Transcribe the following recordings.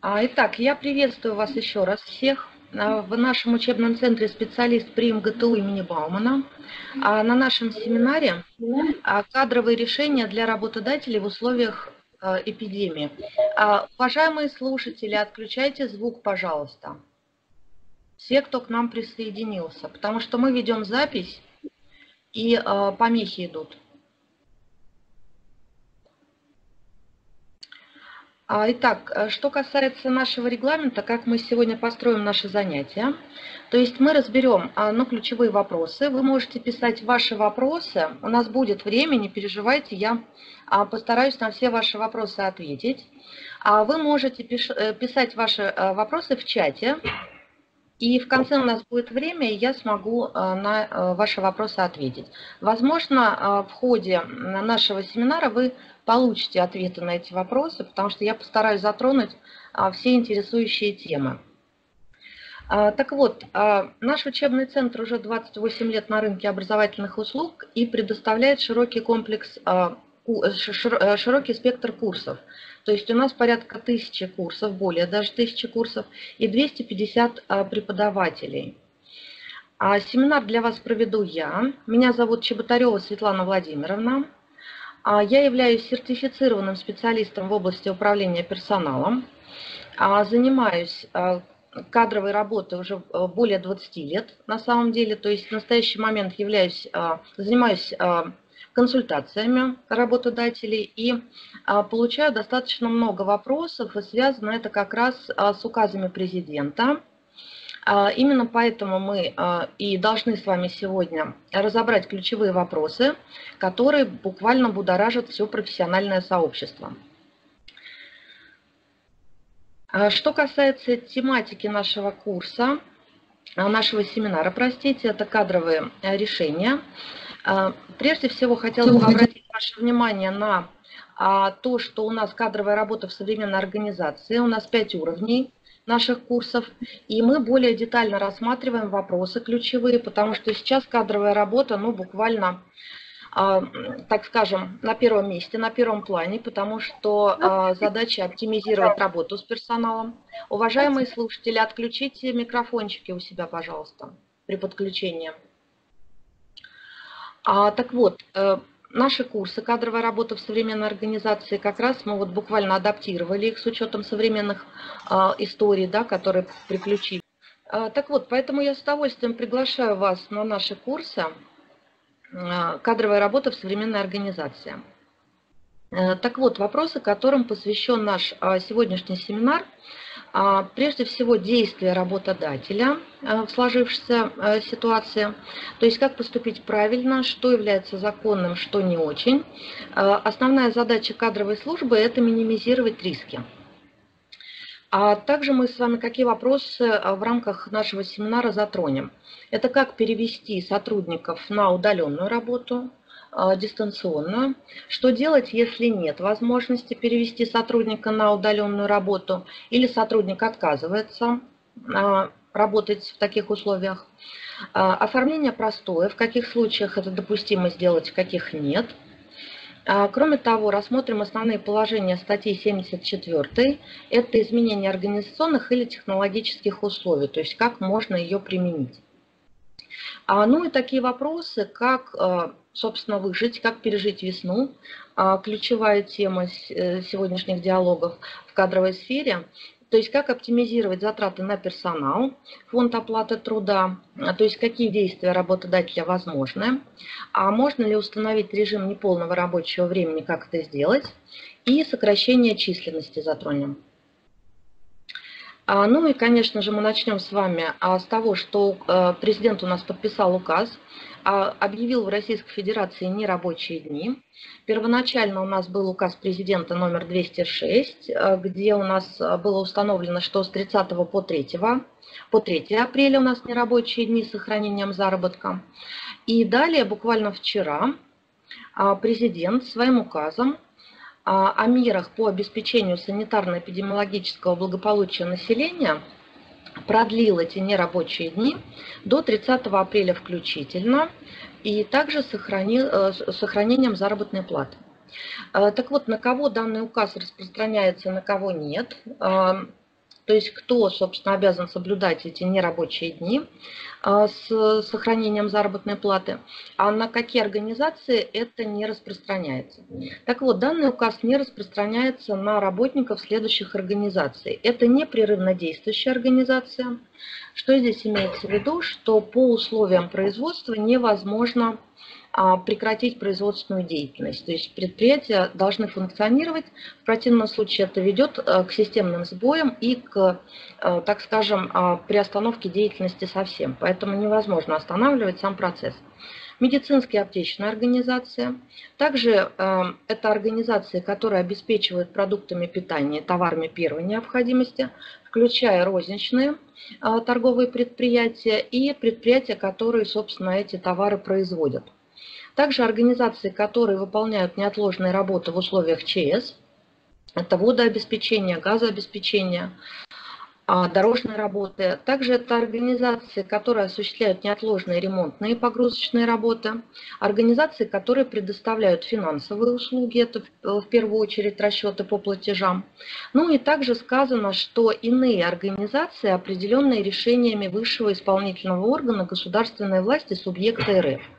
А, итак, я приветствую вас еще раз всех. А, в нашем учебном центре специалист при МГТУ имени Баумана. А, на нашем семинаре «Кадровые решения для работодателей в условиях эпидемии». Уважаемые слушатели, отключайте звук, пожалуйста. Все, кто к нам присоединился, потому что мы ведем запись и помехи идут. Итак, э, что касается нашего регламента, как мы сегодня построим наши занятия, то есть мы разберем а, ну, ключевые вопросы. Вы можете писать ваши вопросы, у нас будет время, не переживайте, я а, постараюсь на все ваши вопросы ответить. Вы можете э, писать ваши э, вопросы в чате, и в конце у нас будет время, и я смогу на ваши вопросы ответить. Возможно, в ходе нашего семинара вы получите ответы на эти вопросы, потому что я постараюсь затронуть все интересующие темы. Так вот, наш учебный центр уже 28 лет на рынке образовательных услуг и предоставляет широкий комплекс, широкий спектр курсов. То есть у нас порядка тысячи курсов, более даже тысячи курсов и 250 преподавателей. Семинар для вас проведу я. Меня зовут Чеботарева Светлана Владимировна. А, я являюсь сертифицированным специалистом в области управления персоналом. А, занимаюсь а, кадровой работой уже более 20 лет на самом деле. То есть в настоящий момент являюсь, занимаюсь консультациями работодателей и получаю достаточно много вопросов, и связано это как раз с указами президента а, именно поэтому мы а, и должны с вами сегодня разобрать ключевые вопросы, которые буквально будоражат все профессиональное сообщество. А, что касается тематики нашего курса, нашего семинара, простите, это кадровые решения. Прежде всего хотела бы обратить ваше внимание на то, что у нас кадровая работа в современной организации. У нас пять уровней наших курсов, и мы более детально рассматриваем вопросы ключевые, потому что сейчас кадровая работа, ну, буквально, э, так скажем, на первом месте, на первом плане, потому что э, задача оптимизировать работу с персоналом. Уважаемые слушатели, отключите микрофончики у себя, пожалуйста, при подключении. А, так вот, э, Наши курсы «Кадровая работа в современной организации» как раз мы вот буквально адаптировали их с учетом современных э, историй, да, которые приключили. Э, так вот, поэтому я с удовольствием приглашаю вас на наши курсы э, «Кадровая работа в современной организации». Э, так вот, вопросы, которым посвящен наш э, сегодняшний семинар – а, прежде всего, действия работодателя э, в сложившейся э, ситуации, то есть как поступить правильно, что является законным, что не очень. Основная задача кадровой службы – это минимизировать риски. А также мы с вами какие вопросы в рамках нашего семинара затронем. Это как перевести сотрудников на удаленную работу, а, дистанционно. Что делать, если нет возможности перевести сотрудника на удаленную работу или сотрудник отказывается а, работать в таких условиях? А, оформление простое, в каких случаях это допустимо сделать, в каких нет. Кроме того, рассмотрим основные положения статьи 74. Это изменение организационных или технологических условий, то есть как можно ее применить. Ну и такие вопросы, как собственно, выжить, как пережить весну. А, ключевая тема э, сегодняшних диалогов в кадровой сфере. То есть как оптимизировать затраты на персонал, фонд оплаты труда, а, то есть какие действия работодателя возможны, а можно ли установить режим неполного рабочего времени, как это сделать, и сокращение численности затронем. А, ну и, конечно же, мы начнем с вами с того, что э, президент у нас подписал указ а, объявил в Российской Федерации нерабочие дни. Первоначально у нас был указ президента номер 206, э, где у нас э, было установлено, что с 30 по 3, по 3 апреля у нас нерабочие дни с сохранением заработка. И далее, буквально вчера, а, президент своим указом а, о мерах по обеспечению санитарно-эпидемиологического благополучия населения – продлил эти нерабочие дни до 30 апреля включительно и также сохранил, э, с сохранением заработной платы. Э, так вот, на кого данный указ распространяется, на кого нет. То есть кто, собственно, обязан соблюдать эти нерабочие дни а, с сохранением заработной платы, а на какие организации это не распространяется. Так вот, данный указ не распространяется на работников следующих организаций. Это непрерывно действующая организация. Что здесь имеется в виду? Что по условиям производства невозможно прекратить производственную деятельность. То есть предприятия должны функционировать, в противном случае это ведет э, к системным сбоям и к, э, так скажем, а, приостановке деятельности совсем. Поэтому невозможно останавливать сам процесс. Медицинские аптечные организации. Также э, это организации, которые обеспечивают продуктами питания, товарами первой необходимости, включая розничные торговые предприятия и предприятия, которые, собственно, эти товары производят. Также организации, которые выполняют неотложные работы в условиях ЧС, это водообеспечение, газообеспечение, а, дорожные работы. Также это организации, которые осуществляют неотложные ремонтные и погрузочные работы. Организации, которые предоставляют финансовые услуги, это в первую очередь расчеты по платежам. Ну и также сказано, что иные организации, определенные решениями высшего исполнительного органа государственной власти субъекта РФ.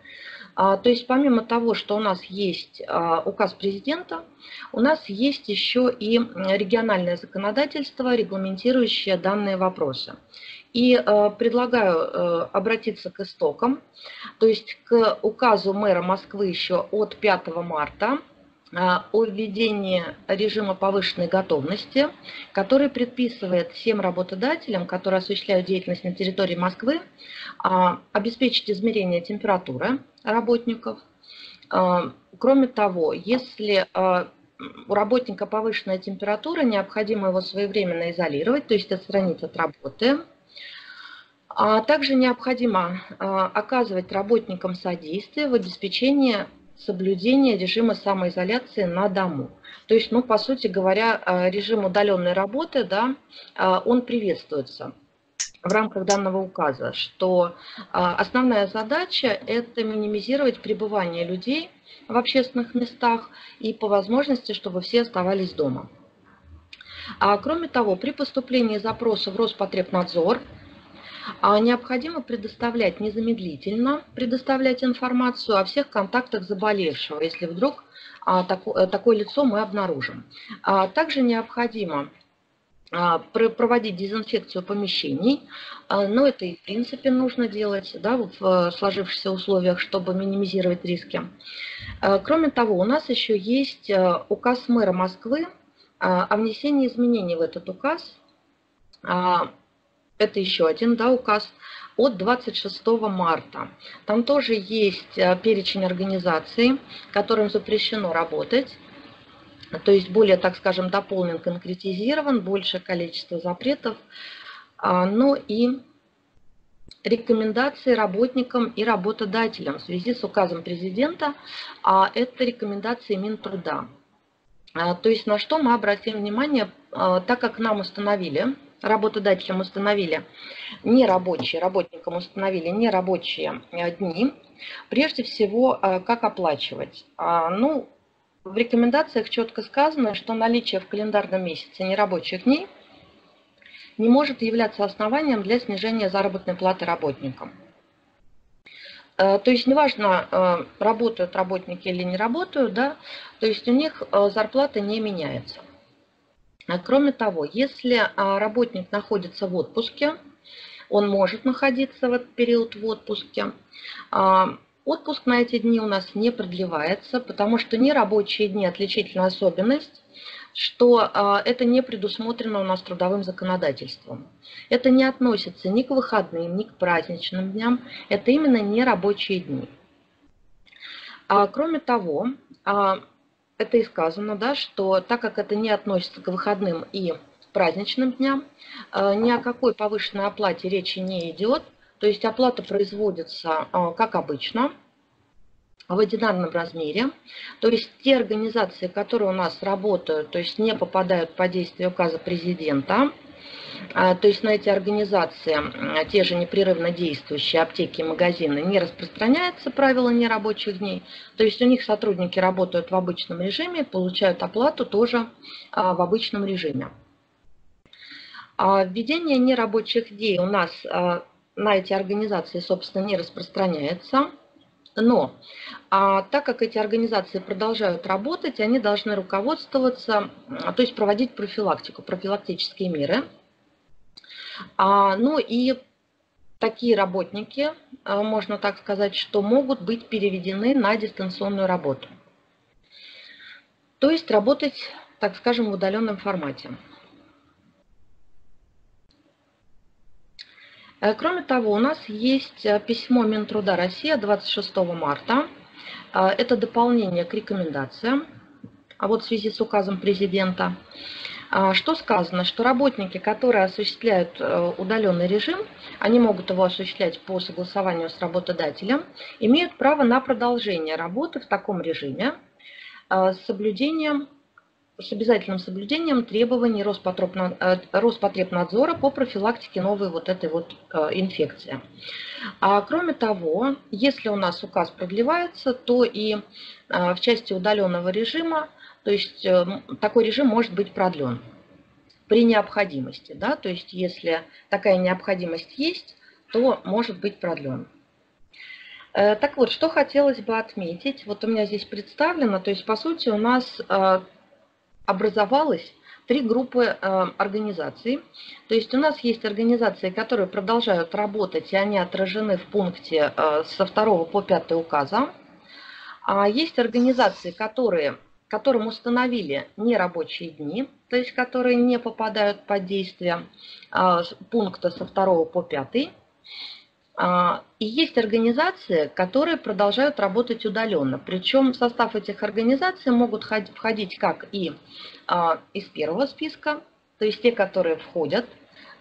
А, то есть помимо того, что у нас есть а, указ президента, у нас есть еще и региональное законодательство, регламентирующее данные вопросы. И а, предлагаю обратиться к истокам, то есть к указу мэра Москвы еще от 5 марта о введении режима повышенной готовности, который предписывает всем работодателям, которые осуществляют деятельность на территории Москвы, обеспечить измерение температуры работников. А, кроме того, если у работника повышенная температура, необходимо его своевременно изолировать, то есть отстранить от работы. А также необходимо оказывать работникам содействие в обеспечении соблюдение режима самоизоляции на дому. То есть, ну, по сути говоря, режим удаленной работы, да, он приветствуется в рамках данного указа, что э, основная задача – это минимизировать пребывание людей в общественных местах и по возможности, чтобы все оставались дома. А кроме того, при поступлении запроса в Роспотребнадзор а необходимо предоставлять незамедлительно, предоставлять информацию о всех контактах заболевшего, если вдруг а, такое, лицо мы обнаружим. А также необходимо проводить дезинфекцию помещений, но это и в принципе нужно делать да, в сложившихся условиях, чтобы минимизировать риски. Кроме того, у нас еще есть указ мэра Москвы о внесении изменений в этот указ это еще один да, указ, от 26 марта. Там тоже есть э, перечень организаций, которым запрещено работать. То есть более, так скажем, дополнен, конкретизирован, большее количество запретов. А, но и рекомендации работникам и работодателям в связи с указом президента, а это рекомендации Минтруда. А, то есть на что мы обратим внимание, а, так как нам установили работодателям установили нерабочие, работникам установили нерабочие дни, прежде всего, как оплачивать? Ну, в рекомендациях четко сказано, что наличие в календарном месяце нерабочих дней не может являться основанием для снижения заработной платы работникам. Э, то есть неважно, работают работники или не работают, да, то есть у них зарплата не меняется. Кроме того, если а, работник находится в отпуске, он может находиться в этот период в отпуске, а, Отпуск на эти дни у нас не продлевается, потому что нерабочие дни – отличительная особенность, что это не предусмотрено у нас трудовым законодательством. Это не относится ни к выходным, ни к праздничным дням, это именно нерабочие дни. Кроме того, это и сказано, да, что так как это не относится к выходным и праздничным дням, ни о какой повышенной оплате речи не идет. То есть оплата производится э, как обычно, в одинарном размере. То есть те организации, которые у нас работают, то есть не попадают под действие указа президента, а, то есть на эти организации, те же непрерывно действующие аптеки и магазины, не распространяется правило нерабочих дней. То есть у них сотрудники работают в обычном режиме, получают оплату тоже а, в обычном режиме. А введение нерабочих дней у нас на эти организации, собственно, не распространяется. Но а, так как эти организации продолжают работать, они должны руководствоваться, то есть проводить профилактику, профилактические меры. А, ну и такие работники, а, можно так сказать, что могут быть переведены на дистанционную работу. То есть работать, так скажем, в удаленном формате. Э, кроме того, у нас есть э, письмо Минтруда России 26 марта. Э, это дополнение к рекомендациям, а вот в связи с указом президента. Что сказано? Что работники, которые осуществляют удаленный режим, они могут его осуществлять по согласованию с работодателем, имеют право на продолжение работы в таком режиме с соблюдением с обязательным соблюдением требований э, Роспотребнадзора по профилактике новой вот этой вот э, инфекции. А кроме того, если у нас указ продлевается, то и э, в части удаленного режима, то есть такой режим может быть продлен при необходимости. Да? То есть если такая необходимость есть, то может быть продлен. Так вот, что хотелось бы отметить, вот у меня здесь представлено, то есть по сути у нас образовалось три группы э, организаций. То есть у нас есть организации, которые продолжают работать, и они отражены в пункте э, со 2 по 5 указа. А есть организации, которые, которым установили нерабочие дни, то есть которые не попадают под действие э, пункта со 2 по 5. А, и есть организации, которые продолжают работать удаленно. Причем в состав этих организаций могут входить как и а, из первого списка, то есть те, которые входят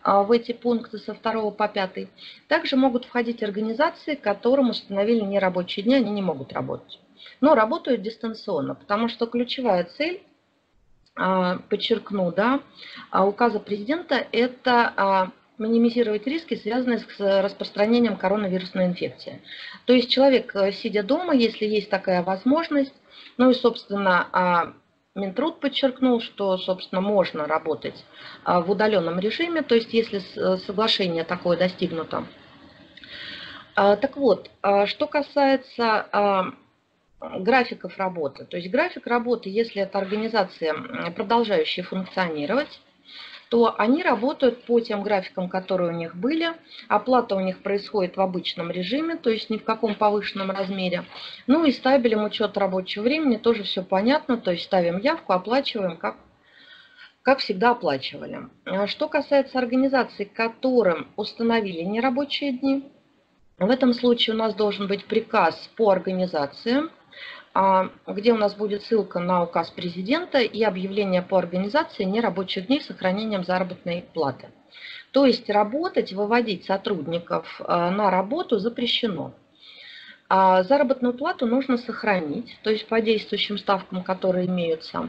а, в эти пункты со 2 по 5. Также могут входить организации, которым установили нерабочие дни, они не могут работать. Но работают дистанционно, потому что ключевая цель, подчеркну, да, указа президента – это минимизировать риски, связанные с распространением коронавирусной инфекции. То есть человек, э, сидя дома, если есть такая возможность, ну и, собственно, а, Минтруд подчеркнул, что, собственно, можно работать а, в удаленном режиме, то есть если э, соглашение такое достигнуто. А, так вот, что касается графиков работы, то есть график работы, если это организация, продолжающая функционировать, то они работают по тем графикам, которые у них были. Оплата у них происходит в обычном режиме, то есть ни в каком повышенном размере. Ну и стабилем учет рабочего времени тоже все понятно, то есть ставим явку, оплачиваем, как, как всегда оплачивали. А что касается организаций, которым установили нерабочие дни, в этом случае у нас должен быть приказ по организациям, где у нас будет ссылка на указ президента и объявление по организации нерабочих дней с сохранением заработной платы. То есть работать, выводить сотрудников а, на работу запрещено. А заработную плату нужно сохранить, то есть по действующим ставкам, которые имеются.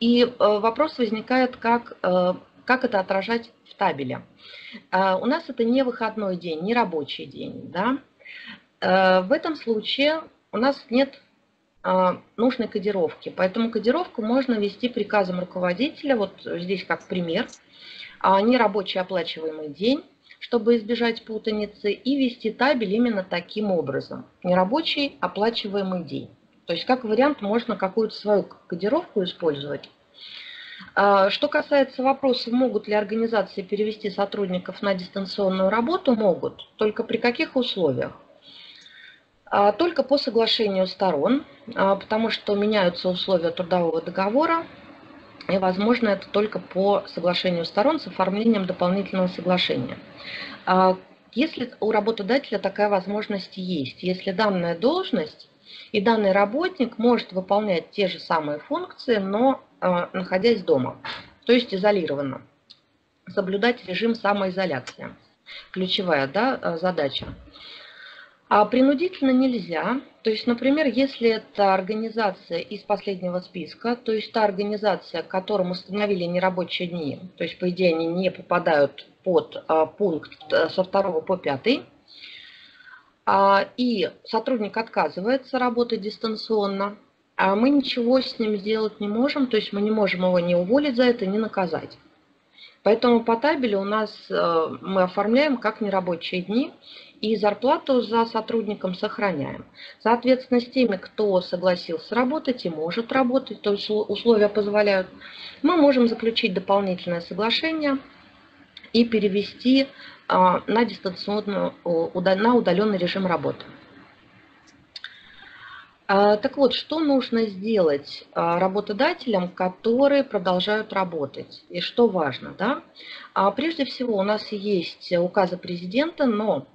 И э, вопрос возникает, как, э, как это отражать в табеле. У нас это не выходной день, не рабочий день. Да? Э, в этом случае у нас нет а, нужной кодировки. Поэтому кодировку можно ввести приказом руководителя, вот здесь как пример, а, нерабочий оплачиваемый день, чтобы избежать путаницы, и ввести табель именно таким образом. Нерабочий оплачиваемый день. То есть как вариант можно какую-то свою кодировку использовать. А, что касается вопроса, могут ли организации перевести сотрудников на дистанционную работу, могут. Только при каких условиях? А, только по соглашению сторон, а, потому что меняются условия трудового договора, и возможно это только по соглашению сторон с оформлением дополнительного соглашения. А, если у работодателя такая возможность есть, если данная должность и данный работник может выполнять те же самые функции, но находясь дома, то есть изолированно, соблюдать режим самоизоляции. Ключевая да, задача. А принудительно нельзя. То есть, например, если это организация из последнего списка, то есть та организация, которым установили нерабочие дни, то есть, по идее, они не попадают под а, пункт э, со 2 по 5, а, и сотрудник отказывается работать дистанционно, а мы ничего с ним сделать не можем, то есть мы не можем его не уволить за это, не наказать. Поэтому по табелю у нас э, мы оформляем как нерабочие дни и зарплату за сотрудником сохраняем. Соответственно, с теми, кто согласился работать и может работать, то есть условия позволяют, мы можем заключить дополнительное соглашение и перевести а, на дистанционную, на удаленный режим работы. А, так вот, что нужно сделать а, работодателям, которые продолжают работать? И что важно? Да? Прежде всего, у нас есть указы президента, но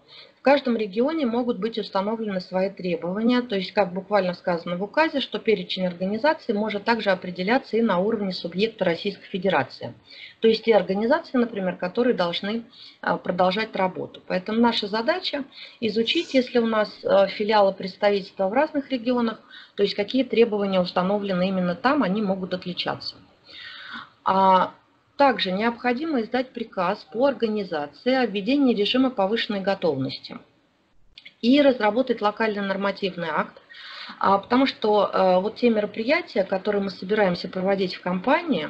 в каждом регионе могут быть установлены свои требования, то есть, как буквально сказано в указе, что перечень организаций может также определяться и на уровне субъекта Российской Федерации. То есть те организации, например, которые должны а, продолжать работу. Поэтому наша задача изучить, если у нас а, филиалы представительства в разных регионах, то есть какие требования установлены именно там, они могут отличаться. А также необходимо издать приказ по организации о режима повышенной готовности и разработать локальный нормативный акт, а, потому что э, вот те мероприятия, которые мы собираемся проводить в компании,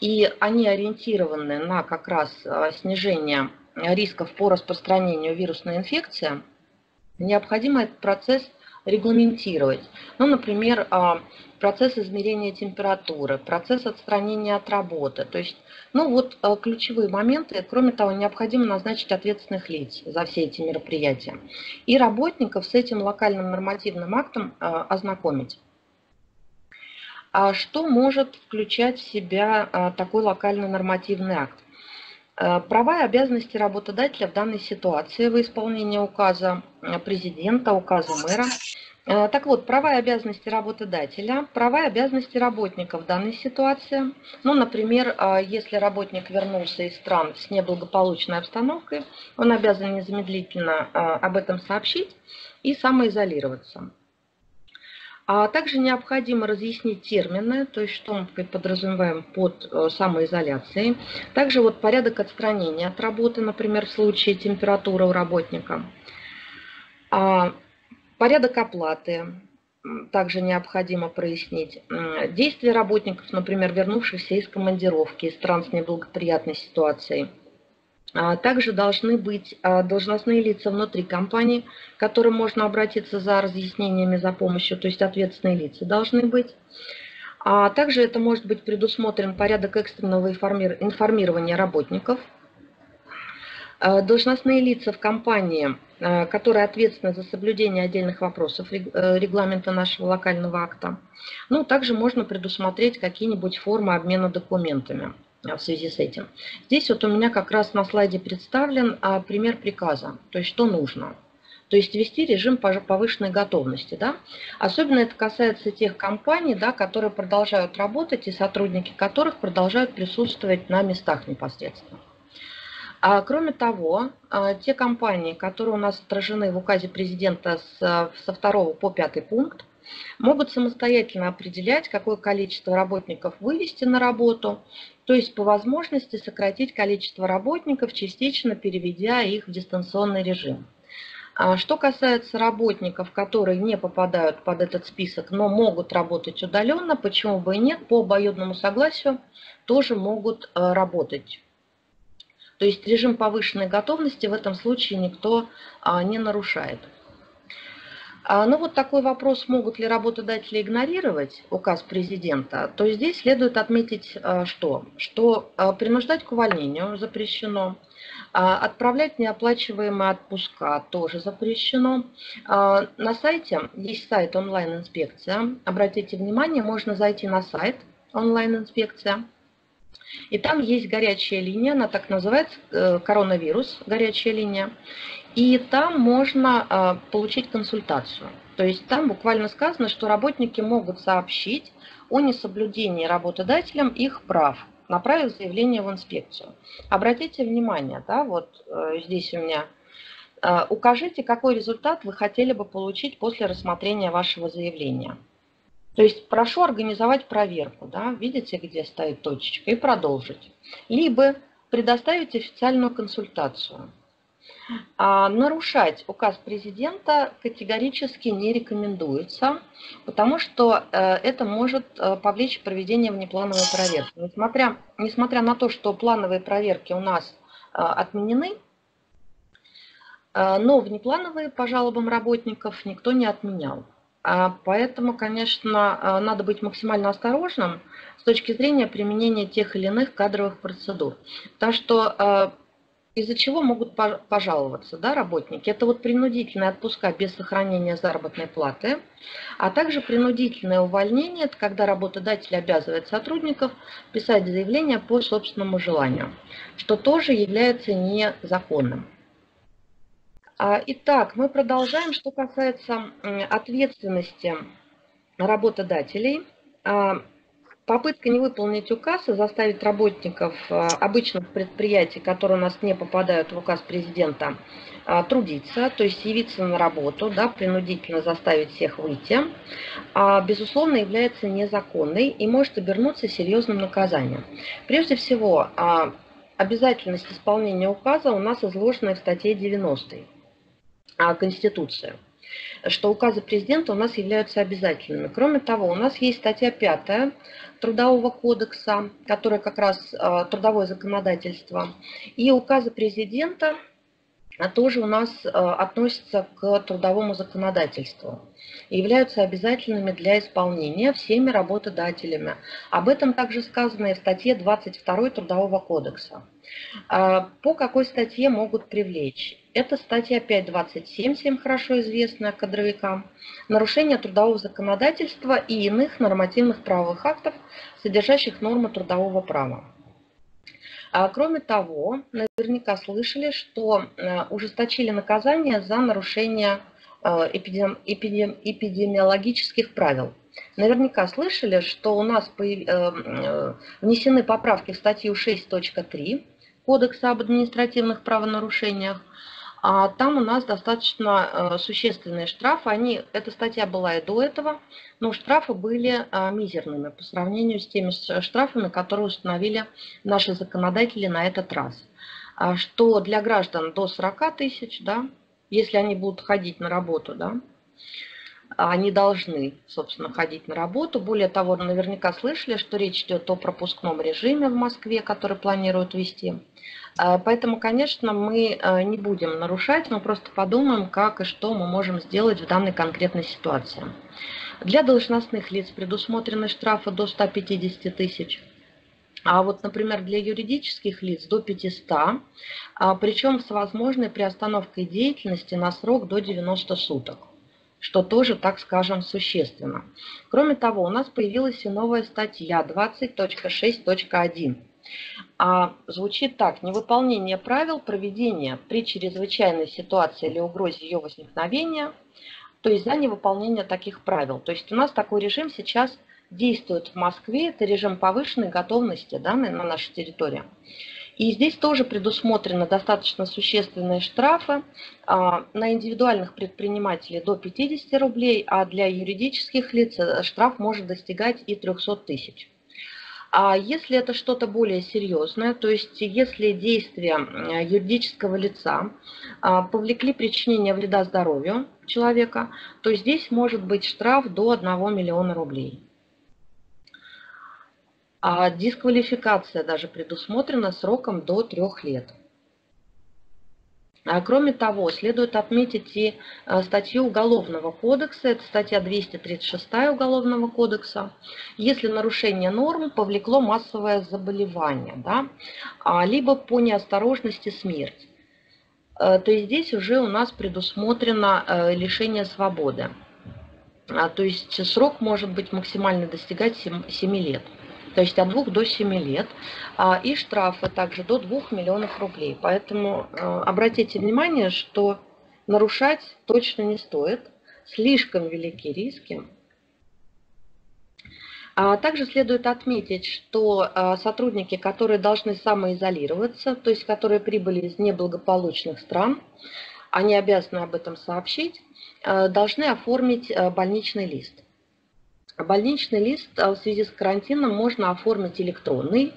и они ориентированы на как раз э, снижение рисков по распространению вирусной инфекции, необходимо этот процесс регламентировать. Ну, например, а, процесс измерения температуры, процесс отстранения от работы. То есть, ну вот а, ключевые моменты. Кроме того, необходимо назначить ответственных лиц за все эти мероприятия. И работников с этим локальным нормативным актом а, ознакомить. А что может включать в себя такой локальный нормативный акт? Права и обязанности работодателя в данной ситуации в исполнении указа президента, указа мэра Э, так вот, права и обязанности работодателя, права и обязанности работника в данной ситуации. Ну, например, э, если работник вернулся из стран с неблагополучной обстановкой, он обязан незамедлительно э, об этом сообщить и самоизолироваться. А также необходимо разъяснить термины, то есть что мы подразумеваем под самоизоляцией. Также вот порядок отстранения от работы, например, в случае температуры у работника. А Порядок оплаты также необходимо прояснить. Действия работников, например, вернувшихся из командировки, из стран с неблагоприятной ситуацией. А также должны быть а, должностные лица внутри компании, к которым можно обратиться за разъяснениями, за помощью, то есть ответственные лица должны быть. А также это может быть предусмотрен порядок экстренного информирования работников. Должностные лица в компании которая ответственна за соблюдение отдельных вопросов э, регламента нашего локального акта. Ну, также можно предусмотреть какие-нибудь формы обмена документами в связи с этим. Здесь вот у меня как раз на слайде представлен а, пример приказа, то есть что нужно. То есть ввести режим повышенной готовности. Да? Особенно это касается тех компаний, да, которые продолжают работать и сотрудники которых продолжают присутствовать на местах непосредственно. А кроме того, а, те компании, которые у нас отражены в указе президента со 2 по 5 пункт, могут самостоятельно определять, какое количество работников вывести на работу, то есть по возможности сократить количество работников, частично переведя их в дистанционный режим. А что касается работников, которые не попадают под этот список, но могут работать удаленно, почему бы и нет, по обоюдному согласию тоже могут э, работать то есть режим повышенной готовности в этом случае никто а, не нарушает. А, ну вот такой вопрос, могут ли работодатели игнорировать указ президента, то здесь следует отметить а, что? Что принуждать к увольнению запрещено, отправлять неоплачиваемые отпуска тоже запрещено. На сайте, есть сайт онлайн-инспекция, обратите внимание, можно зайти на сайт онлайн-инспекция, и там есть горячая линия, она так называется, э, коронавирус, горячая линия. И там можно а, получить консультацию. То есть там буквально сказано, что работники могут сообщить о несоблюдении работодателям их прав, направив заявление в инспекцию. Обратите внимание, да, вот э, здесь у меня э, укажите, какой результат вы хотели бы получить после рассмотрения вашего заявления. То есть прошу организовать проверку, да, видите, где стоит точечка, и продолжить. Либо предоставить официальную консультацию. А нарушать указ президента категорически не рекомендуется, потому что э, это может э, повлечь проведение внеплановой проверки. Несмотря, несмотря на то, что плановые проверки у нас э, отменены, но внеплановые по жалобам работников никто не отменял. А поэтому, конечно, надо быть максимально осторожным с точки зрения применения тех или иных кадровых процедур. Потому что из-за чего могут пожаловаться да, работники. Это вот принудительные отпуска без сохранения заработной платы, а также принудительное увольнение, это когда работодатель обязывает сотрудников писать заявление по собственному желанию, что тоже является незаконным. А, итак, мы продолжаем. Что касается ответственности работодателей, а, Попытка не выполнить указ и заставить работников э, обычных предприятий, которые у нас не попадают в указ президента, э, трудиться, то есть явиться на работу, да, принудительно заставить всех выйти, а, безусловно, является незаконной и может обернуться серьезным наказанием. Прежде всего, а, обязательность исполнения указа у нас изложена в статье 90 Конституции что указы президента у нас являются обязательными. Кроме того, у нас есть статья 5 Трудового кодекса, которая как раз э, трудовое законодательство, и указы президента а тоже у нас э, относятся к трудовому законодательству и являются обязательными для исполнения всеми работодателями. Об этом также сказано и в статье 22 Трудового кодекса. А, по какой статье могут привлечь? Это статья 5.27, всем хорошо известная кадровикам. Нарушение трудового законодательства и иных нормативных правовых актов, содержащих нормы трудового права. А кроме того, наверняка слышали, что э, ужесточили наказание за нарушение э, эпидем, эпидем, эпидемиологических правил. Наверняка слышали, что у нас э, внесены поправки в статью 6.3 Кодекса об административных правонарушениях, там у нас достаточно э, существенные штрафы. Они, эта статья была и до этого, но штрафы были э, мизерными по сравнению с теми штрафами, которые установили наши законодатели на этот раз. А что для граждан до 40 тысяч, да, если они будут ходить на работу, да, они должны, собственно, ходить на работу. Более того, наверняка слышали, что речь идет о пропускном режиме в Москве, который планируют ввести. Э, поэтому, конечно, мы э, не будем нарушать, мы просто подумаем, как и что мы можем сделать в данной конкретной ситуации. Для должностных лиц предусмотрены штрафы до 150 тысяч. А вот, например, для юридических лиц до 500, а, причем с возможной приостановкой деятельности на срок до 90 суток что тоже, так скажем, существенно. Кроме того, у нас появилась и новая статья 20.6.1. А, звучит так. Невыполнение правил проведения при чрезвычайной ситуации или угрозе ее возникновения, то есть за невыполнение таких правил. То есть у нас такой режим сейчас действует в Москве. Это режим повышенной готовности да, на нашей территории. И здесь тоже предусмотрены достаточно существенные штрафы а, на индивидуальных предпринимателей до 50 рублей, а для юридических лиц э, штраф может достигать и 300 тысяч. А если это что-то более серьезное, то есть если действия юридического лица а, повлекли причинение вреда здоровью человека, то здесь может быть штраф до 1 миллиона рублей. А дисквалификация даже предусмотрена сроком до трех лет. А кроме того, следует отметить и э, статью Уголовного кодекса, это статья 236 Уголовного кодекса, если нарушение норм повлекло массовое заболевание, да, а, либо по неосторожности смерть, э, то есть здесь уже у нас предусмотрено э, лишение свободы. А, то есть срок может быть максимально достигать 7 лет то есть от 2 до 7 лет, а, и штрафы также до 2 миллионов рублей. Поэтому э, обратите внимание, что нарушать точно не стоит, слишком велики риски. А также следует отметить, что э, сотрудники, которые должны самоизолироваться, то есть которые прибыли из неблагополучных стран, они обязаны об этом сообщить, э, должны оформить больничный лист. Больничный лист а, в связи с карантином можно оформить электронный.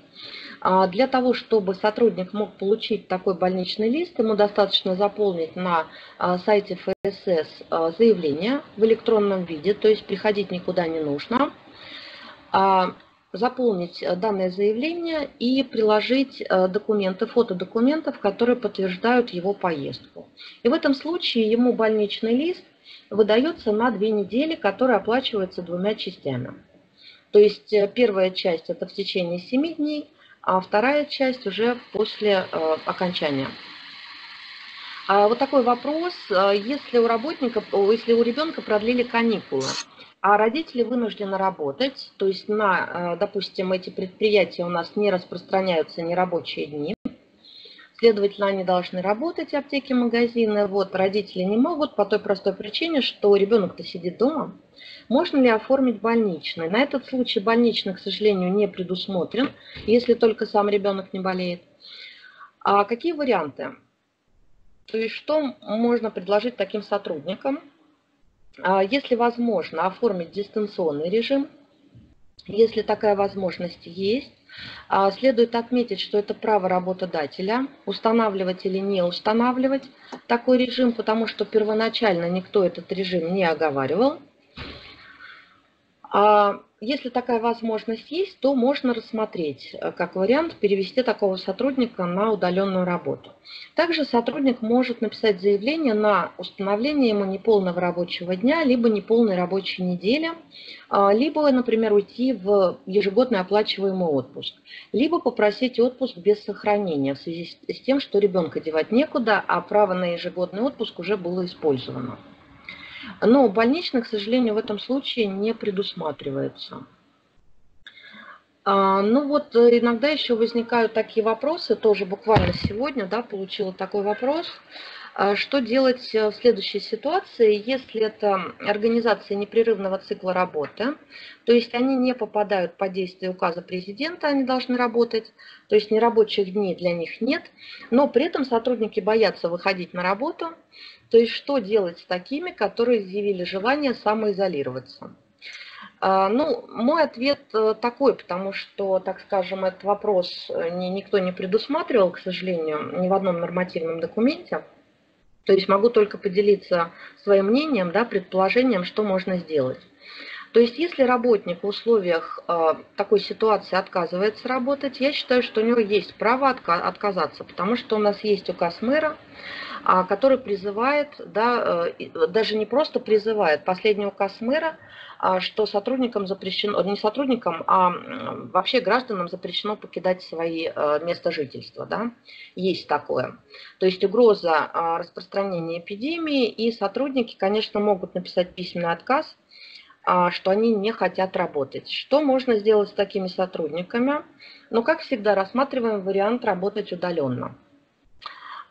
А, для того, чтобы сотрудник мог получить такой больничный лист, ему достаточно заполнить на а, сайте ФСС а, заявление в электронном виде, то есть приходить никуда не нужно, заполнить данное заявление и приложить документы, фото документов, которые подтверждают его поездку. И в этом случае ему больничный лист выдается на две недели, который оплачивается двумя частями. То есть э, первая часть это в течение 7 дней, а вторая часть уже после э, окончания. А вот такой вопрос, э, если у работника, если у ребенка продлили каникулы, а родители вынуждены работать, то есть на, допустим, эти предприятия у нас не распространяются нерабочие дни, следовательно, они должны работать, аптеки, магазины, вот, родители не могут по той простой причине, что ребенок-то сидит дома, можно ли оформить больничный? На этот случай больничный, к сожалению, не предусмотрен, если только сам ребенок не болеет. А какие варианты? То есть что можно предложить таким сотрудникам? А если возможно оформить дистанционный режим, если такая возможность есть, следует отметить, что это право работодателя, устанавливать или не устанавливать такой режим, потому что первоначально никто этот режим не оговаривал. Если такая возможность есть, то можно рассмотреть э, как вариант перевести такого сотрудника на удаленную работу. Также сотрудник может написать заявление на установление ему неполного рабочего дня, либо неполной рабочей недели, а, либо, например, уйти в ежегодный оплачиваемый отпуск, либо попросить отпуск без сохранения в связи с тем, что ребенка девать некуда, а право на ежегодный отпуск уже было использовано. Но больничный, к сожалению, в этом случае не предусматривается. А, ну вот э, иногда еще возникают такие вопросы, тоже буквально сегодня да, получила такой вопрос. А, что делать э, в следующей ситуации, если это организация непрерывного цикла работы, то есть они не попадают под действие указа президента, они должны работать, то есть нерабочих дней для них нет, но при этом сотрудники боятся выходить на работу, то есть что делать с такими, которые изъявили желание самоизолироваться? А, ну, мой ответ э, такой, потому что, так скажем, этот вопрос э, никто не предусматривал, к сожалению, ни в одном нормативном документе. То есть могу только поделиться своим мнением, да, предположением, что можно сделать. То есть если работник в условиях э, такой ситуации отказывается работать, я считаю, что у него есть право отказаться, потому что у нас есть указ мэра, а, который призывает, да, э, даже не просто призывает, последний указ мэра, а, что сотрудникам запрещено, не сотрудникам, а вообще гражданам запрещено покидать свои э, места жительства. Да? Есть такое. То есть угроза а, распространения эпидемии, и сотрудники, конечно, могут написать письменный отказ, что они не хотят работать. Что можно сделать с такими сотрудниками? Ну, как всегда, рассматриваем вариант работать удаленно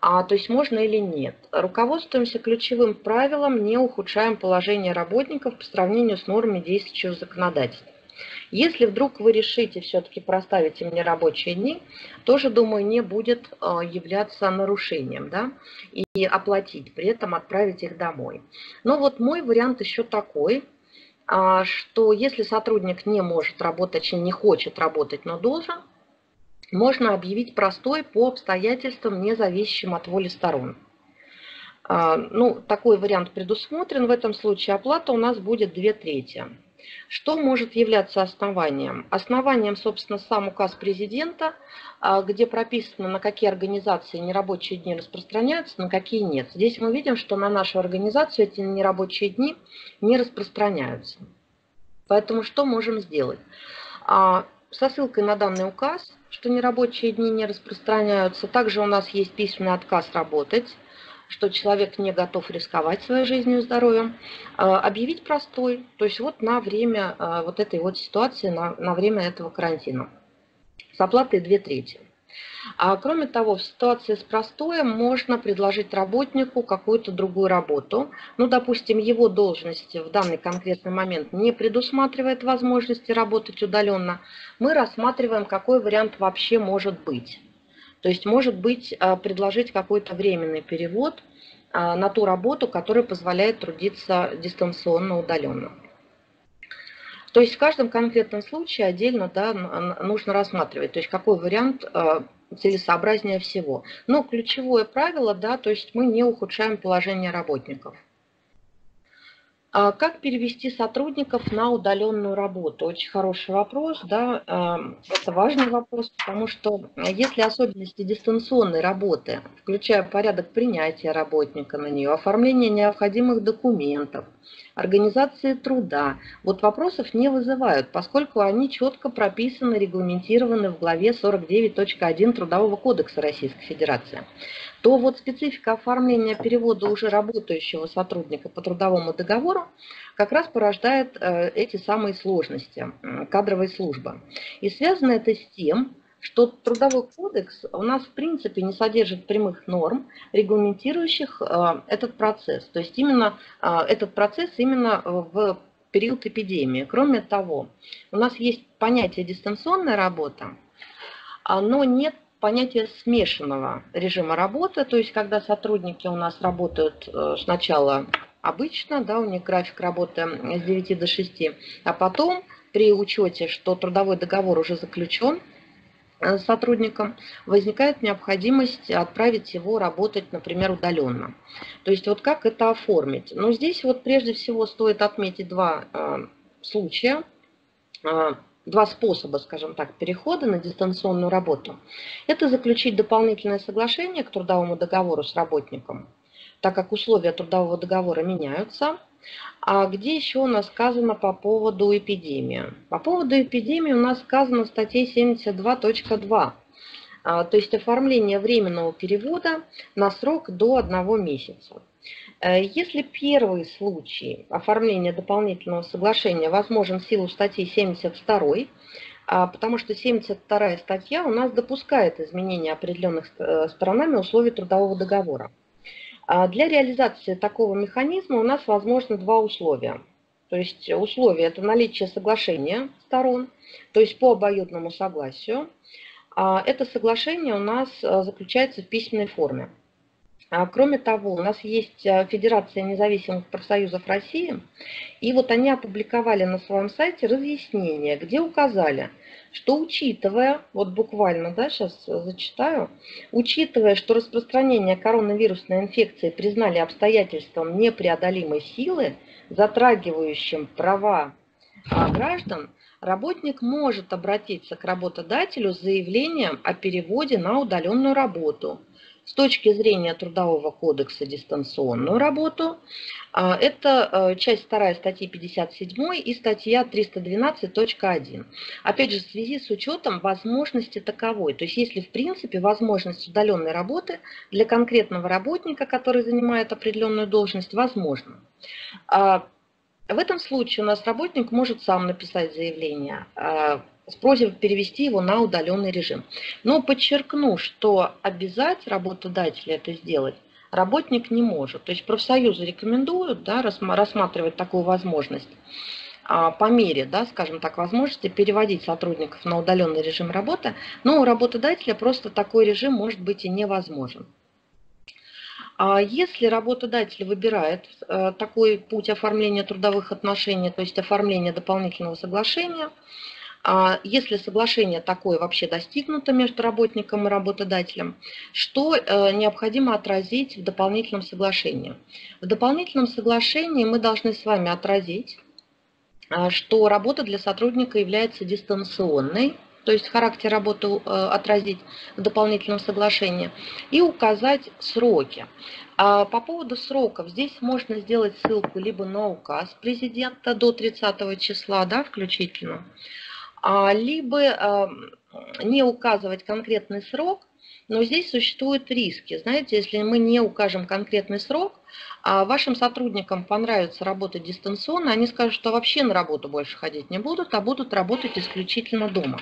а, то есть можно или нет. Руководствуемся ключевым правилом, не ухудшаем положение работников по сравнению с нормами действующего законодательства. Если вдруг вы решите все-таки проставить им нерабочие дни, тоже, думаю, не будет а, являться нарушением, да, и оплатить, при этом отправить их домой. Но вот мой вариант еще такой, а, что если сотрудник не может работать, точнее не хочет работать, но должен, можно объявить простой по обстоятельствам, не зависящим от воли сторон. А, ну, такой вариант предусмотрен. В этом случае оплата у нас будет 2 трети. Что может являться основанием? Основанием, собственно, сам указ президента, а, где прописано, на какие организации нерабочие дни распространяются, на какие нет. Здесь мы видим, что на нашу организацию эти нерабочие дни не распространяются. Поэтому что можем сделать? А, со ссылкой на данный указ, что нерабочие дни не распространяются. Также у нас есть письменный отказ работать, что человек не готов рисковать своей жизнью и здоровьем. А, объявить простой, то есть вот на время а, вот этой вот ситуации, на, на время этого карантина. С оплатой 2 трети. А кроме того, в ситуации с простоем можно предложить работнику какую-то другую работу. Ну, допустим, его должность в данный конкретный момент не предусматривает возможности работать удаленно. Мы рассматриваем, какой вариант вообще может быть. То есть, может быть, а, предложить какой-то временный перевод а, на ту работу, которая позволяет трудиться дистанционно, удаленно. То есть в каждом конкретном случае отдельно да, нужно рассматривать, то есть какой вариант целесообразнее всего. Но ключевое правило, да, то есть мы не ухудшаем положение работников. А как перевести сотрудников на удаленную работу? Очень хороший вопрос, да, эм, это важный вопрос, потому что если особенности дистанционной работы, включая порядок принятия работника на нее, оформление необходимых документов, организации труда, вот вопросов не вызывают, поскольку они четко прописаны, регламентированы в главе 49.1 Трудового кодекса Российской Федерации то вот специфика оформления перевода уже работающего сотрудника по трудовому договору как раз порождает э, эти самые сложности кадровой службы. И связано это с тем, что трудовой кодекс у нас в принципе не содержит прямых норм, регламентирующих э, этот процесс. То есть именно э, этот процесс именно в период эпидемии. Кроме того, у нас есть понятие дистанционная работа, но нет понятие смешанного режима работы, то есть когда сотрудники у нас работают э, сначала обычно, да, у них график работы с 9 до 6, а потом при учете, что трудовой договор уже заключен с сотрудником, возникает необходимость отправить его работать, например, удаленно. То есть вот как это оформить? Ну, здесь вот прежде всего стоит отметить два э, случая. Два способа, скажем так, перехода на дистанционную работу. Это заключить дополнительное соглашение к трудовому договору с работником, так как условия трудового договора меняются. А где еще у нас сказано по поводу эпидемии? По поводу эпидемии у нас сказано в статье 72.2. А, то есть оформление временного перевода на срок до одного месяца. Э, если первый случай оформления дополнительного соглашения возможен в силу статьи 72, а, потому что 72 статья у нас допускает изменения определенных э, сторонами условий трудового договора. А для реализации такого механизма у нас возможно два условия. То есть условие – это наличие соглашения сторон, то есть по обоюдному согласию. А это соглашение у нас э, заключается в письменной форме. А, кроме того, у нас есть э, Федерация независимых профсоюзов России, и вот они опубликовали на своем сайте разъяснение, где указали, что учитывая, вот буквально, да, сейчас зачитаю, учитывая, что распространение коронавирусной инфекции признали обстоятельством непреодолимой силы, затрагивающим права а, граждан, работник может обратиться к работодателю с заявлением о переводе на удаленную работу – с точки зрения Трудового кодекса дистанционную работу. А, это э, часть 2 статьи 57 и статья 312.1. Опять же, в связи с учетом возможности таковой. То есть, если в принципе возможность удаленной работы для конкретного работника, который занимает определенную должность, возможна. А, в этом случае у нас работник может сам написать заявление а, с просьбой перевести его на удаленный режим. Но подчеркну, что обязать работодателя это сделать работник не может. То есть профсоюзы рекомендуют да, рассматривать такую возможность а, по мере, да, скажем так, возможности переводить сотрудников на удаленный режим работы, но у работодателя просто такой режим может быть и невозможен. А если работодатель выбирает э, такой путь оформления трудовых отношений, то есть оформление дополнительного соглашения, если соглашение такое вообще достигнуто между работником и работодателем, что э, необходимо отразить в дополнительном соглашении? В дополнительном соглашении мы должны с вами отразить, э, что работа для сотрудника является дистанционной, то есть характер работы э, отразить в дополнительном соглашении, и указать сроки. А по поводу сроков, здесь можно сделать ссылку либо на указ президента до 30 числа, да, включительно, а, либо эм, не указывать конкретный срок, но здесь существуют риски. Знаете, если мы не укажем конкретный срок, а вашим сотрудникам понравится работать дистанционно, они скажут, что вообще на работу больше ходить не будут, а будут работать исключительно дома.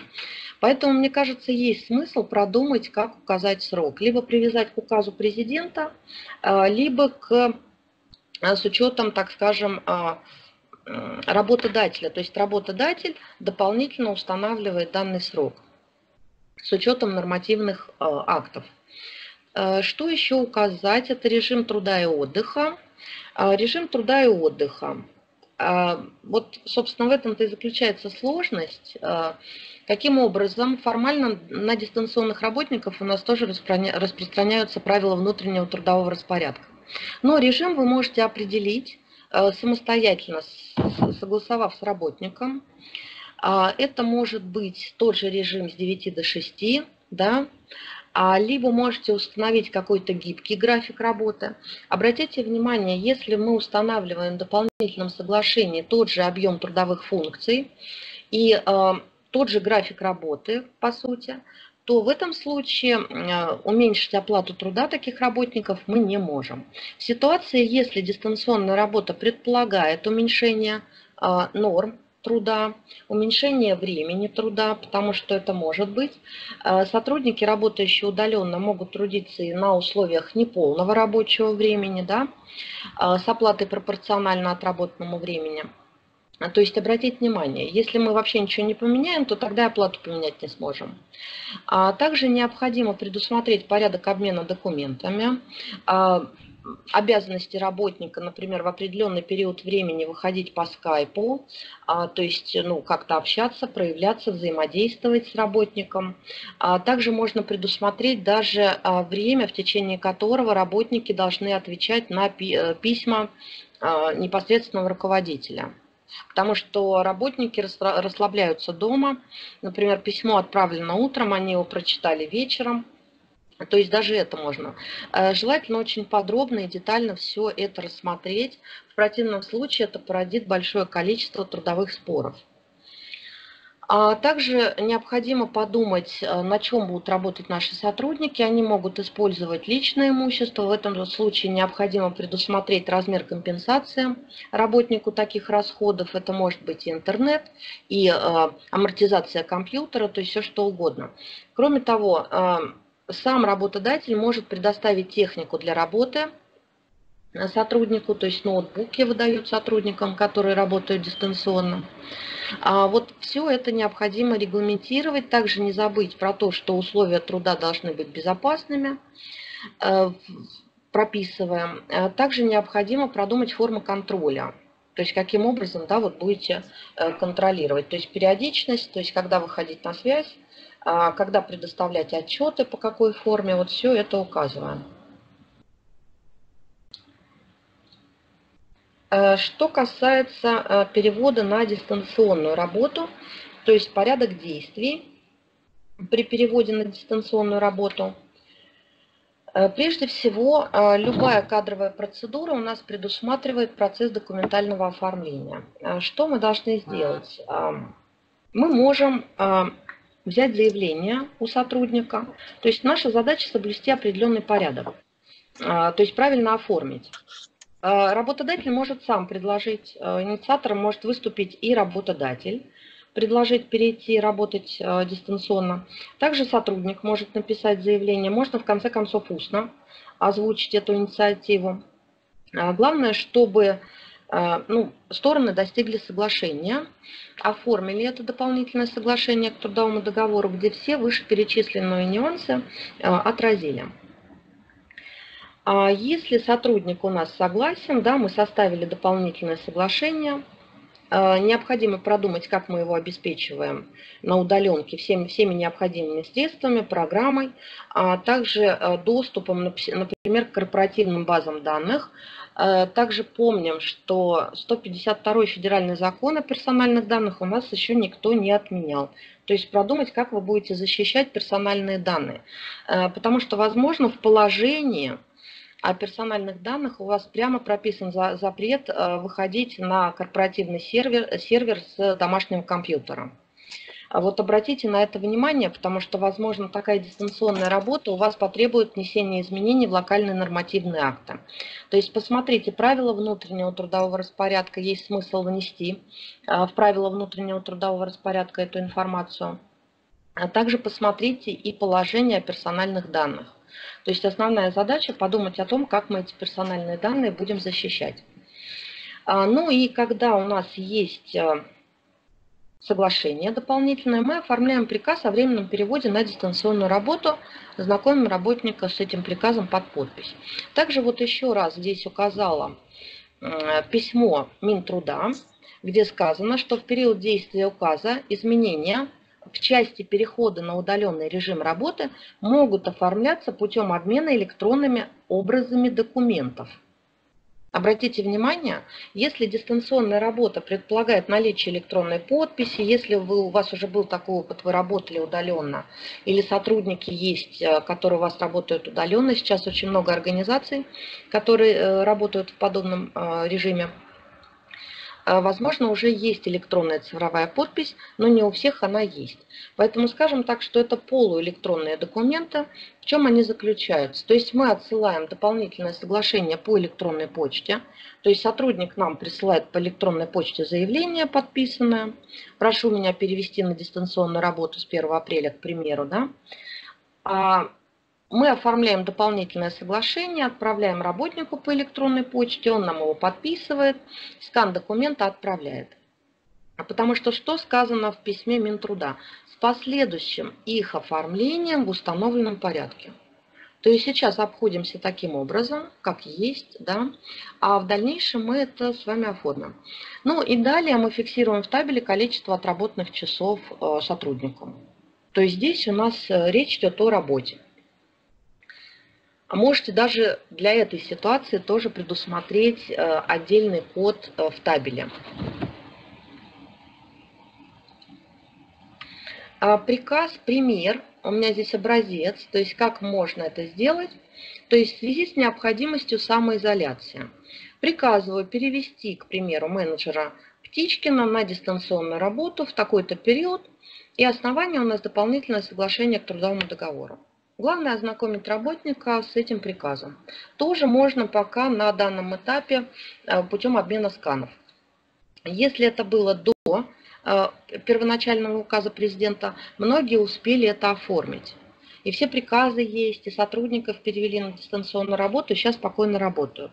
Поэтому, мне кажется, есть смысл продумать, как указать срок. Либо привязать к указу президента, э, либо к, э, с учетом, так скажем, Э, работодателя. То есть работодатель дополнительно устанавливает данный срок с учетом нормативных э, актов. Э, что еще указать? Это режим труда и отдыха. Режим труда и отдыха. Вот, собственно, в этом-то и заключается сложность. Каким образом формально на дистанционных работников у нас тоже распространяются правила внутреннего трудового распорядка. Но режим вы можете определить самостоятельно, согласовав с работником. Это может быть тот же режим с 9 до 6, да, а либо можете установить какой-то гибкий график работы. Обратите внимание, если мы устанавливаем в дополнительном соглашении тот же объем трудовых функций и э, тот же график работы, по сути, то в этом случае э, уменьшить оплату труда таких работников мы не можем. В ситуации, если дистанционная работа предполагает уменьшение э, норм труда, уменьшение времени труда, потому что это может быть. Э, сотрудники, работающие удаленно, могут трудиться и на условиях неполного рабочего времени, да, с оплатой пропорционально отработанному времени. То есть обратите внимание, если мы вообще ничего не поменяем, то тогда оплату поменять не сможем. А также необходимо предусмотреть порядок обмена документами. А, обязанности работника, например, в определенный период времени выходить по скайпу, а, то есть ну, как-то общаться, проявляться, взаимодействовать с работником. А также можно предусмотреть даже а, время, в течение которого работники должны отвечать на э, письма непосредственного руководителя. Потому что работники расслабляются дома. Например, письмо отправлено утром, они его прочитали вечером. То есть даже это можно. Э, желательно очень подробно и детально все это рассмотреть. В противном случае это породит большое количество трудовых споров. А также необходимо подумать, э, на чем будут работать наши сотрудники. Они могут использовать личное имущество. В этом случае необходимо предусмотреть размер компенсации работнику таких расходов. Это может быть и интернет, и э, амортизация компьютера, то есть все что угодно. Кроме того, сам работодатель может предоставить технику для работы сотруднику, то есть ноутбуки выдают сотрудникам, которые работают дистанционно. А вот все это необходимо регламентировать. Также не забыть про то, что условия труда должны быть безопасными, э, прописываем. А также необходимо продумать форму контроля. То есть каким образом да, вот будете э, контролировать. То есть периодичность, то есть когда выходить на связь, а, когда предоставлять отчеты, по какой форме, вот все это указываем. Что касается э, перевода на дистанционную работу, то есть порядок действий при переводе на дистанционную работу. Э, прежде всего, любая кадровая процедура у нас предусматривает процесс документального оформления. Что мы должны сделать? Мы можем взять заявление у сотрудника. То есть наша задача соблюсти определенный порядок, то есть правильно оформить. А, работодатель может сам предложить, а, инициатором может выступить и работодатель, предложить перейти работать дистанционно. Также сотрудник может написать заявление, можно в конце концов устно озвучить эту инициативу. Главное, чтобы а, ну, стороны достигли соглашения, оформили это дополнительное соглашение к трудовому договору, где все вышеперечисленные нюансы а, отразили. А если сотрудник у нас согласен, да, мы составили дополнительное соглашение, необходимо продумать, как мы его обеспечиваем на удаленке всеми, всеми необходимыми средствами, программой, а также доступом, например, к корпоративным базам данных, Э, также помним, что 152 федеральный закон о персональных данных у нас еще никто не отменял. То есть продумать, как вы будете защищать персональные данные. Э, потому что, возможно, в положении о персональных данных у вас прямо прописан запрет э, выходить на корпоративный сервер, сервер с домашним компьютером. А вот обратите на это внимание, потому что, возможно, такая дистанционная работа у вас потребует внесения изменений в локальные нормативные акты. То есть посмотрите, правила внутреннего трудового распорядка есть смысл внести а, в правила внутреннего трудового распорядка эту информацию. А также посмотрите и положение о персональных данных. То есть основная задача подумать о том, как мы эти персональные данные будем защищать. А, ну и когда у нас есть соглашение дополнительное, мы оформляем приказ о временном переводе на дистанционную работу, знакомим работника с этим приказом под подпись. Также вот еще раз здесь указала письмо Минтруда, где сказано, что в период действия указа изменения в части перехода на удаленный режим работы могут оформляться путем обмена электронными образами документов – Обратите внимание, если дистанционная работа предполагает наличие электронной подписи, если вы, у вас уже был такой опыт, вы работали удаленно, или сотрудники есть, э, которые у вас работают удаленно, сейчас очень много организаций, которые э, работают в подобном э, режиме, возможно, уже есть электронная цифровая подпись, но не у всех она есть. Поэтому скажем так, что это полуэлектронные документы. В чем они заключаются? То есть мы отсылаем дополнительное соглашение по электронной почте. То есть сотрудник нам присылает по электронной почте заявление подписанное. Прошу меня перевести на дистанционную работу с 1 апреля, к примеру. Да? Мы оформляем дополнительное соглашение, отправляем работнику по электронной почте, он нам его подписывает, скан документа отправляет. А потому что что сказано в письме Минтруда? С последующим их оформлением в установленном порядке. То есть сейчас обходимся таким образом, как есть, да, а в дальнейшем мы это с вами оформим. Ну и далее мы фиксируем в табеле количество отработанных часов э, сотрудникам. То есть здесь у нас э, речь идет о работе. А можете даже для этой ситуации тоже предусмотреть э, отдельный код э, в табеле. А приказ, пример, у меня здесь образец, то есть как можно это сделать, то есть в связи с необходимостью самоизоляции. Приказываю перевести, к примеру, менеджера Птичкина на дистанционную работу в такой-то период, и основание у нас дополнительное соглашение к трудовому договору. Главное ознакомить работника с этим приказом. Тоже можно пока на данном этапе э, путем обмена сканов. Если это было до э, первоначального указа президента, многие успели это оформить. И все приказы есть, и сотрудников перевели на дистанционную работу, сейчас спокойно работают.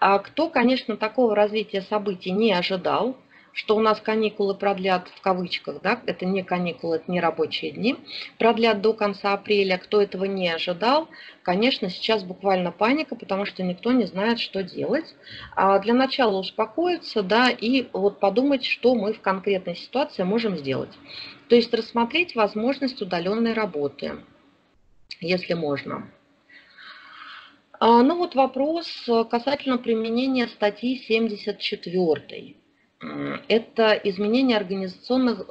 А кто, конечно, такого развития событий не ожидал, что у нас каникулы продлят в кавычках, да, это не каникулы, это не рабочие дни, продлят до конца апреля. Кто этого не ожидал, конечно, сейчас буквально паника, потому что никто не знает, что делать. А для начала успокоиться, да, и вот подумать, что мы в конкретной ситуации можем сделать. То есть рассмотреть возможность удаленной работы, если можно. А, ну вот вопрос касательно применения статьи 74 это изменение организационных,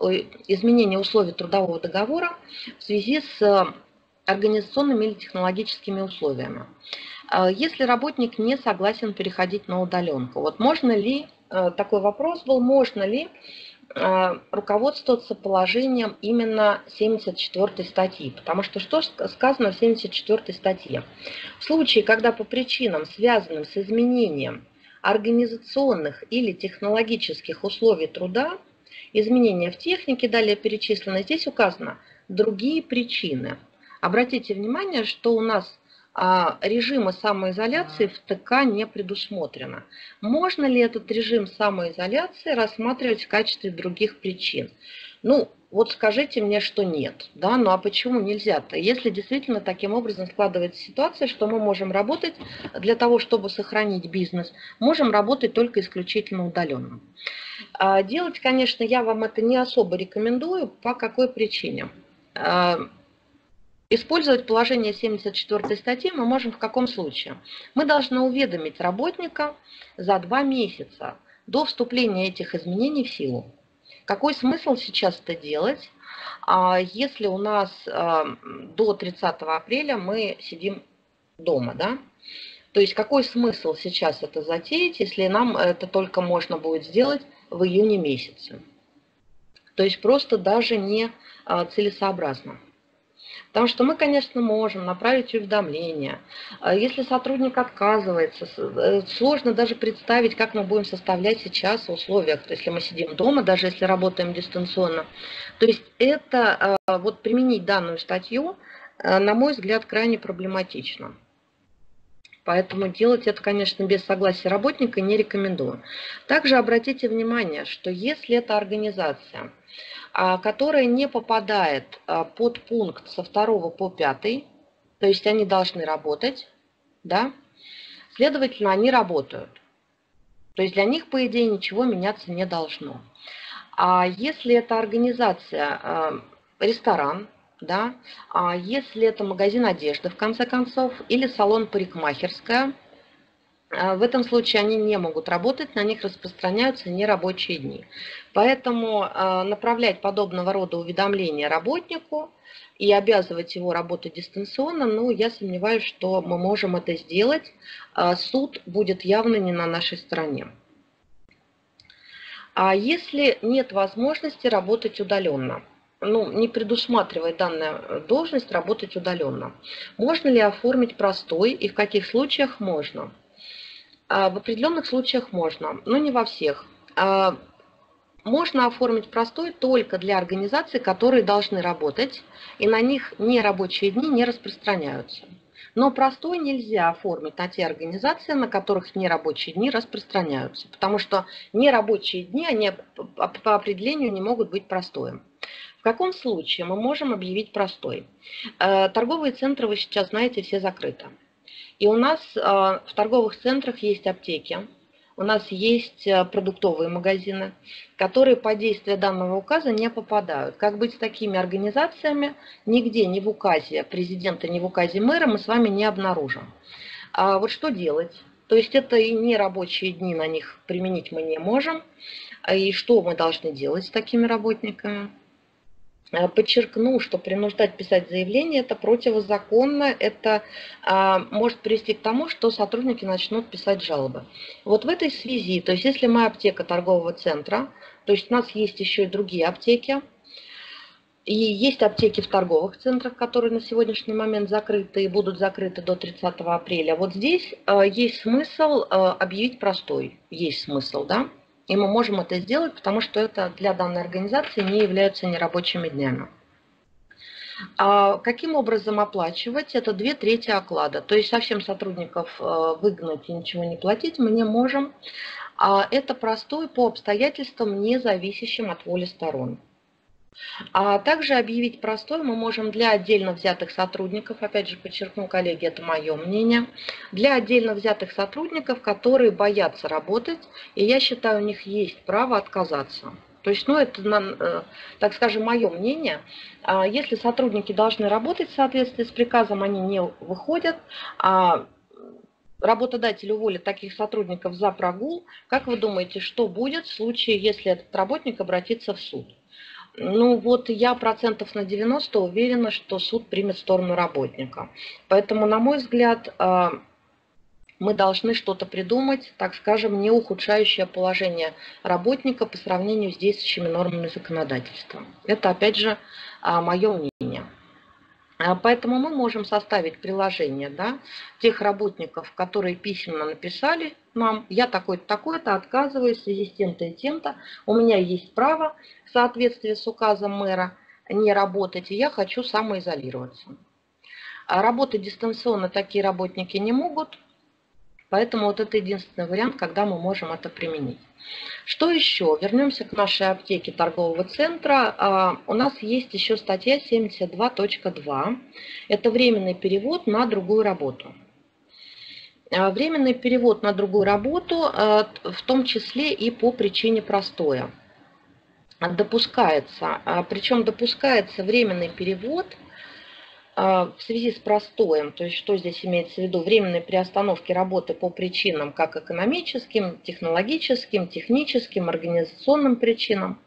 изменение условий трудового договора в связи с э, организационными или технологическими условиями. А если работник не согласен переходить на удаленку, вот можно ли, э, такой вопрос был, можно ли э, руководствоваться положением именно 74 статьи. Потому что что сказано в 74 статье? В случае, когда по причинам, связанным с изменением организационных или технологических условий труда, изменения в технике, далее перечислено, здесь указано другие причины. Обратите внимание, что у нас а, режима самоизоляции в ТК не предусмотрено. Можно ли этот режим самоизоляции рассматривать в качестве других причин? Ну, вот скажите мне, что нет. Да? Ну а почему нельзя-то? Если действительно таким образом складывается ситуация, что мы можем работать для того, чтобы сохранить бизнес, можем работать только исключительно удаленно. А делать, конечно, я вам это не особо рекомендую. По какой причине? А, использовать положение 74 статьи мы можем в каком случае? Мы должны уведомить работника за два месяца до вступления этих изменений в силу. Какой смысл сейчас это делать, а если у нас а, до 30 апреля мы сидим дома, да? То есть какой смысл сейчас это затеять, если нам это только можно будет сделать в июне месяце? То есть просто даже не а, целесообразно. Потому что мы, конечно, можем направить уведомление. А если сотрудник отказывается, э, сложно даже представить, как мы будем составлять сейчас в условиях, если мы сидим дома, даже если работаем дистанционно. То есть это, э, вот применить данную статью, э, на мой взгляд, крайне проблематично. Поэтому делать это, конечно, без согласия работника не рекомендую. Также обратите внимание, что если эта организация а, которая не попадает а, под пункт со 2 по 5, то есть они должны работать, да, следовательно, они работают. То есть для них, по идее, ничего меняться не должно. А если это организация, э, ресторан, да, а если это магазин одежды, в конце концов, или салон парикмахерская, в этом случае они не могут работать, на них распространяются нерабочие дни. Поэтому э, направлять подобного рода уведомления работнику и обязывать его работать дистанционно, ну, я сомневаюсь, что мы можем это сделать. А суд будет явно не на нашей стороне. А если нет возможности работать удаленно, ну, не предусматривает данная должность работать удаленно, можно ли оформить простой и в каких случаях можно? А в определенных случаях можно, но не во всех. А можно оформить простой только для организаций, которые должны работать, и на них нерабочие дни не распространяются. Но простой нельзя оформить на те организации, на которых нерабочие дни распространяются, потому что нерабочие дни, они по определению не могут быть простоем. В каком случае мы можем объявить простой? Э, торговые центры, вы сейчас знаете, все закрыты. И у нас э, в торговых центрах есть аптеки, у нас есть э, продуктовые магазины, которые по действию данного указа не попадают. Как быть с такими организациями? Нигде, ни в указе президента, ни в указе мэра мы с вами не обнаружим. А вот что делать? То есть это и не рабочие дни, на них применить мы не можем. И что мы должны делать с такими работниками? Э, подчеркну, что принуждать писать заявление это противозаконно, это а, может привести к тому, что сотрудники начнут писать жалобы. Вот в этой связи, то есть если мы аптека торгового центра, то есть у нас есть еще и другие аптеки, и есть аптеки в торговых центрах, которые на сегодняшний момент закрыты и будут закрыты до 30 апреля. Вот здесь э, есть смысл э, объявить простой, есть смысл, да? И мы можем это сделать, потому что это для данной организации не являются нерабочими днями. А каким образом оплачивать? Это две трети оклада. То есть совсем сотрудников э, выгнать и ничего не платить мы не можем. А это простой по обстоятельствам, не зависящим от воли сторон. А также объявить простой мы можем для отдельно взятых сотрудников, опять же подчеркну, коллеги, это мое мнение, для отдельно взятых сотрудников, которые боятся работать, и я считаю, у них есть право отказаться. То есть, ну, это, э, так скажем, мое мнение. А если сотрудники должны работать в соответствии с приказом, они не выходят, а работодатель уволит таких сотрудников за прогул, как вы думаете, что будет в случае, если этот работник обратится в суд? Ну вот я процентов на 90 уверена, что суд примет сторону работника. Поэтому, на мой взгляд, а, мы должны что-то придумать, так скажем, не ухудшающее положение работника по сравнению с действующими нормами законодательства. Это, опять же, а, мое мнение. А, поэтому мы можем составить приложение да, тех работников, которые письменно написали нам, я такой-то, такой-то, отказываюсь в связи с тем-то и тем-то, у меня есть право в соответствии с указом мэра не работать, и я хочу самоизолироваться. А работать дистанционно такие работники не могут, Поэтому вот это единственный вариант, когда мы можем это применить. Что еще? Вернемся к нашей аптеке торгового центра. А, у нас есть еще статья 72.2. Это временный перевод на другую работу. А, временный перевод на другую работу, а, в том числе и по причине простоя, допускается. Причем допускается временный перевод – в связи с простоем, то есть что здесь имеется в виду, временной приостановки работы по причинам как экономическим, технологическим, техническим, организационным причинам,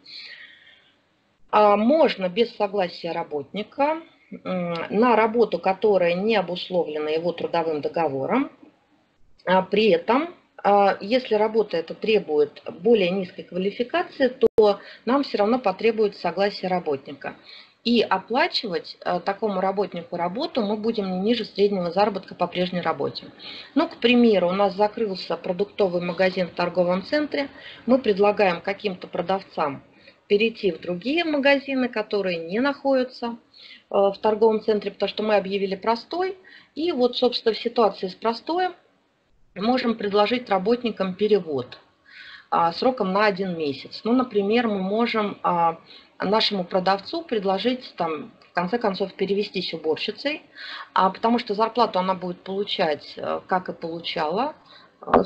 а, можно без согласия работника на работу, которая не обусловлена его трудовым договором, а при этом если работа это требует более низкой квалификации, то нам все равно потребуется согласие работника. И оплачивать э, такому работнику работу мы будем не ниже среднего заработка по прежней работе. Ну, к примеру, у нас закрылся продуктовый магазин в торговом центре. Мы предлагаем каким-то продавцам перейти в другие магазины, которые не находятся э, в торговом центре, потому что мы объявили простой. И вот, собственно, в ситуации с простоем можем предложить работникам перевод а, сроком на один месяц. Ну, например, мы можем а, нашему продавцу предложить там в конце концов перевестись уборщицей, а потому что зарплату она будет получать, э, как и получала,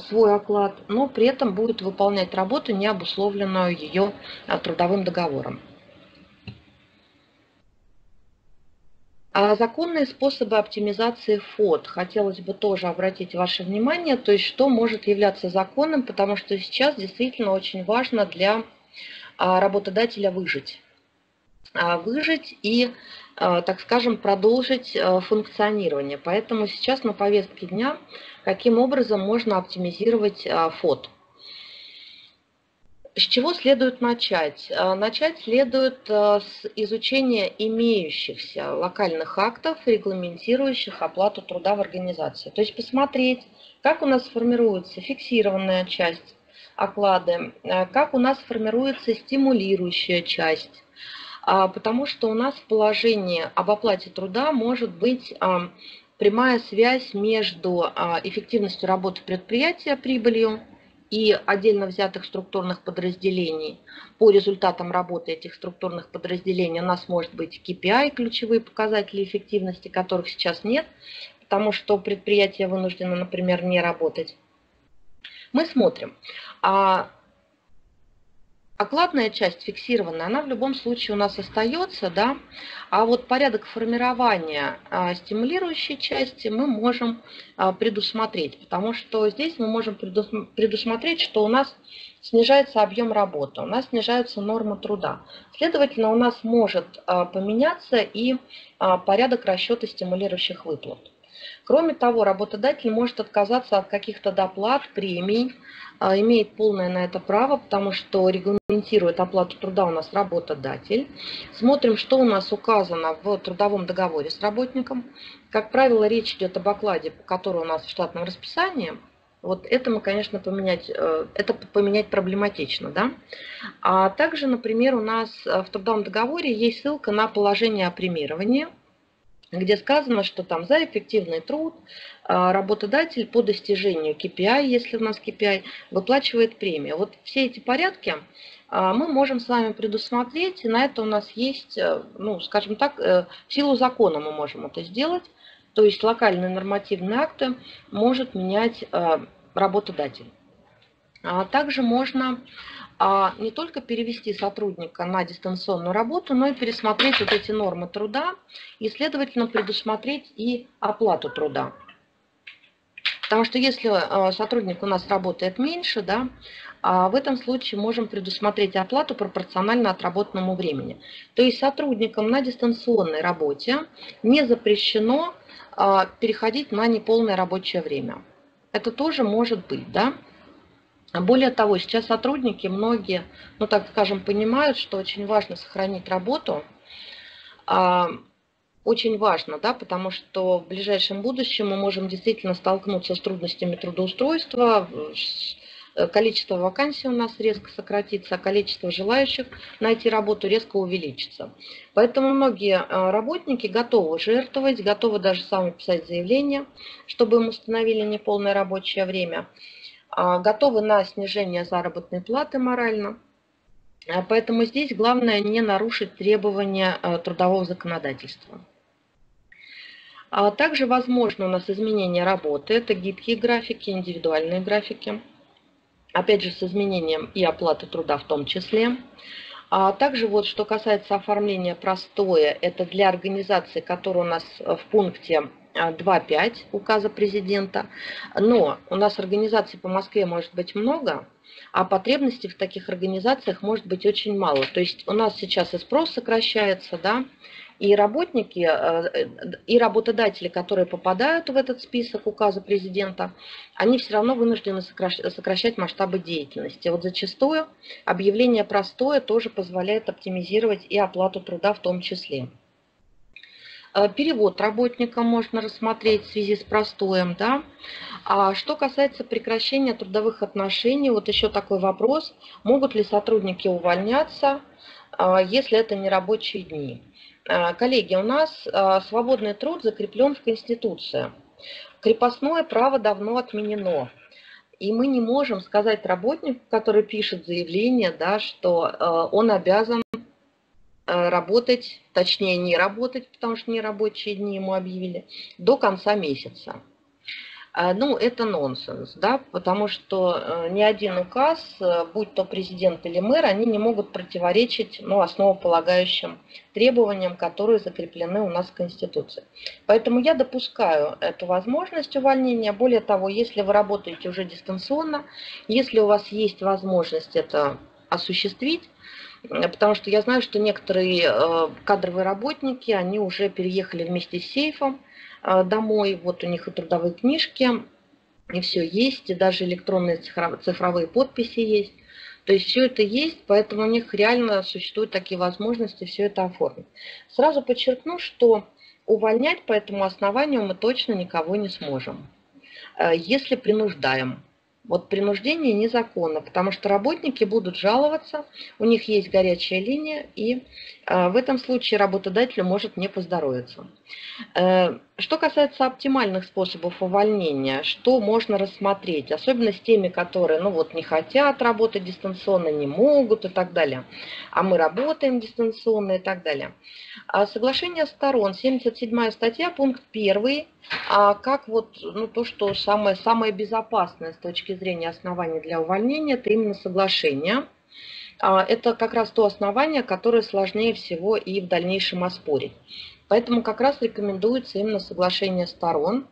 свой оклад, но при этом будет выполнять работу, не обусловленную ее трудовым договором. А законные способы оптимизации ФОД хотелось бы тоже обратить ваше внимание, то есть что может являться законным, потому что сейчас действительно очень важно для а, работодателя выжить. А, выжить и, а, так скажем, продолжить функционирование. Поэтому сейчас на повестке дня, каким образом можно оптимизировать ФОД. С чего следует начать? Начать следует с изучения имеющихся локальных актов, регламентирующих оплату труда в организации. То есть посмотреть, как у нас формируется фиксированная часть оклады, как у нас формируется стимулирующая часть. А, потому что у нас в положении об оплате труда может быть прямая связь между эффективностью работы предприятия, прибылью, и отдельно взятых структурных подразделений. По результатам работы этих структурных подразделений у нас может быть KPI, ключевые показатели эффективности, которых сейчас нет, потому что предприятия вынуждены, например, не работать. Мы смотрим, а окладная часть фиксированная, она в любом случае у нас остается, да, а вот порядок формирования а, стимулирующей части мы можем а, предусмотреть, потому что здесь мы можем предусмотреть, что у нас снижается объем работы, у нас снижаются нормы труда. Следовательно, у нас может а, поменяться и порядок расчета стимулирующих выплат. Кроме того, работодатель может отказаться от каких-то доплат, премий, имеет полное на это право, потому что регламентирует оплату труда у нас работодатель. Смотрим, что у нас указано в трудовом договоре с работником. Как правило, речь идет об окладе, который у нас в штатном расписании. Вот это мы, конечно, поменять, э, это поменять проблематично. Да? А также, например, у нас в трудовом договоре есть ссылка на положение о премировании – где сказано, что там за эффективный труд а, работодатель по достижению KPI, если у нас KPI, выплачивает премию. Вот все эти порядки а, мы можем с вами предусмотреть, и на это у нас есть, э, ну, скажем так, э, в силу закона мы можем это сделать, то есть локальные нормативные акты может менять э, работодатель. А также можно а не только перевести сотрудника на дистанционную работу, но и пересмотреть вот эти нормы труда и, следовательно, предусмотреть и оплату труда. Потому что если э, сотрудник у нас работает меньше, да, а в этом случае можем предусмотреть оплату пропорционально отработанному времени. То есть сотрудникам на дистанционной работе не запрещено а, переходить на неполное рабочее время. Это тоже может быть, да. Более того, сейчас сотрудники многие, ну так скажем, понимают, что очень важно сохранить работу. А, очень важно, да, потому что в ближайшем будущем мы можем действительно столкнуться с трудностями трудоустройства, количество вакансий у нас резко сократится, а количество желающих найти работу резко увеличится. Поэтому многие а, работники готовы жертвовать, готовы даже сами писать заявление, чтобы им установили неполное рабочее время. А, готовы на снижение заработной платы морально. А, поэтому здесь главное не нарушить требования а, трудового законодательства. Также возможно у нас изменение работы. Это гибкие графики, индивидуальные графики. Опять же, с изменением и оплаты труда в том числе. А также вот, что касается оформления простое, это для организации, которая у нас в пункте 2.5 указа президента. Но у нас организаций по Москве может быть много, а потребностей в таких организациях может быть очень мало. То есть у нас сейчас и спрос сокращается, да, и работники, э, и работодатели, которые попадают в этот список указа президента, они все равно вынуждены сокращать масштабы деятельности. Вот зачастую объявление простое тоже позволяет оптимизировать и оплату труда в том числе. Э, перевод работника можно рассмотреть в связи с простоем. Да? А что касается прекращения трудовых отношений, вот еще такой вопрос. Могут ли сотрудники увольняться, э, если это не рабочие дни? Э, коллеги, у нас свободный труд закреплен в Конституции. Крепостное право давно отменено. И мы не можем сказать работнику, который пишет заявление, да, что он обязан работать, точнее не работать, потому что не рабочие дни ему объявили, до конца месяца. А, ну, это нонсенс, да, потому что э, ни один указ, э, будь то президент или мэр, они не могут противоречить ну, основополагающим требованиям, которые закреплены у нас в Конституции. Поэтому я допускаю эту возможность увольнения. Более того, если вы работаете уже дистанционно, если у вас есть возможность это осуществить, э, потому что я знаю, что некоторые кадровые работники, они уже переехали вместе с сейфом, домой. Вот у них и трудовые книжки, и все есть, и даже электронные цифровые подписи есть. То есть все это есть, поэтому у них реально существуют такие возможности все это оформить. Сразу подчеркну, что увольнять по этому основанию мы точно никого не сможем, э, если принуждаем. Вот принуждение незаконно, потому что работники будут жаловаться, у них есть горячая линия, и в этом случае работодателю может не поздоровиться. Э, что касается оптимальных способов увольнения, что можно рассмотреть, особенно с теми, которые ну вот, не хотят работать дистанционно, не могут и так далее, а мы работаем дистанционно и так далее. А соглашение сторон, 77 статья, пункт 1, а как вот ну, то, что самое, самое безопасное с точки зрения оснований для увольнения, это именно соглашение. А, это как раз то основание, которое сложнее всего и в дальнейшем оспорить. Поэтому как раз рекомендуется именно соглашение сторон.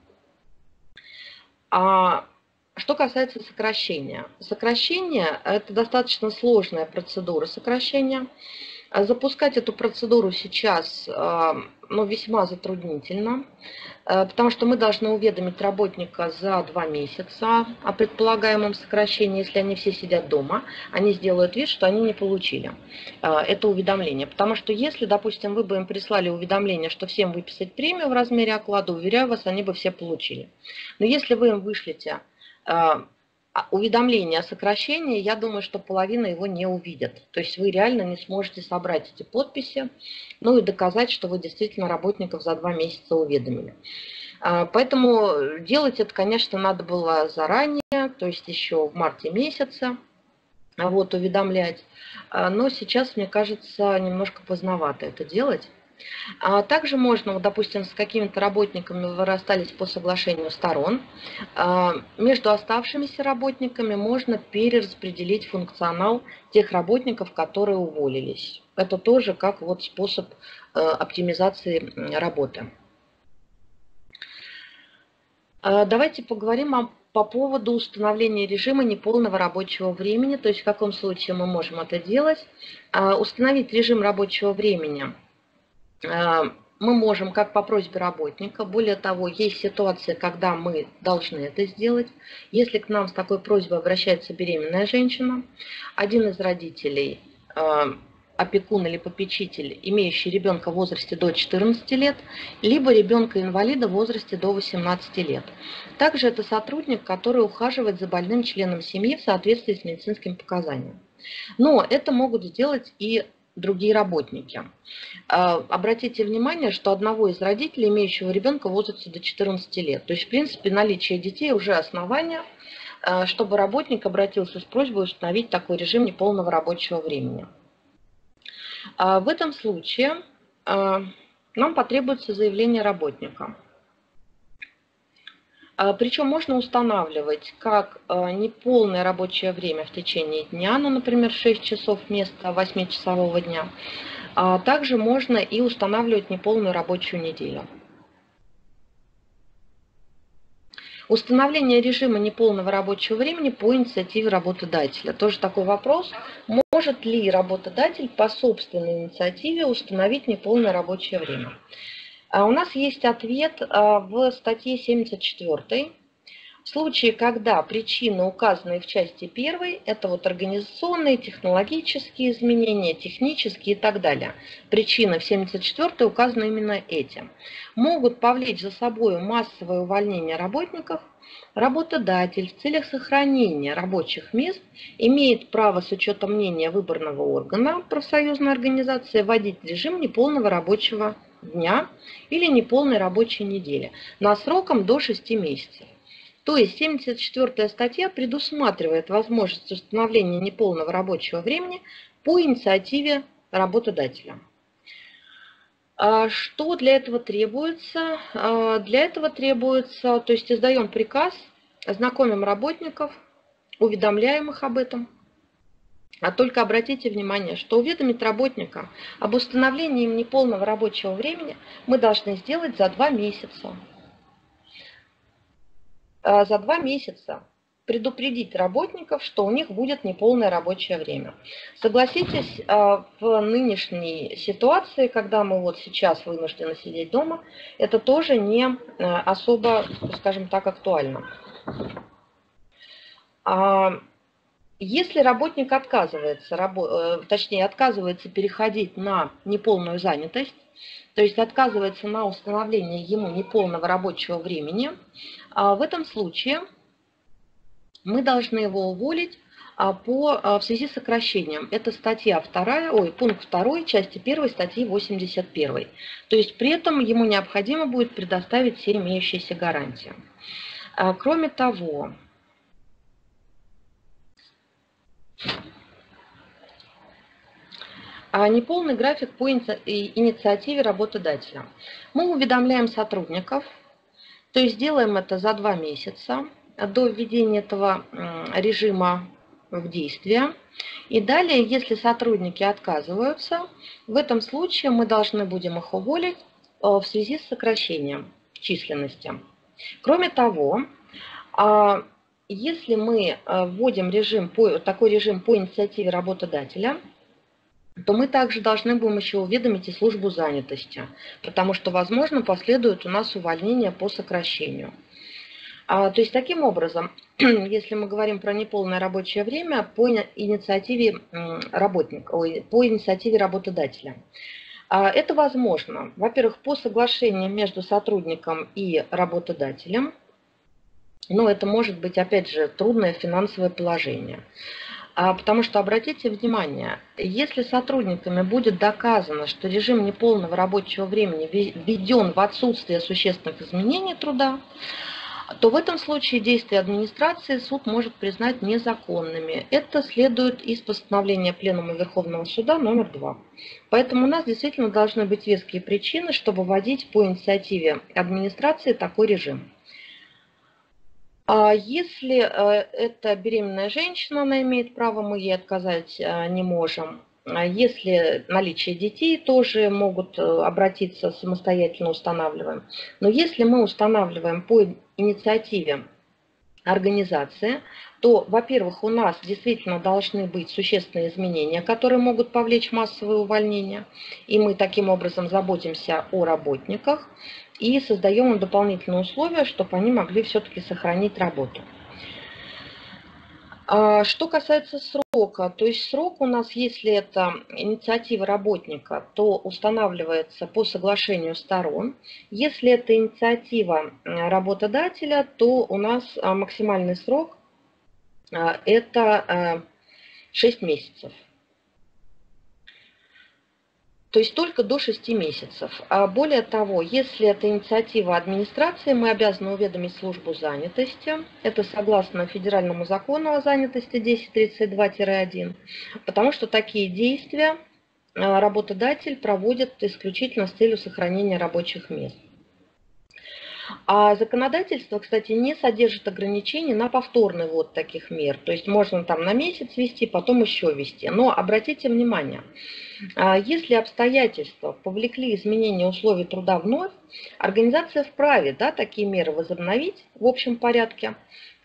А что касается сокращения. Сокращение – это достаточно сложная процедура сокращения. А запускать эту процедуру сейчас а, ну, весьма затруднительно, а, потому что мы должны уведомить работника за два месяца о предполагаемом сокращении, если они все сидят дома, они сделают вид, что они не получили это уведомление. Потому что если, допустим, вы бы им прислали уведомление, что всем выписать премию в размере оклада, уверяю вас, они бы все получили. Но если вы им вышлете а уведомление о сокращении, я думаю, что половина его не увидят. То есть вы реально не сможете собрать эти подписи, ну и доказать, что вы действительно работников за два месяца уведомили. А, поэтому делать это, конечно, надо было заранее, то есть еще в марте месяце, вот, уведомлять. А, но сейчас, мне кажется, немножко поздновато это делать. А также можно, допустим, с какими-то работниками вы расстались по соглашению сторон. А, между оставшимися работниками можно перераспределить функционал тех работников, которые уволились. Это тоже как вот способ э, оптимизации работы. А, давайте поговорим о по поводу установления режима неполного рабочего времени, то есть в каком случае мы можем это делать. Установить режим рабочего времени мы можем, как по просьбе работника, более того, есть ситуации, когда мы должны это сделать. Если к нам с такой просьбой обращается беременная женщина, один из родителей, э, опекун или попечитель, имеющий ребенка в возрасте до 14 лет, либо ребенка-инвалида в возрасте до 18 лет. Также это сотрудник, который ухаживает за больным членом семьи в соответствии с медицинским показанием. Но это могут сделать и другие работники. А, обратите внимание, что одного из родителей, имеющего ребенка в до 14 лет. То есть, в принципе, наличие детей уже основание, а, чтобы работник обратился с просьбой установить такой режим неполного рабочего времени. А, в этом случае нам потребуется заявление работника. А, Причем можно устанавливать как а, неполное рабочее время в течение дня, ну, например, 6 часов вместо 8-часового дня. А также можно и устанавливать неполную рабочую неделю. Установление режима неполного рабочего времени по инициативе работодателя. Тоже такой вопрос. Может ли работодатель по собственной инициативе установить неполное рабочее время? А у нас есть ответ а, в статье 74. В случае, когда причины, указанные в части 1, это вот организационные, технологические изменения, технические и так далее. Причины в 74 указаны именно этим. Могут повлечь за собой массовое увольнение работников, Работодатель в целях сохранения рабочих мест имеет право с учетом мнения выборного органа профсоюзной организации вводить режим неполного рабочего дня или неполной рабочей недели на сроком до 6 месяцев. То есть 74 статья предусматривает возможность установления неполного рабочего времени по инициативе работодателя. А что для этого требуется? А, для этого требуется, то есть издаем приказ, знакомим работников, уведомляем их об этом. А только обратите внимание, что уведомить работника об установлении им неполного рабочего времени мы должны сделать за два месяца. А, за два месяца предупредить работников, что у них будет неполное рабочее время. Согласитесь, а, в нынешней ситуации, когда мы вот сейчас вынуждены сидеть дома, это тоже не а, особо, скажем так, актуально. А, если работник отказывается, э, точнее отказывается переходить на неполную занятость, то есть отказывается на установление ему неполного рабочего времени, в этом случае мы должны его уволить а, по, а, в связи с сокращением. Это статья 2, ой, пункт 2 части 1 статьи 81. То есть при этом ему необходимо будет предоставить все имеющиеся гарантии. А, кроме того, неполный график по инициативе работодателя. Мы уведомляем сотрудников, то есть делаем это за два месяца до введения этого режима в действие. И далее, если сотрудники отказываются, в этом случае мы должны будем их уволить э, в связи с сокращением численности. Кроме того, а, если мы э, вводим режим по, такой режим по инициативе работодателя, то мы также должны будем еще уведомить и службу занятости, потому что, возможно, последует у нас увольнение по сокращению. А, то есть таким образом, если мы говорим про неполное рабочее время по инициативе работника, по инициативе работодателя. А, это возможно, во-первых, по соглашению между сотрудником и работодателем, но это может быть, опять же, трудное финансовое положение. А, потому что, обратите внимание, если сотрудниками будет доказано, что режим неполного рабочего времени введен в отсутствие существенных изменений труда, то в этом случае действия администрации суд может признать незаконными. Это следует из постановления Пленума Верховного Суда номер 2. Поэтому у нас действительно должны быть веские причины, чтобы вводить по инициативе администрации такой режим. А если э, это беременная женщина, она имеет право, мы ей отказать э, не можем. А если наличие детей, тоже могут э, обратиться самостоятельно устанавливаем. Но если мы устанавливаем по инициативе организации, то, во-первых, у нас действительно должны быть существенные изменения, которые могут повлечь массовое увольнение, и мы таким образом заботимся о работниках и создаем им дополнительные условия, чтобы они могли все-таки сохранить работу. А, что касается срока, то есть срок у нас, если это инициатива работника, то устанавливается по соглашению сторон. Если это инициатива работодателя, то у нас а, максимальный срок а, это 6 месяцев то есть только до 6 месяцев. А более того, если это инициатива администрации, мы обязаны уведомить службу занятости. Это согласно федеральному закону о занятости 1032-1, потому что такие действия а, работодатель проводит исключительно с целью сохранения рабочих мест. А законодательство, кстати, не содержит ограничений на повторный ввод таких мер. То есть можно там на месяц вести, потом еще вести. Но обратите внимание, а, если обстоятельства повлекли изменение условий труда вновь, организация вправе да, такие меры возобновить в общем порядке.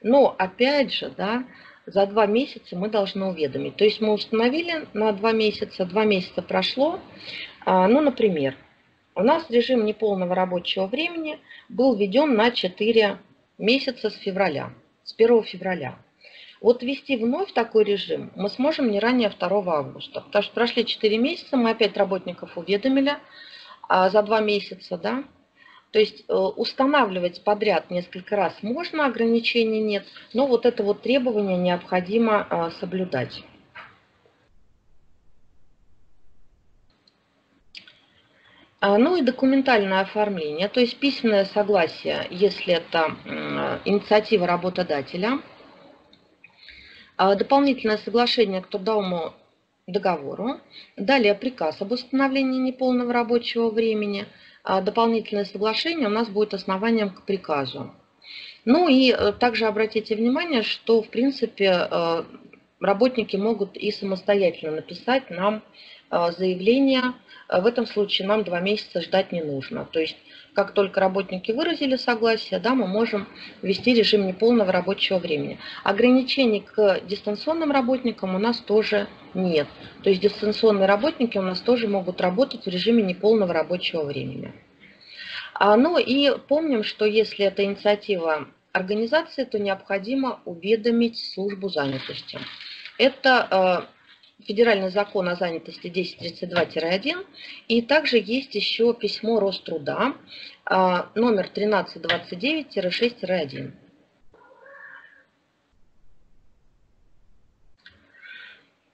Но опять же, да, за два месяца мы должны уведомить. То есть мы установили на два месяца, два месяца прошло. А, ну, например, у нас режим неполного рабочего времени был введен на 4 месяца с февраля, с 1 февраля. Вот ввести вновь такой режим мы сможем не ранее 2 августа, потому что прошли 4 месяца, мы опять работников уведомили а, за 2 месяца, да. То есть э, устанавливать подряд несколько раз можно, ограничений нет, но вот это вот требование необходимо а, соблюдать. Ну и документальное оформление, то есть письменное согласие, если это инициатива работодателя – а дополнительное соглашение к трудовому договору. Далее приказ об установлении неполного рабочего времени. А дополнительное соглашение у нас будет основанием к приказу. Ну и э, также обратите внимание, что в принципе э, работники могут и самостоятельно написать нам э, заявление. В этом случае нам два месяца ждать не нужно. То есть как только работники выразили согласие, да, мы можем ввести режим неполного рабочего времени. Ограничений к дистанционным работникам у нас тоже нет. То есть дистанционные работники у нас тоже могут работать в режиме неполного рабочего времени. А, ну и помним, что если это инициатива организации, то необходимо уведомить службу занятости. Это э, Федеральный закон о занятости 1032-1. И также есть еще письмо Роструда а, номер 1329-6-1.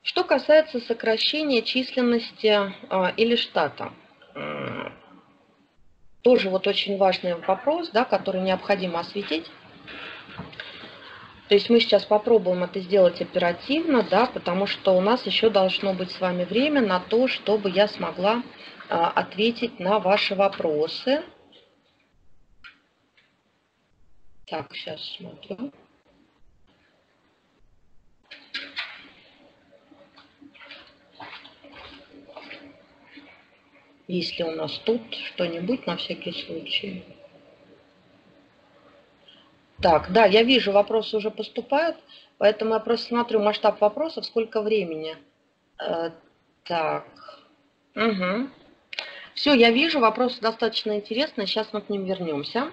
Что касается сокращения численности а, или штата, тоже вот очень важный вопрос, да, который необходимо осветить. То есть мы сейчас попробуем это сделать оперативно, да, потому что у нас еще должно быть с вами время на то, чтобы я смогла а, ответить на ваши вопросы. Так, сейчас смотрю. Есть ли у нас тут что-нибудь на всякий случай? Так, да, я вижу, вопросы уже поступают, поэтому я просто смотрю масштаб вопросов, сколько времени. Э, так, угу. Все, я вижу, вопросы достаточно интересные, сейчас мы к ним вернемся.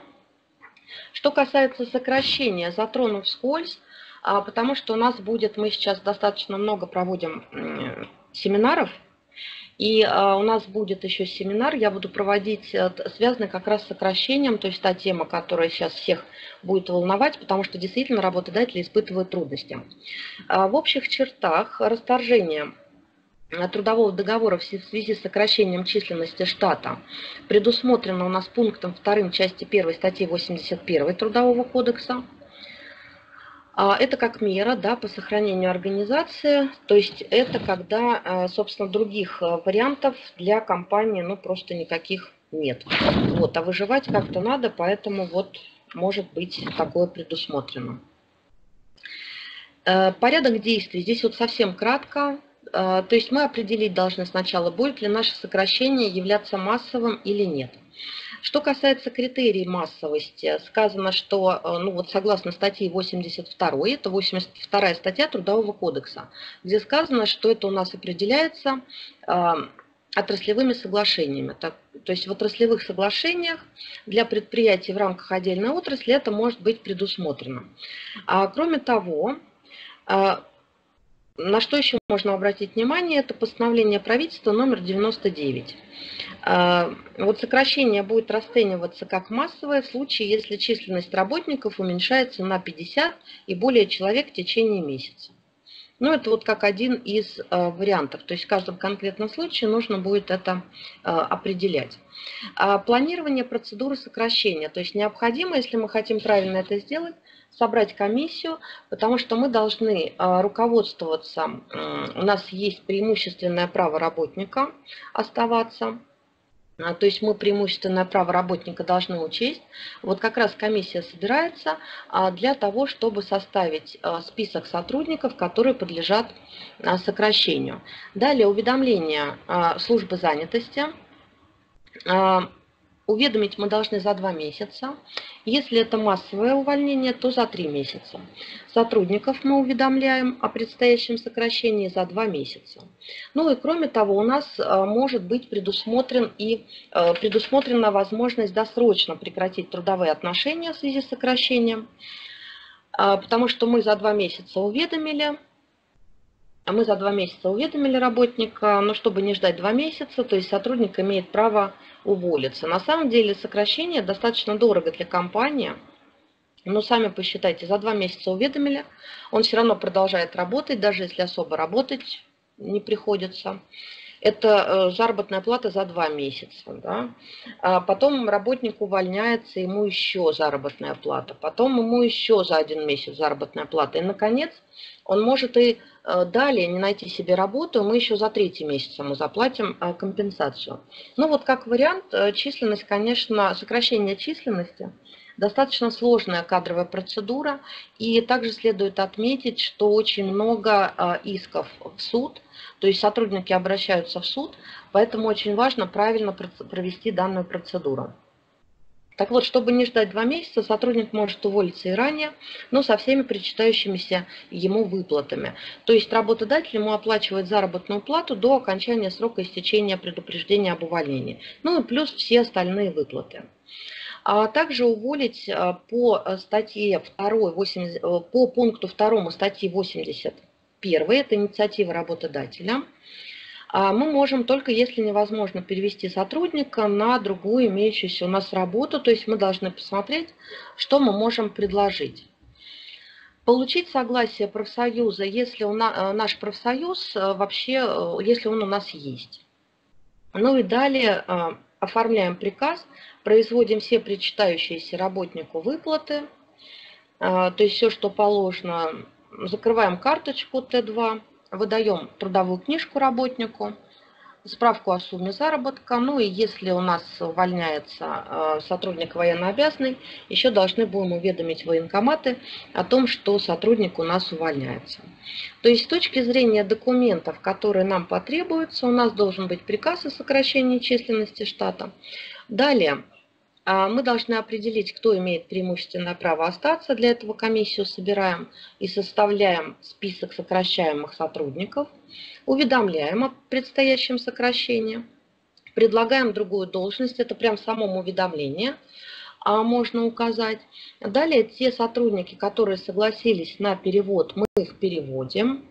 Что касается сокращения, затронув вскользь, а, потому что у нас будет, мы сейчас достаточно много проводим семинаров, и а, у нас будет еще семинар, я буду проводить, э, связанный как раз с сокращением, то есть та тема, которая сейчас всех будет волновать, потому что действительно работодатели испытывают трудности. А, в общих чертах расторжение трудового договора в связи с сокращением численности штата предусмотрено у нас пунктом 2 части 1 статьи 81 Трудового кодекса. А, это как мера да, по сохранению организации, то есть это когда, а, собственно, других а, вариантов для компании ну, просто никаких нет. Вот, а выживать как-то надо, поэтому вот может быть такое предусмотрено. Э, порядок действий. Здесь вот совсем кратко. То есть мы определить должны сначала, будет ли наше сокращение являться массовым или нет. Что касается критерий массовости, сказано, что э, ну вот согласно статье 82, это 82 статья Трудового кодекса, где сказано, что это у нас определяется э, отраслевыми соглашениями. Так, то есть в отраслевых соглашениях для предприятий в рамках отдельной отрасли это может быть предусмотрено. А, кроме того, э, на что еще можно обратить внимание, это постановление правительства номер 99. А, вот сокращение будет расцениваться как массовое в случае, если численность работников уменьшается на 50 и более человек в течение месяца. Ну, это вот как один из э, вариантов. То есть в каждом конкретном случае нужно будет это э, определять. А планирование процедуры сокращения. То есть необходимо, если мы хотим правильно это сделать, собрать комиссию, потому что мы должны руководствоваться, у нас есть преимущественное право работника оставаться, а, то есть мы преимущественное право работника должны учесть. Вот как раз комиссия собирается а, для того, чтобы составить а, список сотрудников, которые подлежат сокращению. Далее уведомление службы занятости Уведомить мы должны за два месяца. Если это массовое увольнение, то за три месяца. Сотрудников мы уведомляем о предстоящем сокращении за два месяца. Ну и кроме того, у нас э, может быть предусмотрен и э, предусмотрена возможность досрочно прекратить трудовые отношения в связи с сокращением, э, потому что мы за два месяца уведомили, мы за два месяца уведомили работника, но чтобы не ждать два месяца, то есть сотрудник имеет право уволиться. На самом деле сокращение достаточно дорого для компании, но сами посчитайте, за два месяца уведомили, он все равно продолжает работать, даже если особо работать не приходится. Это заработная плата за два месяца. Да? А потом работник увольняется, ему еще заработная плата. Потом ему еще за один месяц заработная плата. И, наконец, он может и э, далее не найти себе работу, мы еще за третий месяц ему заплатим э, компенсацию. Ну вот как вариант, э, численность, конечно, сокращение численности достаточно сложная кадровая процедура. И также следует отметить, что очень много исков в суд, то есть сотрудники обращаются в суд, поэтому очень важно правильно провести данную процедуру. Так вот, чтобы не ждать два месяца, сотрудник может уволиться и ранее, но со всеми причитающимися ему выплатами. То есть работодатель ему оплачивает заработную плату до окончания срока истечения предупреждения об увольнении. Ну и плюс все остальные выплаты. А также уволить а, по статье 2, 80, э, по пункту 2 статьи 81, это инициатива работодателя, мы можем только если невозможно перевести сотрудника на другую имеющуюся у нас работу, то есть мы должны посмотреть, что мы можем предложить. Получить согласие профсоюза, если у нас, э, наш профсоюз э, вообще, э, если он у нас есть. Ну и далее оформляем приказ, производим все причитающиеся работнику выплаты, то есть все, что положено, закрываем карточку Т2, выдаем трудовую книжку работнику, справку о сумме заработка. Ну и если у нас увольняется э, сотрудник военнообязанный, еще должны будем уведомить военкоматы о том, что сотрудник у нас увольняется. То есть с точки зрения документов, которые нам потребуются, у нас должен быть приказ о сокращении численности штата. Далее мы должны определить, кто имеет преимущественное право остаться. Для этого комиссию собираем и составляем список сокращаемых сотрудников, уведомляем о предстоящем сокращении, предлагаем другую должность, это прям в самом уведомлении а, можно указать. Далее те сотрудники, которые согласились на перевод, мы их переводим.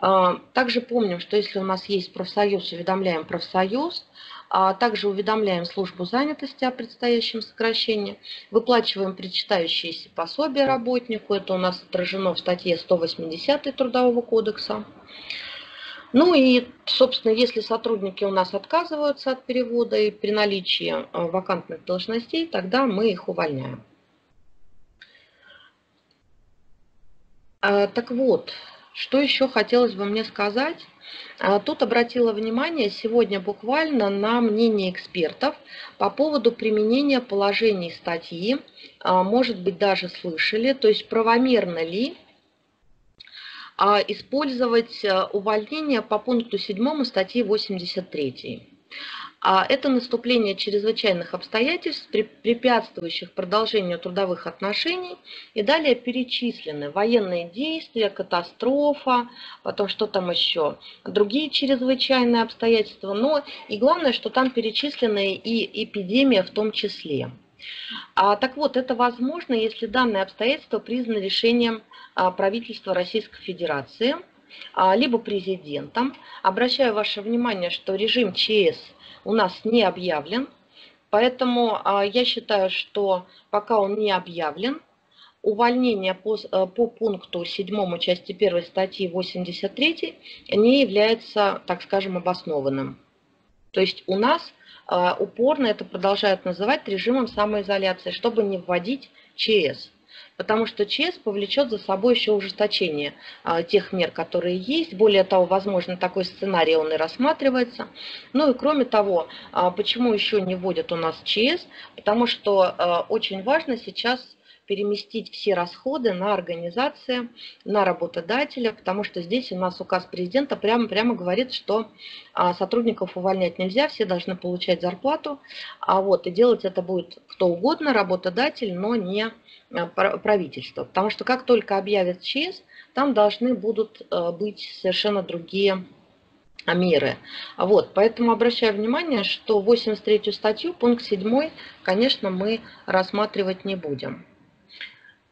А, также помним, что если у нас есть профсоюз, уведомляем профсоюз. А также уведомляем службу занятости о предстоящем сокращении, выплачиваем причитающиеся пособия работнику, это у нас отражено в статье 180 Трудового кодекса. Ну и, собственно, если сотрудники у нас отказываются от перевода и при наличии э, вакантных должностей, тогда мы их увольняем. А, так вот, что еще хотелось бы мне сказать? А, тут обратила внимание сегодня буквально на мнение экспертов по поводу применения положений статьи. А, может быть, даже слышали, то есть правомерно ли а, использовать увольнение по пункту 7 статьи 83. А это наступление чрезвычайных обстоятельств, препятствующих продолжению трудовых отношений. И далее перечислены военные действия, катастрофа, потом что там еще, другие чрезвычайные обстоятельства. Но и главное, что там перечислены и эпидемия в том числе. А, так вот, это возможно, если данные обстоятельства признаны решением а, правительства Российской Федерации, а, либо президентом. Обращаю ваше внимание, что режим ЧС – у нас не объявлен. Поэтому а, я считаю, что пока он не объявлен, увольнение по, э, по пункту 7 части 1 статьи 83 не является, так скажем, обоснованным. То есть у нас а, упорно это продолжают называть режимом самоизоляции, чтобы не вводить ЧС потому что ЧС повлечет за собой еще ужесточение а, тех мер, которые есть. Более того, возможно, такой сценарий он и рассматривается. Ну и кроме того, а, почему еще не вводят у нас ЧС? Потому что а, очень важно сейчас переместить все расходы на организации, на работодателя, потому что здесь у нас указ президента прямо, прямо говорит, что сотрудников увольнять нельзя, все должны получать зарплату, а вот и делать это будет кто угодно, работодатель, но не Э, правительства. Потому что как только объявят ЧС, там должны будут э, быть совершенно другие меры. Вот, поэтому обращаю внимание, что 83 статью, пункт 7, конечно, мы рассматривать не будем.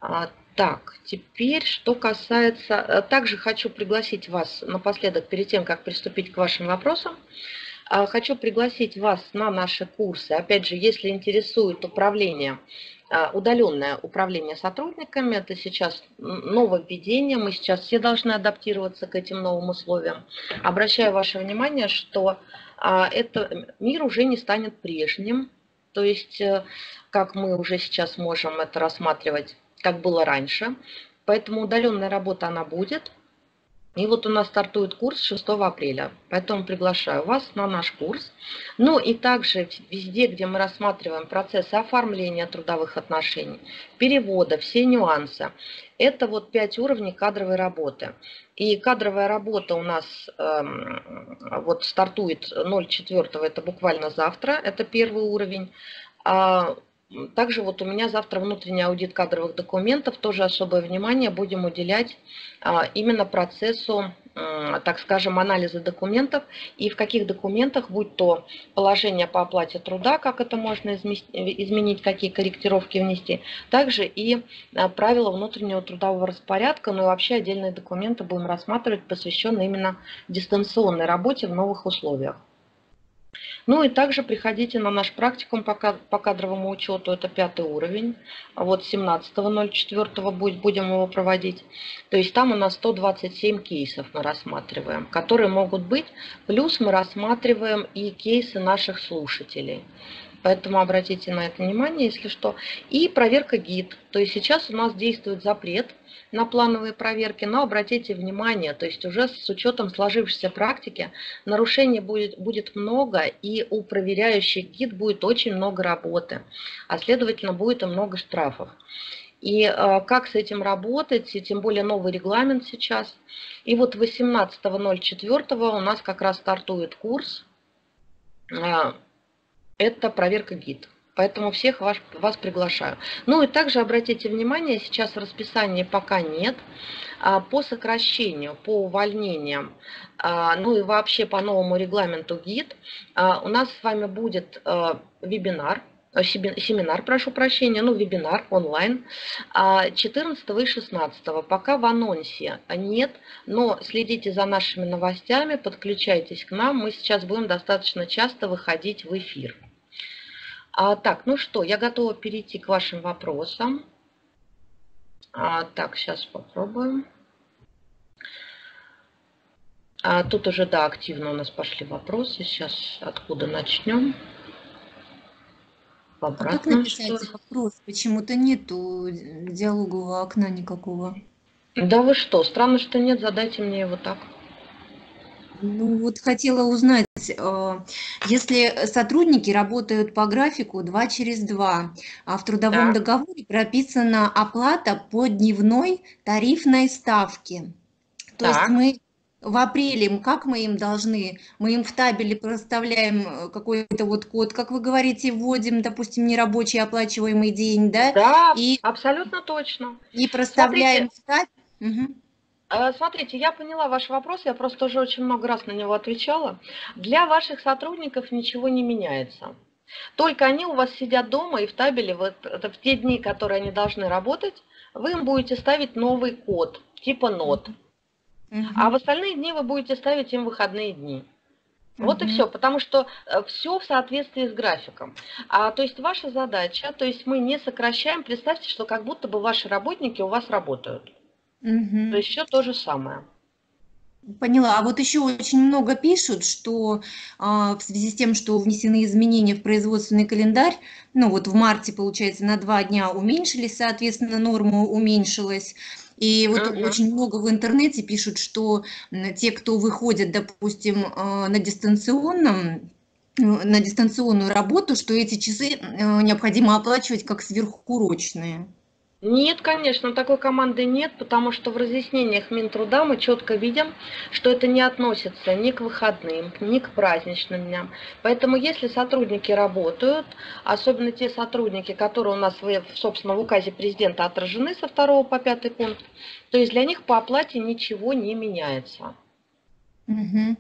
А, так, теперь, что касается... Также хочу пригласить вас напоследок, перед тем, как приступить к вашим вопросам, Хочу пригласить вас на наши курсы. Опять же, если интересует управление а, удаленное управление сотрудниками. Это сейчас нововведение, мы сейчас все должны адаптироваться к этим новым условиям. Обращаю ваше внимание, что а, это, мир уже не станет прежним, то есть э, как мы уже сейчас можем это рассматривать, как было раньше. Поэтому удаленная работа, она будет. И вот у нас стартует курс 6 апреля, поэтому приглашаю вас на наш курс. Ну и также везде, где мы рассматриваем процессы оформления трудовых отношений, перевода, все нюансы. Это вот 5 уровней кадровой работы. И кадровая работа у нас э, вот стартует 0,4, это буквально завтра, это первый уровень. Также вот у меня завтра внутренний аудит кадровых документов, тоже особое внимание будем уделять а, именно процессу, так скажем, анализа документов и в каких документах, будь то положение по оплате труда, как это можно изменить, какие корректировки внести, также и а, правила внутреннего трудового распорядка, ну и вообще отдельные документы будем рассматривать, посвященные именно дистанционной работе в новых условиях. Ну и также приходите на наш практикум по, по кадровому учету, это пятый уровень. А вот 17.04 будем его проводить. То есть там у нас 127 кейсов мы рассматриваем, которые могут быть. Плюс мы рассматриваем и кейсы наших слушателей. Поэтому обратите на это внимание, если что. И проверка гид. То есть сейчас у нас действует запрет на плановые проверки, но обратите внимание, то есть уже с учетом сложившейся практики нарушений будет, будет много, и у проверяющих гид будет очень много работы, а следовательно будет и много штрафов. И э, как с этим работать, и тем более новый регламент сейчас. И вот 18.04 у нас как раз стартует курс э, это проверка гид. Поэтому всех вас, вас приглашаю. Ну и также обратите внимание, сейчас расписания пока нет. А, по сокращению, по увольнениям, а, ну и вообще по новому регламенту ГИД, а, у нас с вами будет вебинар, семинар, прошу прощения, ну, вебинар онлайн 14 и 16. Пока в анонсе нет, но следите за нашими новостями, подключайтесь к нам. Мы сейчас будем достаточно часто выходить в эфир. А, так, ну что, я готова перейти к вашим вопросам. А, так, сейчас попробуем. А, тут уже, да, активно у нас пошли вопросы. Сейчас откуда начнем? В а как написать вопрос? Почему-то нету диалогового окна никакого. Да вы что, странно, что нет, задайте мне его так. Ну вот хотела узнать, э, если сотрудники работают по графику 2 через 2, а в трудовом да. договоре прописана оплата по дневной тарифной ставке. То так. есть мы в апреле, как мы им должны, мы им в табеле проставляем э, какой-то вот код, как вы говорите, вводим, допустим, нерабочий оплачиваемый день, да? Да, и, абсолютно точно. И проставляем Смотрите. в табель. Угу. Э, смотрите, я поняла ваш вопрос, я просто уже очень много раз на него отвечала. Для ваших сотрудников ничего не меняется. Только они у вас сидят дома и в табеле, вот, это в те дни, которые они должны работать, вы им будете ставить новый код, типа нот. Угу. А в остальные дни вы будете ставить им выходные дни. Вот угу. и все, потому что э, все в соответствии с графиком. А, то есть ваша задача, то есть мы не сокращаем, представьте, что как будто бы ваши работники у вас работают. Угу. То есть все то же самое. Поняла. А вот еще очень много пишут, что а, в связи с тем, что внесены изменения в производственный календарь, ну вот в марте, получается, на два дня уменьшились, соответственно, норма уменьшилась. И вот uh-huh. очень много в интернете пишут, что те, кто выходят, допустим, а, на дистанционном на дистанционную работу, что эти часы необходимо оплачивать как сверхурочные. Нет, конечно, такой команды нет, потому что в разъяснениях Минтруда мы четко видим, что это не относится ни к выходным, ни к праздничным дням. Поэтому если сотрудники работают, особенно те сотрудники, которые у нас, собственно, в указе президента отражены со 2 по 5 пункт, то есть для них по оплате ничего не меняется. Угу.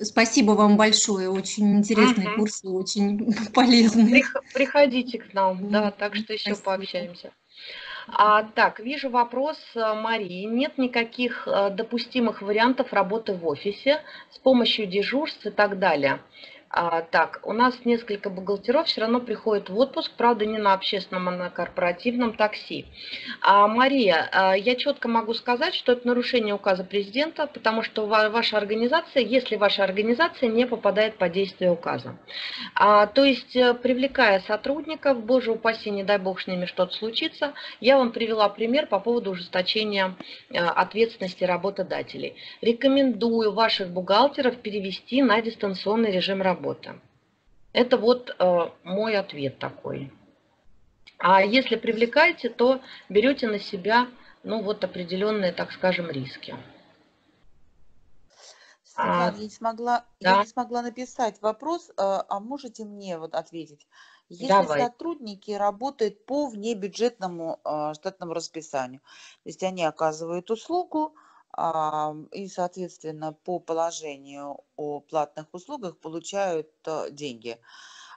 Спасибо вам большое, очень интересный угу. курс, очень полезный. Приходите к нам, да, так что еще Спасибо. пообщаемся. А, так, вижу вопрос э, Марии. Нет никаких э, допустимых вариантов работы в офисе с помощью дежурств и так далее. А, так, у нас несколько бухгалтеров все равно приходят в отпуск, правда, не на общественном, а на корпоративном такси. А, Мария, а, я четко могу сказать, что это нарушение указа президента, потому что ваша организация, если ваша организация не попадает под действие указа. А, то есть, э, привлекая сотрудников, боже упаси, не дай бог с ними что-то случится, я вам привела пример по поводу ужесточения э, ответственности работодателей. Рекомендую ваших бухгалтеров перевести на дистанционный режим работы работа. Это вот э, мой ответ такой. А если привлекаете, то берете на себя ну, вот определенные, так скажем, риски. Светлана, а, я, не смогла, да. я не смогла написать вопрос, а, а можете мне вот ответить? Если Давай. сотрудники работают по внебюджетному а, штатному расписанию, то есть они оказывают услугу, и, соответственно, по положению о платных услугах получают э, деньги.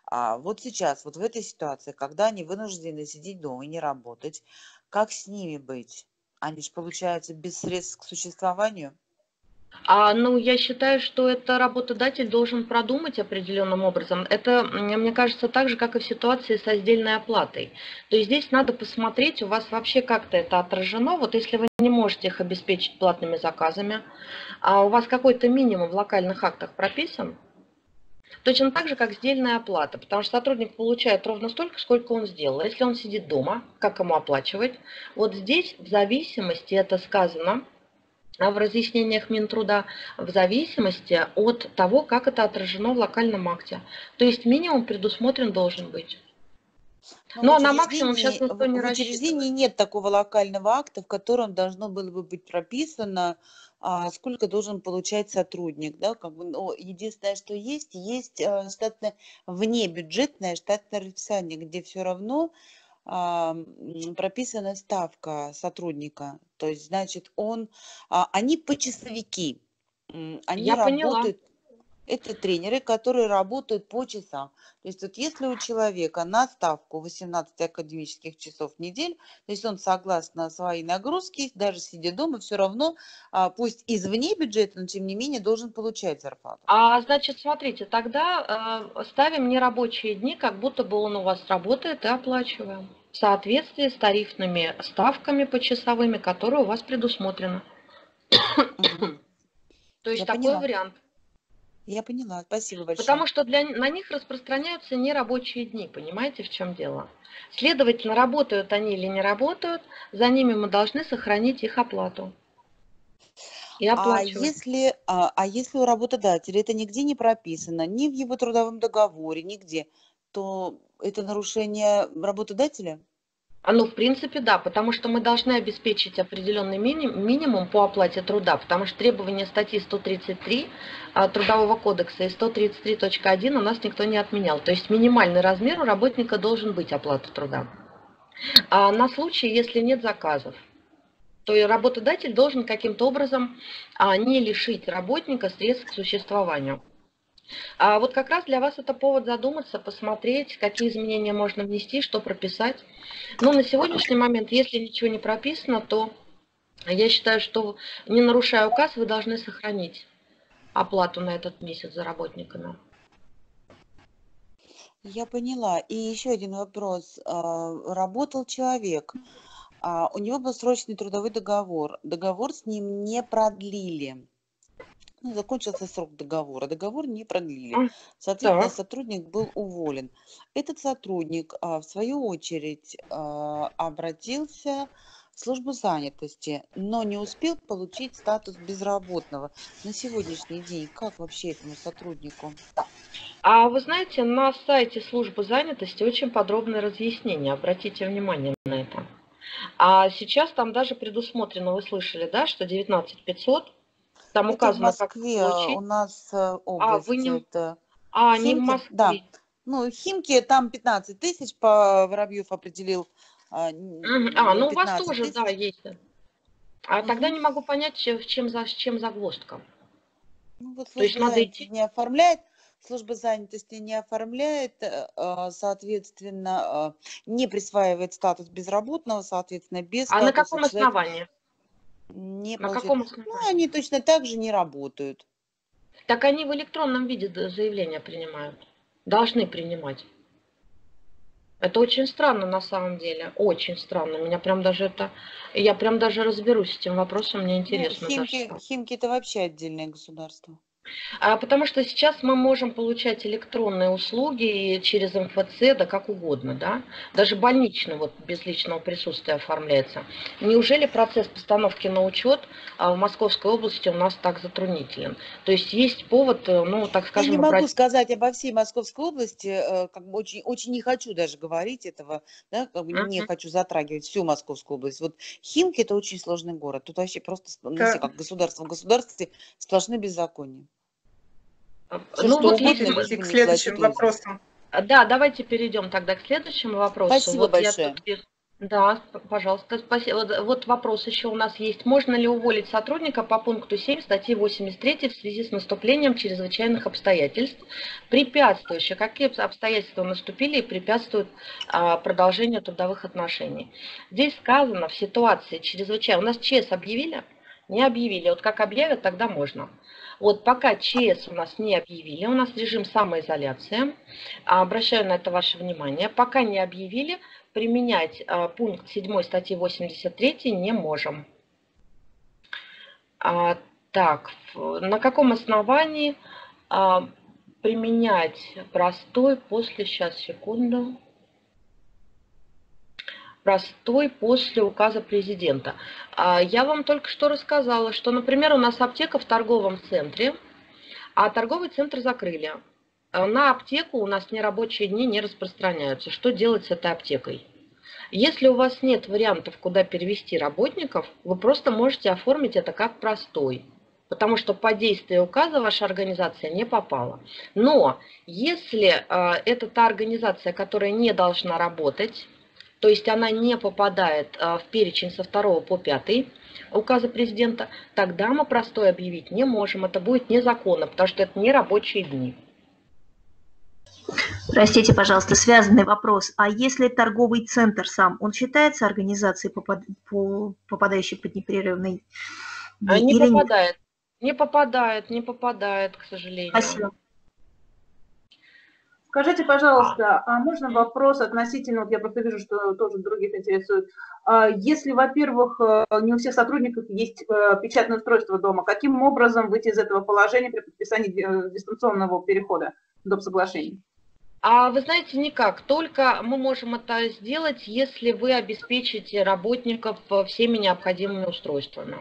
А вот сейчас, вот в этой ситуации, когда они вынуждены сидеть дома и не работать, как с ними быть? Они же, получается, без средств к существованию? А, ну, я считаю, что это работодатель должен продумать определенным образом. Это, мне кажется, так же, как и в ситуации с отдельной оплатой. То есть здесь надо посмотреть, у вас вообще как-то это отражено. Вот если вы не можете их обеспечить платными заказами, а у вас какой-то минимум в локальных актах прописан, Точно так же, как сдельная оплата, потому что сотрудник получает ровно столько, сколько он сделал. Если он сидит дома, как ему оплачивать? Вот здесь в зависимости, это сказано в разъяснениях Минтруда в зависимости от того, как это отражено в локальном акте. То есть минимум предусмотрен должен быть. Но, ну, а на максимум сейчас никто не В учреждении нет такого локального акта, в котором должно было бы быть прописано, а, сколько должен получать сотрудник. Да? Как бы, ну, единственное, что есть, есть а, штатное, внебюджетное штатное расписание, где все равно а, прописана ставка сотрудника. То есть, значит, он, а, они почасовики. Они Я работают, поняла. Это тренеры, которые работают по часам. То есть вот если у человека на ставку 18 академических часов в неделю, то есть он согласно своей нагрузке, даже сидя дома, все равно, а, пусть извне бюджета, но тем не менее должен получать зарплату. А значит, смотрите, тогда э, ставим нерабочие дни, как будто бы он у вас работает и оплачиваем в соответствии с тарифными ставками почасовыми, которые у вас предусмотрены. То есть Я такой поняла. вариант. Я поняла, спасибо большое. Потому что для, на них распространяются нерабочие дни, понимаете, в чем дело? Следовательно, работают они или не работают, за ними мы должны сохранить их оплату. И а если, а, а если у работодателя это нигде не прописано, ни в его трудовом договоре, нигде, то это нарушение работодателя? А, ну, в принципе, да, потому что мы должны обеспечить определенный минимум по оплате труда, потому что требования статьи 133 а, Трудового кодекса и 133.1 у нас никто не отменял. То есть минимальный размер у работника должен быть оплата труда. А на случай, если нет заказов, то и работодатель должен каким-то образом а, не лишить работника средств к существованию. А вот как раз для вас это повод задуматься, посмотреть, какие изменения можно внести, что прописать. Но на сегодняшний момент, если ничего не прописано, то я считаю, что не нарушая указ, вы должны сохранить оплату на этот месяц за работниками. Я поняла. И еще один вопрос. А, работал человек, а, у него был срочный трудовой договор. Договор с ним не продлили ну, закончился срок договора, договор не продлили. Соответственно, так. сотрудник был уволен. Этот сотрудник, а, в свою очередь, а, обратился в службу занятости, но не успел получить статус безработного. На сегодняшний день как вообще этому сотруднику? А вы знаете, на сайте службы занятости очень подробное разъяснение. Обратите внимание на это. А сейчас там даже предусмотрено, вы слышали, да, что 19 500 там это указано, в Москве как получить. у нас область. Э, а, вы не... это... а Химки, не в Москве. Да. Ну, Химки там 15 тысяч, по Воробьев определил. А, а ну у вас тоже, тысяч. да, есть. А угу. тогда не могу понять, чем, за, чем загвоздка. Ну, вот То есть надо идти... не оформляет, служба занятости не оформляет, э, а, соответственно, не присваивает статус безработного, соответственно, без А на каком человек... основании? Не На каком основании? Ну, они точно так же не работают. Так они в электронном виде заявление принимают. Должны принимать. Это очень странно на самом деле. Очень странно. Меня прям даже это... Я прям даже разберусь с этим вопросом. Мне интересно. Ну, химки, химки это вообще отдельное государство. А, потому что сейчас мы можем получать электронные услуги через МФЦ, да как угодно, да. Даже больничный вот без личного присутствия оформляется. Неужели процесс постановки на учет а, в Московской области у нас так затруднителен? То есть есть повод, э, ну так скажем... Я не могу брать... сказать обо всей Московской области, э, как бы очень, очень не хочу даже говорить этого, да, как бы uh-huh. не хочу затрагивать всю Московскую область. Вот Химки это очень сложный город. Тут вообще просто, ну, как государство в государстве сплошные беззакония. Все, ну вот если к следующим вопросам. Да, давайте перейдем тогда к следующему вопросу. Спасибо вот большое. Я тут... Да, пожалуйста, спасибо. Вот, вот вопрос еще у нас есть. Можно ли уволить сотрудника по пункту 7 статьи 83 в связи с наступлением чрезвычайных обстоятельств, препятствующих, какие обстоятельства наступили и препятствуют а, продолжению трудовых отношений? Здесь сказано в ситуации чрезвычайно. У нас ЧС объявили? Не объявили. Вот как объявят, тогда можно. Вот пока ЧС у нас не объявили, у нас режим самоизоляции, а, обращаю на это ваше внимание, пока не объявили, применять а, пункт 7 статьи 83 не можем. А, так, на каком основании применять простой после, сейчас, секунду, простой после указа президента. А, я вам только что рассказала, что, например, у нас аптека в торговом центре, а торговый центр закрыли. А, на аптеку у нас нерабочие дни не распространяются. Что делать с этой аптекой? Если у вас нет вариантов, куда перевести работников, вы просто можете оформить это как простой потому что по действию указа ваша организация не попала. Но если э, это та организация, которая не должна работать, то есть она не попадает а, в перечень со 2 по 5 указа президента, тогда мы простой объявить не можем. Это будет незаконно, потому что это не рабочие дни. Простите, пожалуйста, связанный вопрос. А если торговый центр сам, он считается организацией, попад... попадающей под непрерывный? А не попадает. Нет? Не попадает, не попадает, к сожалению. Спасибо. Скажите, пожалуйста, а можно вопрос относительно, вот я просто вижу, что тоже других интересует. А если, во-первых, э, не у всех сотрудников есть э, печатное устройство дома, каким образом выйти из этого положения при подписании э, дистанционного перехода доп. соглашений? А вы знаете, никак. Только мы можем это сделать, если вы обеспечите работников всеми необходимыми устройствами.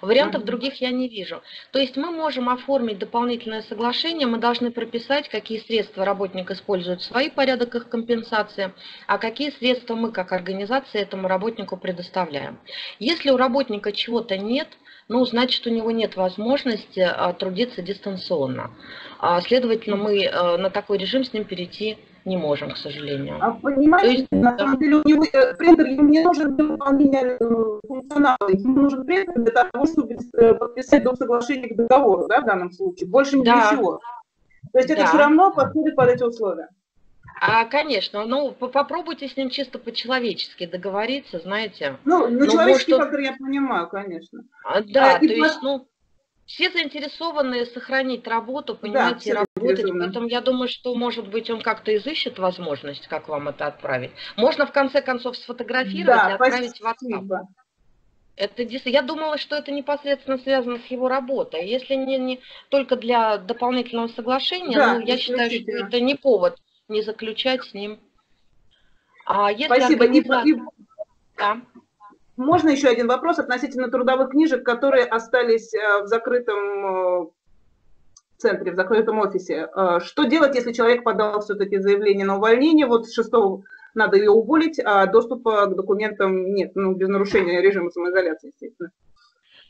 Вариантов других я не вижу. То есть мы можем оформить дополнительное соглашение, мы должны прописать, какие средства работник использует в свой порядок их компенсации, а какие средства мы как организация этому работнику предоставляем. Если у работника чего-то нет, ну, значит, у него нет возможности а, трудиться дистанционно. А, следовательно, мы а, на такой режим с ним перейти не можем, к сожалению. А понимаете, есть, на самом деле у него э, принтер ему не нужен для выполнения э, функционала, ему нужен принтер для того, чтобы э, подписать до соглашения к договору, да, в данном случае, больше да. ничего. То есть да. это все равно подходит под эти условия. А, конечно, ну попробуйте с ним чисто по-человечески договориться, знаете. Ну, на ну, человеческий может, фактор я понимаю, конечно. А, да, а, то есть, ну, все заинтересованы сохранить работу, понимаете, да, работать. Поэтому я думаю, что, может быть, он как-то изыщет возможность, как вам это отправить. Можно, в конце концов, сфотографировать да, и отправить спасибо. в WhatsApp. Это, я думала, что это непосредственно связано с его работой. Если не, не только для дополнительного соглашения, да, ну, я считаю, что это не повод не заключать с ним. А если Спасибо. Организация... И, да. Можно еще один вопрос относительно трудовых книжек, которые остались э, в закрытом э, центре, в закрытом офисе. Э, что делать, если человек подал все-таки заявление на увольнение, вот 6 надо ее уволить, а доступа к документам нет, ну, без нарушения режима самоизоляции, естественно.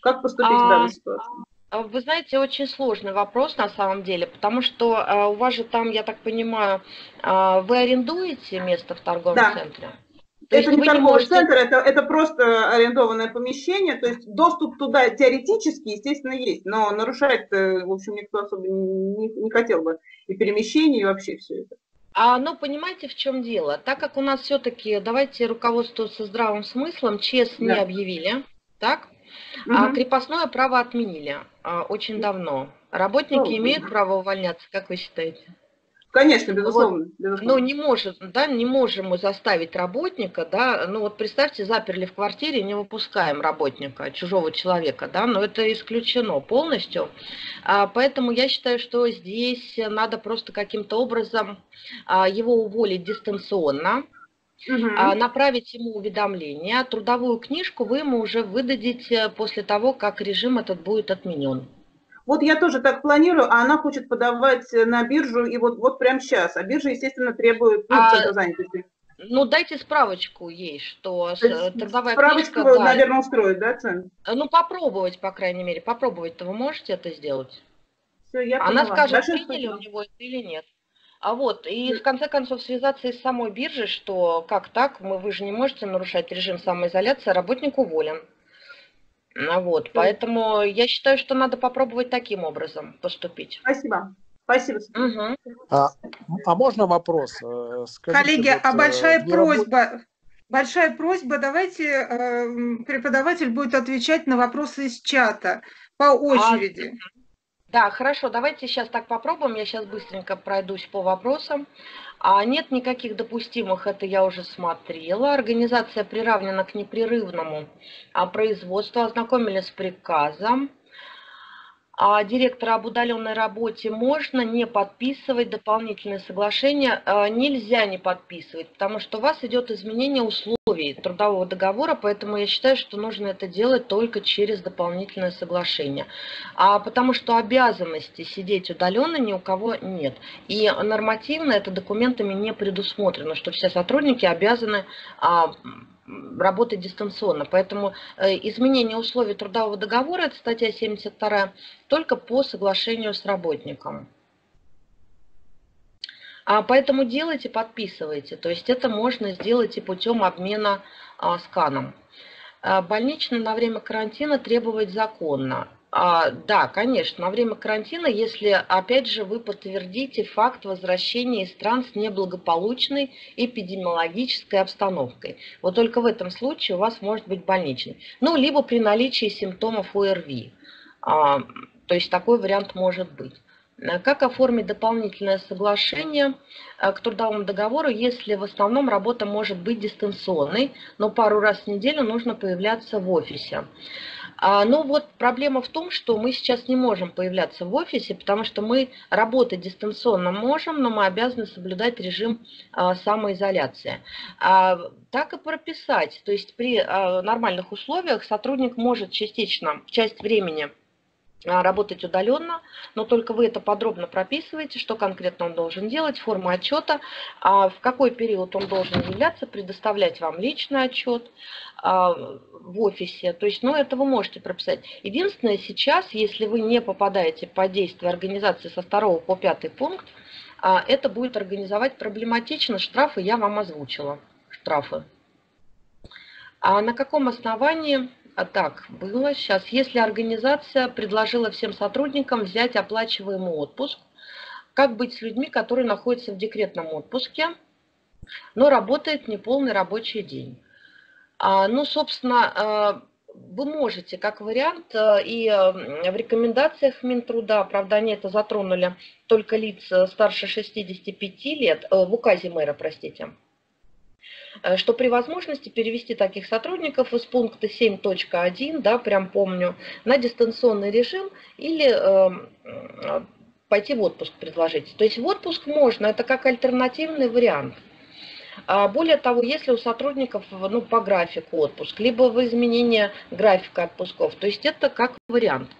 Как поступить а, в данной ситуации? А, вы знаете, очень сложный вопрос на самом деле, потому что у вас же там, я так понимаю, вы арендуете место в торговом да. центре? То это не торговый можете... центр, это, это просто арендованное помещение, то есть доступ туда теоретически, естественно, есть, но нарушать, в общем, никто особо не, не хотел бы и перемещение, и вообще все это. А, ну, понимаете, в чем дело? Так как у нас все-таки, давайте руководствоваться здравым смыслом, ЧЕС да. не объявили, так? Угу. А крепостное право отменили а, очень давно. Работники ну, имеют право увольняться, как вы считаете? Конечно, безусловно, вот, безусловно. Ну, не может, да, не можем мы заставить работника, да, ну вот представьте, заперли в квартире, не выпускаем работника, чужого человека, да, но это исключено полностью. А, поэтому я считаю, что здесь надо просто каким-то образом а, его уволить дистанционно, угу. направить ему уведомление, трудовую книжку вы ему уже выдадите после того, как режим этот будет отменен. Вот я тоже так планирую, а она хочет подавать на биржу и вот, вот прямо сейчас. А биржа, естественно, требует ну, а, занятости. Ну, дайте справочку ей, что То трудовая справочку, книжка... Да, наверное, устроит, да, цен? Ну, попробовать, по крайней мере. Попробовать-то вы можете это сделать? Все, я Она поняла. скажет, Большое приняли у него это или нет. А вот, и в конце концов связаться и с самой биржей, что как так, мы, вы же не можете нарушать режим самоизоляции, работник уволен. Ну вот, поэтому я считаю, что надо попробовать таким образом поступить. Спасибо. Спасибо. Угу. А, а можно вопрос? Э, скажите, Коллеги, вот, а большая просьба, работ... большая просьба, давайте э, преподаватель будет отвечать на вопросы из чата по а, очереди. А, да, хорошо, давайте сейчас так попробуем. Я сейчас быстренько пройдусь по вопросам. А нет никаких допустимых, это я уже смотрела. Организация приравнена к непрерывному а производству. Ознакомились с приказом а директора об удаленной работе можно не подписывать дополнительное соглашение, а, нельзя не подписывать, потому что у вас идет изменение условий трудового договора, поэтому я считаю, что нужно это делать только через дополнительное соглашение. А потому что обязанности сидеть удаленно ни у кого нет. И нормативно это документами не предусмотрено, что все сотрудники обязаны а, работать дистанционно. Поэтому э, изменение условий трудового договора, это статья 72, только по соглашению с работником. А поэтому делайте, подписывайте. То есть это можно сделать и путем обмена а, сканом. А, больничный на время карантина требовать законно. А, да, конечно, на время карантина, если, опять же, вы подтвердите факт возвращения из стран с неблагополучной эпидемиологической обстановкой. Вот только в этом случае у вас может быть больничный. Ну, либо при наличии симптомов ОРВИ. А, то есть такой вариант может быть. Как оформить дополнительное соглашение а, к трудовому договору, если в основном работа может быть дистанционной, но пару раз в неделю нужно появляться в офисе? А, ну вот проблема в том, что мы сейчас не можем появляться в офисе, потому что мы работать дистанционно можем, но мы обязаны соблюдать режим а, самоизоляции. А, так и прописать, то есть при нормальных условиях сотрудник может частично, часть времени работать удаленно, но только вы это подробно прописываете, что конкретно он должен делать, форма отчета, в какой период он должен являться, предоставлять вам личный отчет, а, в офисе. То есть, ну, это вы можете прописать. Единственное, сейчас, если вы не попадаете под действие организации со 2 по 5 пункт, а, это будет организовать проблематично. Штрафы я вам озвучила. Штрафы. А на каком основании? А так, было сейчас. Если организация предложила всем сотрудникам взять оплачиваемый отпуск, как быть с людьми, которые находятся в декретном отпуске, но работает неполный рабочий день? А, ну, собственно, а, вы можете, как вариант, а, и в рекомендациях Минтруда, правда, они это затронули только лиц старше 65 лет, э, в указе мэра, простите, э, что при возможности перевести таких сотрудников из пункта 7.1, да, прям помню, на дистанционный режим или э, пойти в отпуск предложить. То есть в отпуск можно, это как альтернативный вариант – а более того, если у сотрудников ну, по графику отпуск, либо в изменение графика отпусков, то есть это как вариант.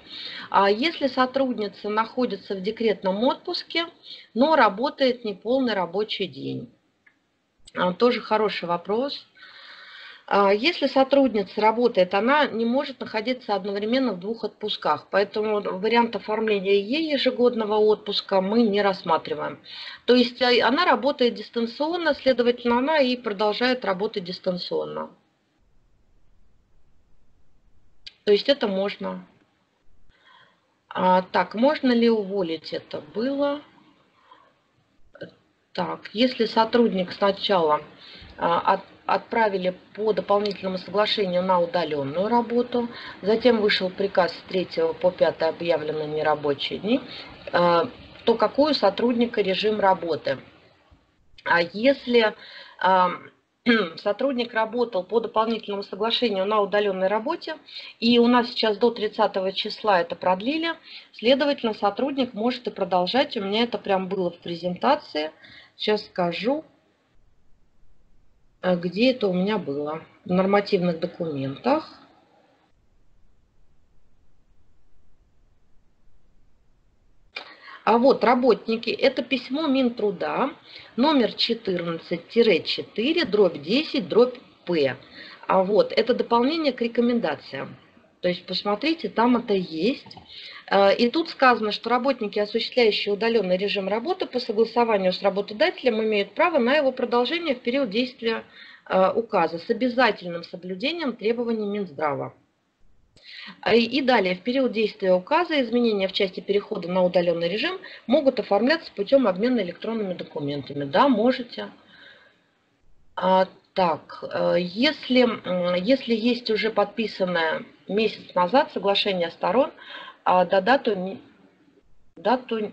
А если сотрудница находится в декретном отпуске, но работает неполный рабочий день, тоже хороший вопрос. А, если сотрудница работает, она не может находиться одновременно в двух отпусках, поэтому вариант оформления ей ежегодного отпуска мы не рассматриваем. То есть а, она работает дистанционно, следовательно, она и продолжает работать дистанционно. То есть это можно. А, так, можно ли уволить это? Было. Так, если сотрудник сначала а, от отправили по дополнительному соглашению на удаленную работу. Затем вышел приказ с 3 по 5 объявлены нерабочие дни. Э, то какой у сотрудника режим работы? А если сотрудник работал по дополнительному соглашению на удаленной работе, и у нас сейчас до 30 числа это продлили, следовательно, сотрудник может и продолжать. У меня это прям было в презентации. Сейчас скажу, э, где это у меня было. В нормативных документах. А вот работники, это письмо Минтруда, номер 14-4, дробь 10, дробь П. А вот, это дополнение к рекомендациям. То есть, посмотрите, там это есть. Э, и тут сказано, что работники, осуществляющие удаленный режим работы по согласованию с работодателем, имеют право на его продолжение в период действия э, указа с обязательным соблюдением требований Минздрава. А и далее, в период действия указа, изменения в части перехода на удаленный режим могут оформляться путем обмена электронными документами. Да, можете. А, так, э, если, если есть уже подписанное месяц назад соглашение сторон, а до дату, дату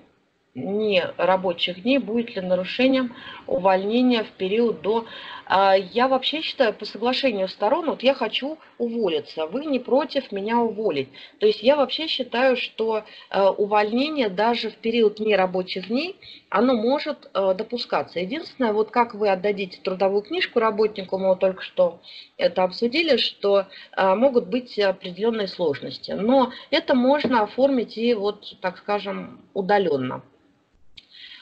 не рабочих дней будет ли нарушением увольнения в период до... А, я вообще считаю, по соглашению сторон, вот я хочу уволиться, вы не против меня уволить. То есть я вообще считаю, что э, увольнение даже в период нерабочих дней, оно может э, допускаться. Единственное, вот как вы отдадите трудовую книжку работнику, мы только что это обсудили, что э, могут быть определенные сложности. Но это можно оформить и вот, так скажем, удаленно.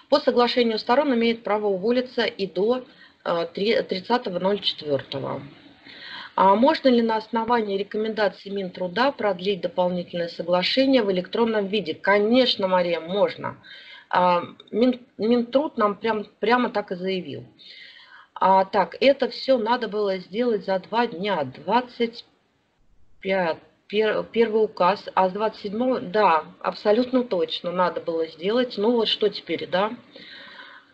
По соглашению сторон имеет право уволиться и до 30.04. Э, а можно ли на основании рекомендаций Минтруда продлить дополнительное соглашение в электронном виде? Конечно, Мария, можно. А, Мин, Минтруд нам прям, прямо так и заявил. А, так, это все надо было сделать за два дня, 25 первый указ, а с 27 да, абсолютно точно надо было сделать. Ну вот что теперь, да?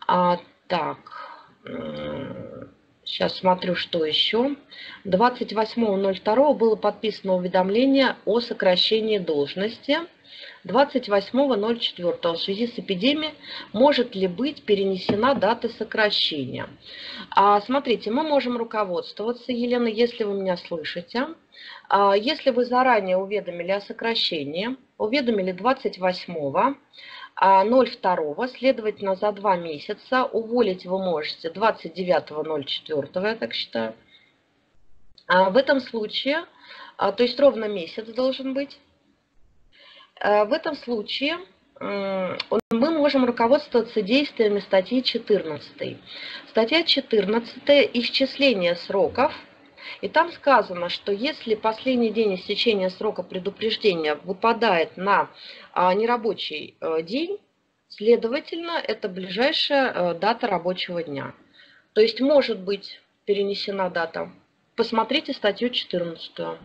А, так, сейчас смотрю, что еще. 28.02 было подписано уведомление о сокращении должности. 28.04 в связи с эпидемией может ли быть перенесена дата сокращения. А, смотрите, мы можем руководствоваться, Елена, если вы меня слышите. А, если вы заранее уведомили о сокращении, уведомили 28-го, 02, следовательно, за два месяца уволить вы можете 29.04, я так считаю. А в этом случае, а, то есть ровно месяц должен быть, в этом случае мы можем руководствоваться действиями статьи 14. Статья 14 – исчисление сроков. И там сказано, что если последний день истечения срока предупреждения выпадает на а, нерабочий э, день, следовательно, это ближайшая э, дата рабочего дня. То есть может быть перенесена дата. Посмотрите статью 14.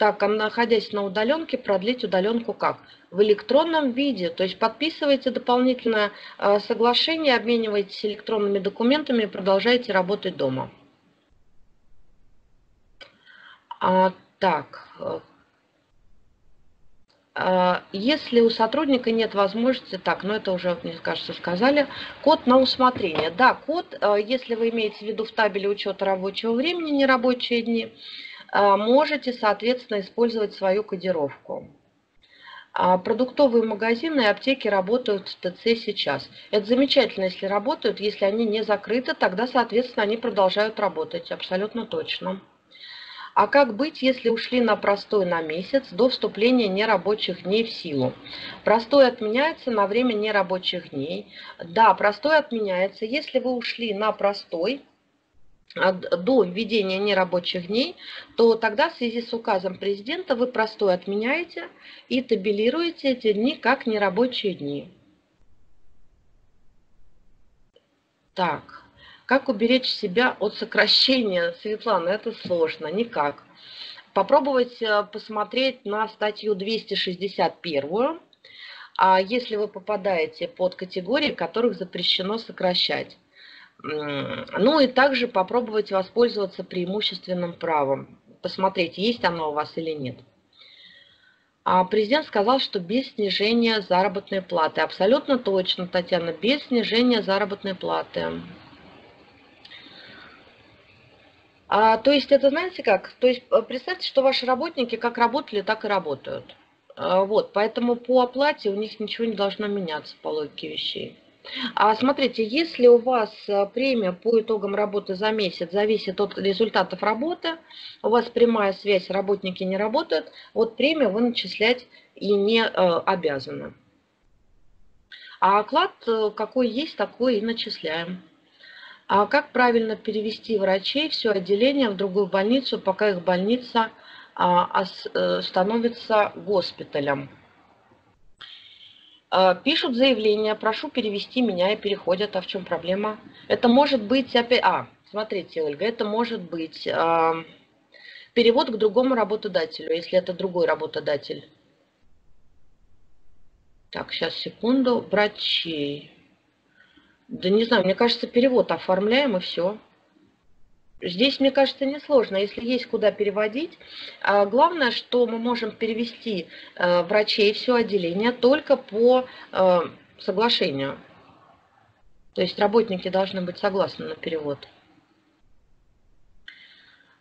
Так, а находясь на удаленке, продлить удаленку как? В электронном виде, то есть подписываете дополнительное э, соглашение, обмениваетесь электронными документами и продолжаете работать дома. А, так, э, а, если у сотрудника нет возможности, так, ну это уже, мне кажется, сказали, код на усмотрение. Да, код, э, если вы имеете в виду в табеле учета рабочего времени, нерабочие дни, а, можете, соответственно, использовать свою кодировку. А продуктовые магазины и аптеки работают в ТЦ сейчас. Это замечательно, если работают. Если они не закрыты, тогда, соответственно, они продолжают работать. Абсолютно точно. А как быть, если ушли на простой на месяц до вступления нерабочих дней в силу? Простой отменяется на время нерабочих дней. Да, простой отменяется. Если вы ушли на простой, до введения нерабочих дней, то тогда в связи с указом президента вы простой отменяете и табелируете эти дни как нерабочие дни. Так, как уберечь себя от сокращения, Светлана, это сложно, никак. Попробовать э, посмотреть на статью 261, а если вы попадаете под категории, которых запрещено сокращать. Ну и также попробовать воспользоваться преимущественным правом. Посмотреть, есть оно у вас или нет. А президент сказал, что без снижения заработной платы. Абсолютно точно, Татьяна, без снижения заработной платы. А, то есть это знаете как? То есть э, представьте, что ваши работники как работали, так и работают. А, вот, поэтому по оплате у них ничего не должно меняться по логике вещей. А смотрите, если у вас э, премия по итогам работы за месяц зависит от результатов работы, у вас прямая связь, работники не работают, вот премию вы начислять и не э, обязаны. А оклад какой есть, такой и начисляем. А как правильно перевести врачей, все отделение в другую больницу, пока их больница а, э, становится госпиталем? А, пишут заявление, прошу перевести меня и переходят. А в чем проблема? Это может быть опять... А, смотрите, Ольга, это может быть а, перевод к другому работодателю, если это другой работодатель. Так, сейчас, секунду. Врачей. Да не знаю, мне кажется, перевод оформляем и все. Здесь, мне кажется, несложно, если есть куда переводить. А главное, что мы можем перевести э, врачей все отделение только по э, соглашению. То есть работники должны быть согласны на перевод.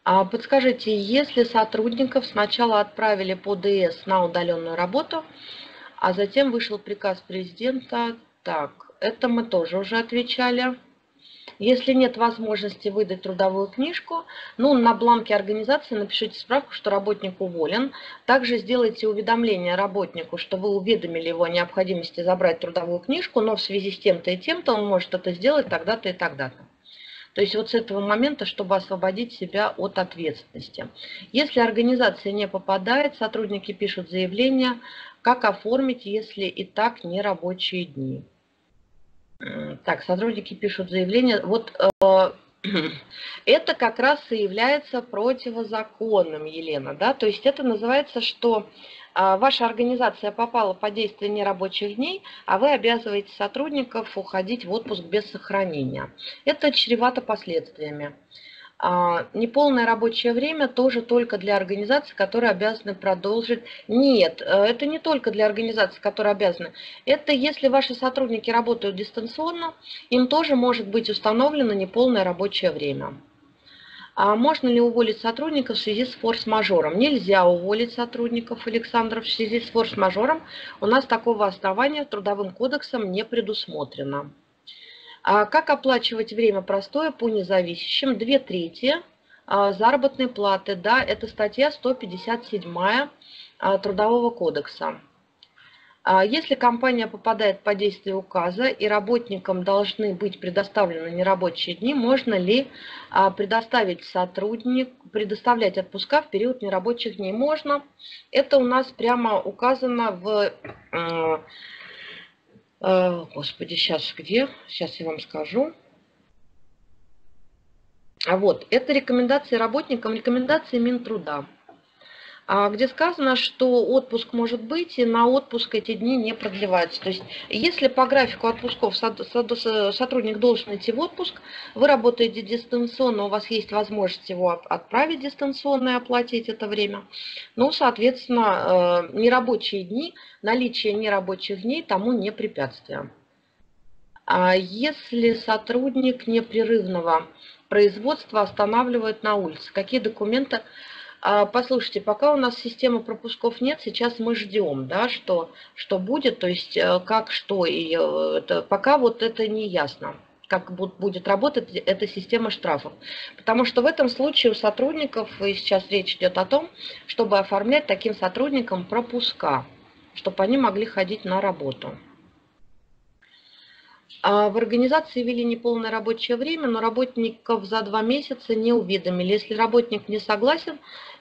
А подскажите, если сотрудников сначала отправили по ДС на удаленную работу, а затем вышел приказ президента, так, это мы тоже уже отвечали. Если нет возможности выдать трудовую книжку, ну, на бланке организации напишите справку, что работник уволен. Также сделайте уведомление работнику, что вы уведомили его о необходимости забрать трудовую книжку, но в связи с тем-то и тем-то он может это сделать тогда-то и тогда-то. То есть вот с этого момента, чтобы освободить себя от ответственности. Если организация не попадает, сотрудники пишут заявление, как оформить, если и так не рабочие дни. Так, сотрудники пишут заявление. Вот э, это как раз и является противозаконным, Елена, да, то есть это называется, что э, ваша организация попала под действие нерабочих дней, а вы обязываете сотрудников уходить в отпуск без сохранения. Это чревато последствиями. А, неполное рабочее время тоже только для организаций, которые обязаны продолжить. Нет, э, это не только для организаций, которые обязаны. Это если ваши сотрудники работают дистанционно, им тоже может быть установлено неполное рабочее время. А можно ли уволить сотрудников в связи с форс-мажором? Нельзя уволить сотрудников, Александров, в связи с форс-мажором. У нас такого основания трудовым кодексом не предусмотрено. А как оплачивать время простое по независящим? Две трети а, заработной платы. Да, это статья 157 а, Трудового кодекса. Если компания попадает под действие указа и работникам должны быть предоставлены нерабочие дни, можно ли предоставить сотрудник, предоставлять отпуска в период нерабочих дней? Можно. Это у нас прямо указано в господи, сейчас где? Сейчас я вам скажу. А вот, это рекомендации работникам, рекомендации Минтруда. А, где сказано, что отпуск может быть, и на отпуск эти дни не продлеваются. То есть, если по графику отпусков сотрудник должен идти в отпуск, вы работаете дистанционно, у вас есть возможность его отправить дистанционно и оплатить это время. Ну, соответственно, э, нерабочие дни, наличие нерабочих дней тому не препятствие. А если сотрудник непрерывного производства останавливает на улице, какие документы послушайте, пока у нас системы пропусков нет, сейчас мы ждем, да, что, что будет, то есть э, как, что, и э, это, пока вот это не ясно как будет работать эта система штрафов. Потому что в этом случае у сотрудников, и сейчас речь идет о том, чтобы оформлять таким сотрудникам пропуска, чтобы они могли ходить на работу. А в организации ввели неполное рабочее время, но работников за два месяца не уведомили. Если работник не согласен, а,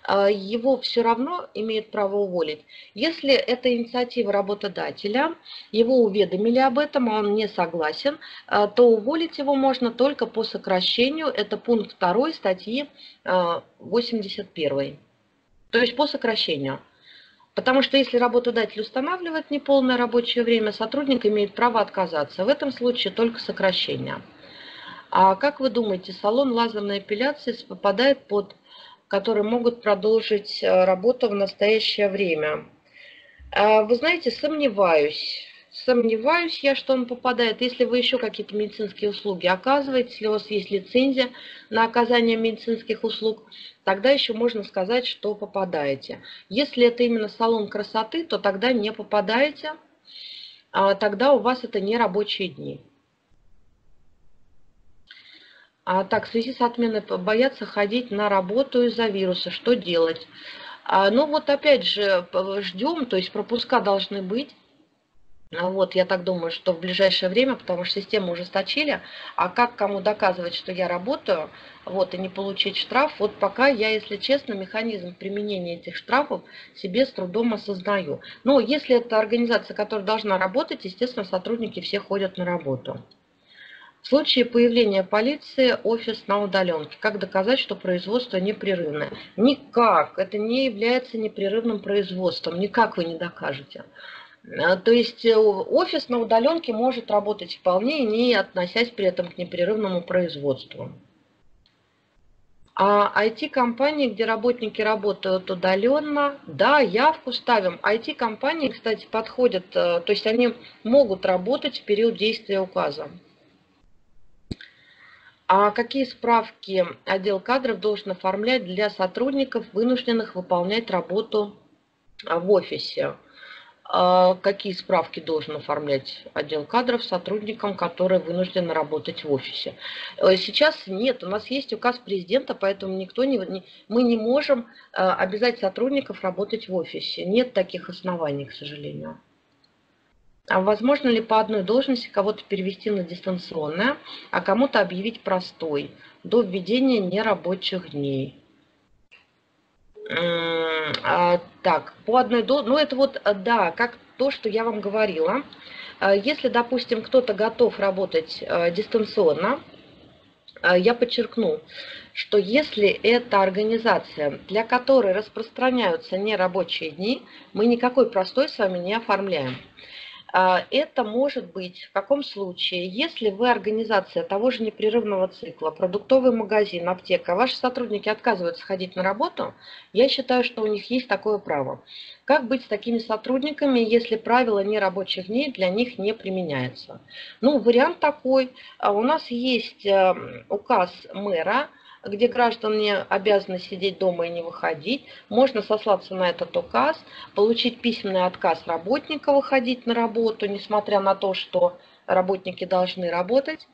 его все равно имеет право уволить. Если это инициатива работодателя, его уведомили об этом, а он не согласен, а, то уволить его можно только по сокращению. Это пункт 2 статьи 81. То есть по сокращению. Потому что если работодатель устанавливает неполное рабочее время, сотрудник имеет право отказаться. В этом случае только сокращение. А как вы думаете, салон лазерной эпиляции попадает под, которые могут продолжить э, работу в настоящее время? А, вы знаете, сомневаюсь. Сомневаюсь я, что он попадает. Если вы еще какие-то медицинские услуги оказываете, если у вас есть лицензия на оказание медицинских услуг, тогда еще можно сказать, что попадаете. Если это именно салон красоты, то тогда не попадаете, а тогда у вас это не рабочие дни. А так, в связи с отменой боятся ходить на работу из-за вируса. Что делать? А, ну вот опять же, ждем, то есть пропуска должны быть. А вот, я так думаю, что в ближайшее время, потому что систему ужесточили, а как кому доказывать, что я работаю, вот, и не получить штраф, вот пока я, если честно, механизм применения этих штрафов себе с трудом осознаю. Но если это организация, которая должна работать, естественно, сотрудники все ходят на работу. Случае появления полиции офис на удаленке. Как доказать, что производство непрерывное? Никак. Это не является непрерывным производством. Никак вы не докажете. Э, то есть э, офис на удаленке может работать вполне, не относясь при этом к непрерывному производству. А IT-компании, где работники работают удаленно, да, явку ставим. IT-компании, кстати, подходят, э, то есть они могут работать в период действия указа. А какие справки отдел кадров должен оформлять для сотрудников, вынужденных выполнять работу в офисе? А какие справки должен оформлять отдел кадров сотрудникам, которые вынуждены работать в офисе. Э, сейчас нет, у нас есть указ президента, поэтому никто не, мы не можем э, обязать сотрудников работать в офисе. Нет таких оснований, к сожалению. А возможно ли по одной должности кого-то перевести на дистанционное, а кому-то объявить простой до введения нерабочих дней? А, так, по одной до... Ну, это вот, э, да, как то, что я вам говорила. Э, если, допустим, кто-то готов работать э, дистанционно, я подчеркну, что если это организация, для которой распространяются нерабочие дни, мы никакой простой с вами не оформляем. А, это может быть в каком случае, если вы организация того же непрерывного цикла, продуктовый магазин, аптека, ваши сотрудники отказываются ходить на работу, я считаю, что у них есть такое право. Как быть с такими сотрудниками, если правило нерабочих дней для них не применяется? Ну, вариант такой. А, у нас есть эм, указ мэра где граждане обязаны сидеть дома и не выходить. Можно сослаться на этот указ, получить письменный отказ работника выходить на работу, несмотря на то, что работники должны работать.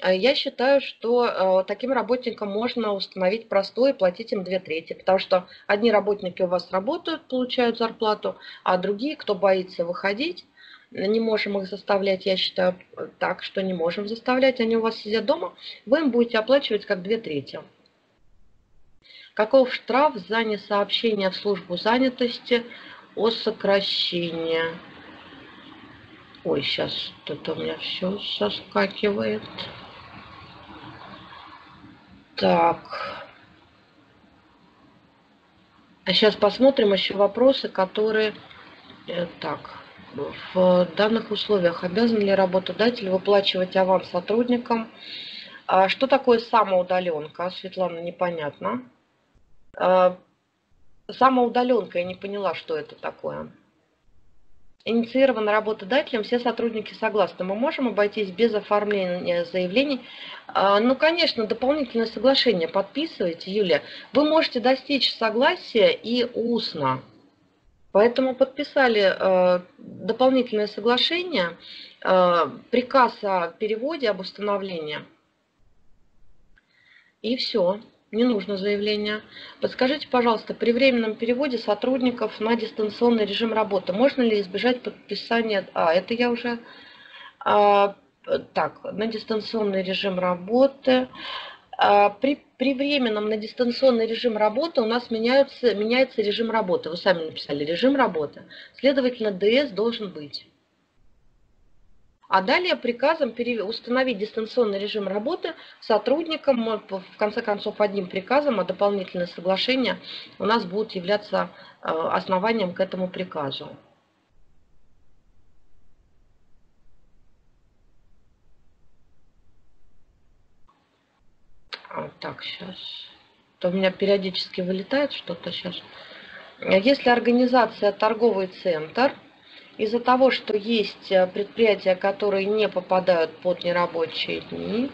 Э, я считаю, что э, таким работникам можно установить простое и платить им две трети, потому что одни работники у вас работают, получают зарплату, а другие, кто боится выходить, не можем их заставлять, я считаю так, что не можем заставлять, они у вас сидят дома, вы им будете оплачивать как две трети. Каков штраф за несообщение в службу занятости о сокращении? Ой, сейчас что-то у меня все соскакивает. Так. А сейчас посмотрим еще вопросы, которые... Э, так, в данных условиях обязан ли работодатель выплачивать аванс сотрудникам? А что такое самоудаленка? Светлана, непонятно. А, самоудаленка, я не поняла, что это такое. Инициирована работодателем, все сотрудники согласны. Мы можем обойтись без оформления заявлений. А, ну, конечно, дополнительное соглашение подписывайте, Юлия. Вы можете достичь согласия и устно. Поэтому подписали э, дополнительное соглашение, э, приказ о переводе, об установлении. И все. Не нужно заявление. Подскажите, пожалуйста, при временном переводе сотрудников на дистанционный режим работы можно ли избежать подписания... А, это я уже... А, так, на дистанционный режим работы. А, при, при временном на дистанционный режим работы у нас меняются, меняется режим работы. Вы сами написали режим работы. Следовательно, ДС должен быть. А далее приказом установить дистанционный режим работы сотрудникам, в конце концов, одним приказом, а дополнительное соглашение у нас будут являться э, основанием к этому приказу. А, так, сейчас. То у меня периодически вылетает что-то сейчас. Если организация торговый центр, из-за того, что есть э, предприятия, которые не попадают под нерабочие дни,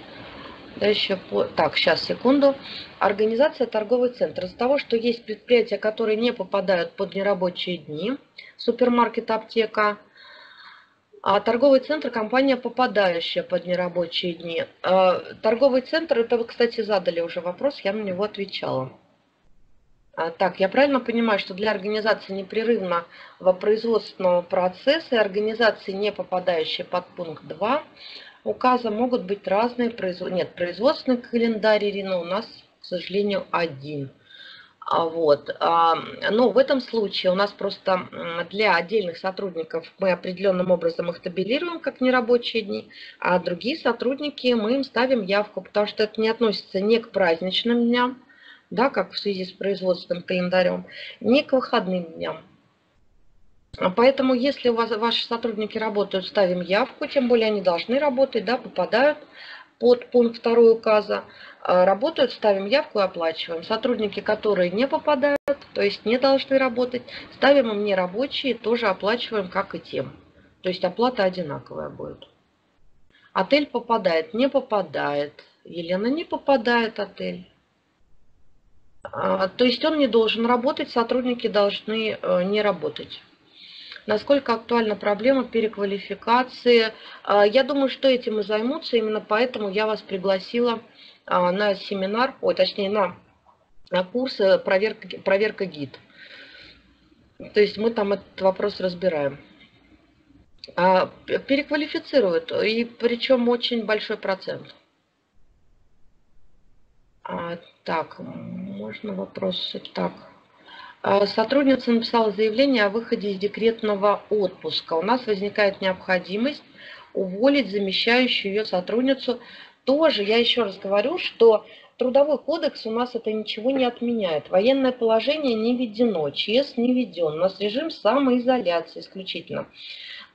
да еще по... Так, сейчас, секунду. Организация торговый центр. Из-за того, что есть предприятия, которые не попадают под нерабочие дни, супермаркет, аптека, торговый центр – компания, попадающая под нерабочие дни. А, торговый центр, это вы, кстати, задали уже вопрос, я на него отвечала. А, так, я правильно понимаю, что для организации непрерывного производственного процесса и организации, не попадающей под пункт 2, указа могут быть разные производ... Нет, производственный календарь, Ирина, у нас, к сожалению, один. А вот. Но в этом случае у нас просто для отдельных сотрудников мы определенным образом их табелируем как нерабочие дни, а другие сотрудники мы им ставим явку, потому что это не относится ни к праздничным дням, да, как в связи с производственным календарем, ни к выходным дням. Поэтому, если у вас ваши сотрудники работают, ставим явку, тем более они должны работать, да, попадают под пункт 2 указа, а, работают, ставим явку и оплачиваем. Сотрудники, которые не попадают, то есть не должны работать, ставим им нерабочие, тоже оплачиваем, как и тем. То есть оплата одинаковая будет. Отель попадает, не попадает. Елена не попадает отель. А, то есть он не должен работать, сотрудники должны э, не работать насколько актуальна проблема переквалификации. А, я думаю, что этим и займутся, именно поэтому я вас пригласила а, на семинар, ой, точнее на, на курс э, проверка, проверка гид. То есть мы там этот вопрос разбираем. А, переквалифицируют, и причем очень большой процент. Так, можно вопрос так. А, сотрудница написала заявление о выходе из декретного отпуска. У нас возникает необходимость уволить замещающую ее сотрудницу. Тоже, я еще раз говорю, что Трудовой кодекс у нас это ничего не отменяет. Военное положение не введено, ЧС не введен. У нас режим самоизоляции исключительно.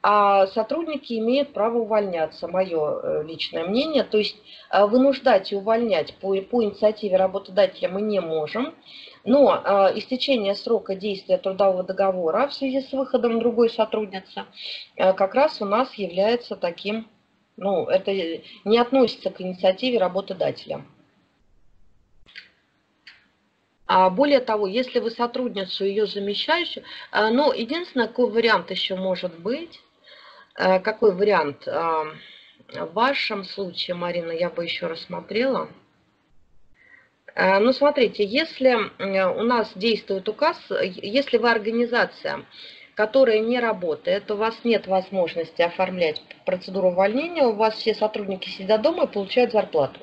А сотрудники имеют право увольняться, мое э, личное мнение. То есть э, вынуждать и увольнять по, по инициативе работодателя мы не можем. Но э, истечение срока действия трудового договора в связи с выходом другой сотрудницы э, как раз у нас является таким, ну, это не относится к инициативе работодателя. А более того, если вы сотрудницу ее замещающую, э, ну, единственное, какой вариант еще может быть, э, какой вариант, э, в вашем случае, Марина, я бы еще рассмотрела, ну, смотрите, если у нас действует указ, если вы организация, которая не работает, у вас нет возможности оформлять процедуру увольнения, у вас все сотрудники сидят дома и получают зарплату.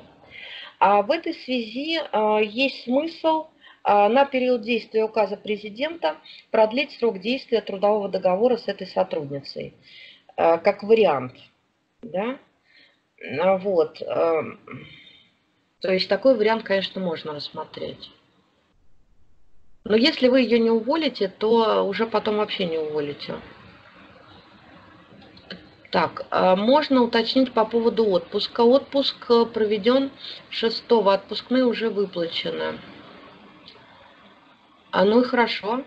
А в этой связи э, есть смысл э, на период действия указа президента продлить срок действия трудового договора с этой сотрудницей, как вариант. Да? Вот. То есть такой вариант, конечно, можно рассмотреть. Но если вы ее не уволите, то уже потом вообще не уволите. Так, а можно уточнить по поводу отпуска. Отпуск проведен 6 отпускные уже выплачены. А ну и хорошо.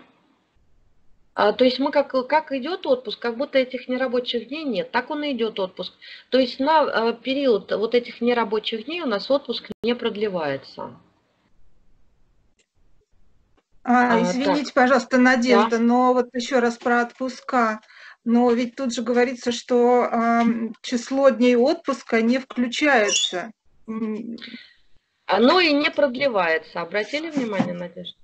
А, то есть мы как, как идет отпуск, как будто этих нерабочих дней нет, так он и идет отпуск. То есть на а, период вот этих нерабочих дней у нас отпуск не продлевается. А, а извините, так. пожалуйста, Надежда, да? но вот еще раз про отпуска. Но ведь тут же говорится, что э, число дней отпуска не включается. Оно и не продлевается. Обратили внимание, Надежда?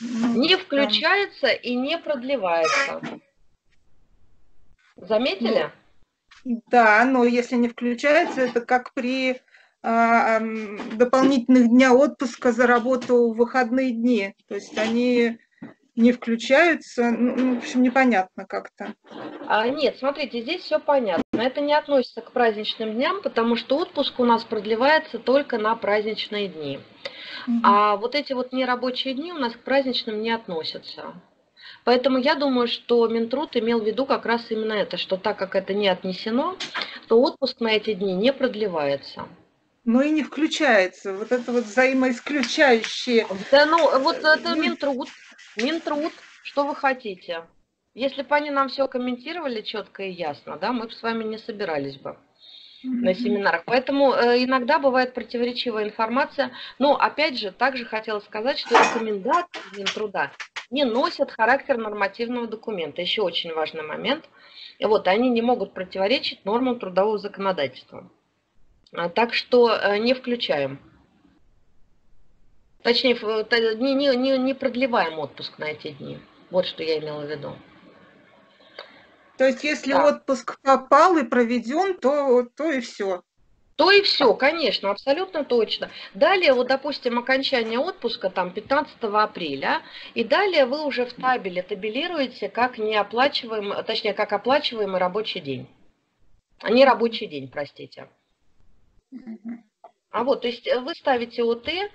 Ну, не включается и не продлевается. Заметили? Да, но если не включается, это как при а, дополнительных дня отпуска за работу в выходные дни. То есть они не включаются, ну, ну в общем, непонятно как-то. А, нет, смотрите, здесь все понятно. Это не относится к праздничным дням, потому что отпуск у нас продлевается только на праздничные дни. А вот эти вот нерабочие дни у нас к праздничным не относятся. Поэтому я думаю, что Минтруд имел в виду как раз именно это, что так как это не отнесено, то отпуск на эти дни не продлевается. но и не включается. Вот это вот взаимоисключающие. Да ну, вот это Минтруд. Минтруд, что вы хотите? Если бы они нам все комментировали четко и ясно, да, мы бы с вами не собирались бы на семинарах. Поэтому э, иногда бывает противоречивая информация. Но, опять же, также хотела сказать, что рекомендации Минтруда не носят характер нормативного документа. Еще очень важный момент. Вот, они не могут противоречить нормам трудового законодательства. А, так что э, не включаем. Точнее, не, не, не, не продлеваем отпуск на эти дни. Вот что я имела в виду. То есть, если да. отпуск попал и проведен, то, то и все. То и все, конечно, абсолютно точно. Далее, вот, допустим, окончание отпуска там 15 апреля, и далее вы уже в табеле табелируете как неоплачиваемый, точнее, как оплачиваемый рабочий день. А не рабочий день, простите. А вот, то есть вы ставите ОТ, э,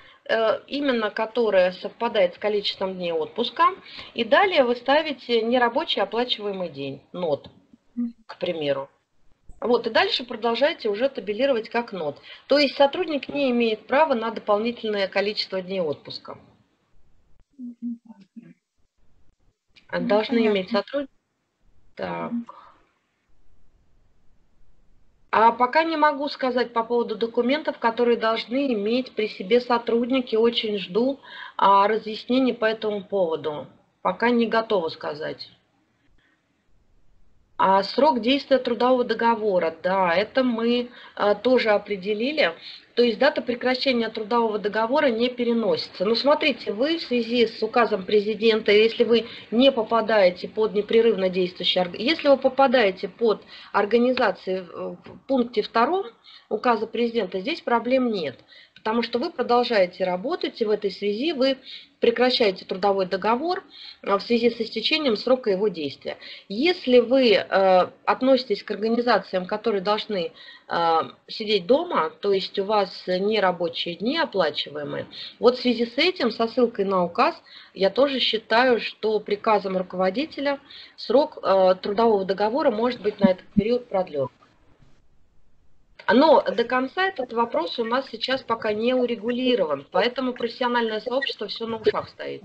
именно которое совпадает с количеством дней отпуска, и далее вы ставите нерабочий оплачиваемый день, нот, к примеру. Вот, и дальше продолжаете уже табелировать как нот. То есть сотрудник не имеет права на дополнительное количество дней отпуска. Должны ну, иметь сотрудники. Так. А пока не могу сказать по поводу документов, которые должны иметь при себе сотрудники. Очень жду а, разъяснений по этому поводу. Пока не готова сказать. А срок действия трудового договора, да, это мы а, тоже определили. То есть дата прекращения трудового договора не переносится. Но смотрите, вы в связи с указом президента, если вы не попадаете под непрерывно действующий, если вы попадаете под организации в пункте втором указа президента, здесь проблем нет потому что вы продолжаете работать, и в этой связи вы прекращаете трудовой договор а, в связи с истечением срока его действия. Если вы э, относитесь к организациям, которые должны э, сидеть дома, то есть у вас не рабочие дни оплачиваемые, вот в связи с этим, со ссылкой на указ, я тоже считаю, что приказом руководителя срок э, трудового договора может быть на этот период продлен. Но до конца этот вопрос у нас сейчас пока не урегулирован, поэтому профессиональное сообщество все на ушах стоит.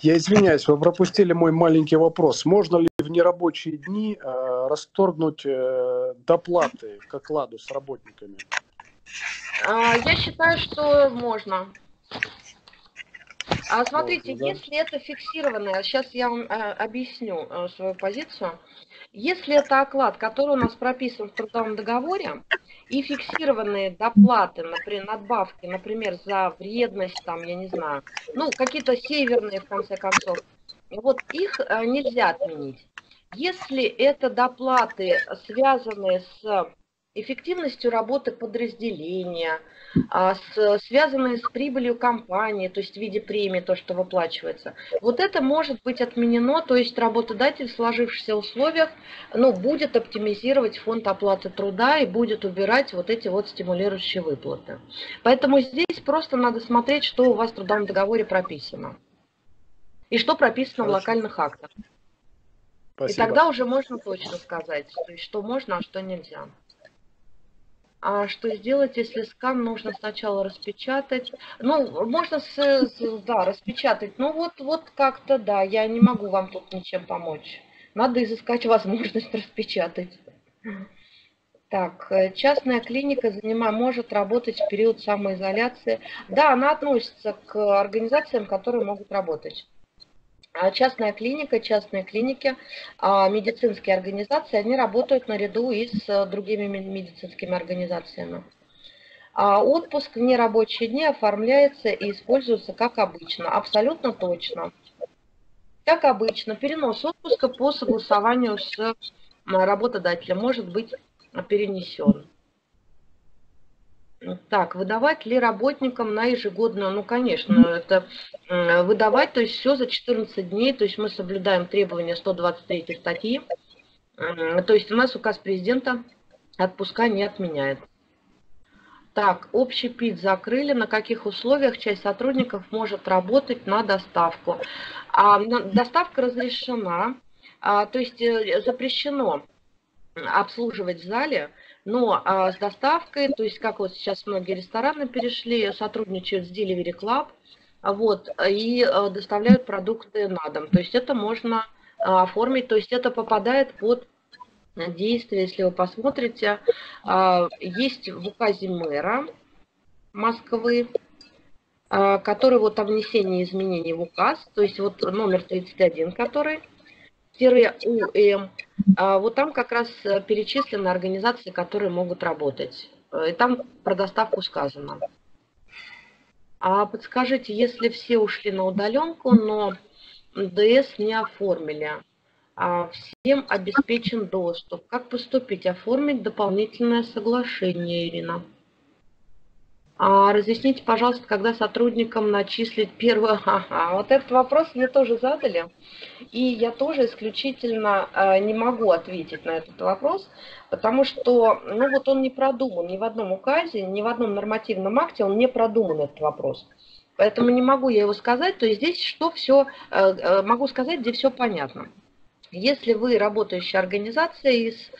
Я извиняюсь, вы пропустили мой маленький вопрос. Можно ли в нерабочие дни э, расторгнуть э, доплаты к окладу с работниками? А, я считаю, что можно. А смотрите, можно, да? если это фиксированное, сейчас я вам э, объясню э, свою позицию. Если это оклад, который у нас прописан в трудовом договоре, и фиксированные доплаты, например, надбавки, например, за вредность, там, я не знаю, ну, какие-то северные, в конце концов, вот их э, нельзя отменить. Если это доплаты, связанные с эффективностью работы подразделения, а, с, связанные с прибылью компании, то есть в виде премии, то, что выплачивается. Вот это может быть отменено, то есть работодатель в сложившихся условиях ну, будет оптимизировать фонд оплаты труда и будет убирать вот эти вот стимулирующие выплаты. Поэтому здесь просто надо смотреть, что у вас в трудовом договоре прописано. И что прописано Хорошо. в локальных актах. Спасибо. И тогда уже можно точно сказать, что можно, а что нельзя. А что сделать, если скан нужно сначала распечатать? Ну, можно с, с, да, распечатать. Ну вот, вот как-то да, я не могу вам тут ничем помочь. Надо изыскать возможность распечатать. Так, э, частная клиника занима, может работать в период самоизоляции. Да, она относится к организациям, которые могут работать. А частная клиника, частные клиники, а, медицинские организации, они работают наряду и с э, другими медицинскими организациями. А отпуск в нерабочие дни оформляется и используется как обычно, абсолютно точно. Как обычно, перенос отпуска по согласованию с работодателем может быть перенесен. Так, выдавать ли работникам на ежегодную? Ну, конечно, это выдавать, то есть все за 14 дней, то есть мы соблюдаем требования 123 статьи, то есть у нас указ президента отпуска не отменяет. Так, общий ПИД закрыли. На каких условиях часть сотрудников может работать на доставку? А, доставка разрешена, а, то есть э, запрещено обслуживать в зале Но а, с доставкой, то есть как вот сейчас многие рестораны перешли, сотрудничают с Delivery Club, вот, и а, доставляют продукты на дом. То есть это можно а, оформить, то есть это попадает под действие, если вы посмотрите. А, есть в указе мэра Москвы, а, который вот о внесении изменений в указ, то есть вот номер 31, который УМ, а вот там как раз э, перечислены организации, которые могут работать. Э, и там про доставку сказано. А подскажите, если все ушли на удаленку, но ДС не оформили, а всем обеспечен доступ, как поступить? Оформить дополнительное соглашение, Ирина. А разъясните, пожалуйста, когда сотрудникам начислить первую... Ага, вот этот вопрос мне тоже задали. И я тоже исключительно э, не могу ответить на этот вопрос, потому что, ну вот он не продуман ни в одном указе, ни в одном нормативном акте, он не продуман этот вопрос. Поэтому не могу я его сказать. То есть здесь что все, э, э, могу сказать, где все понятно. Если вы работающая организация из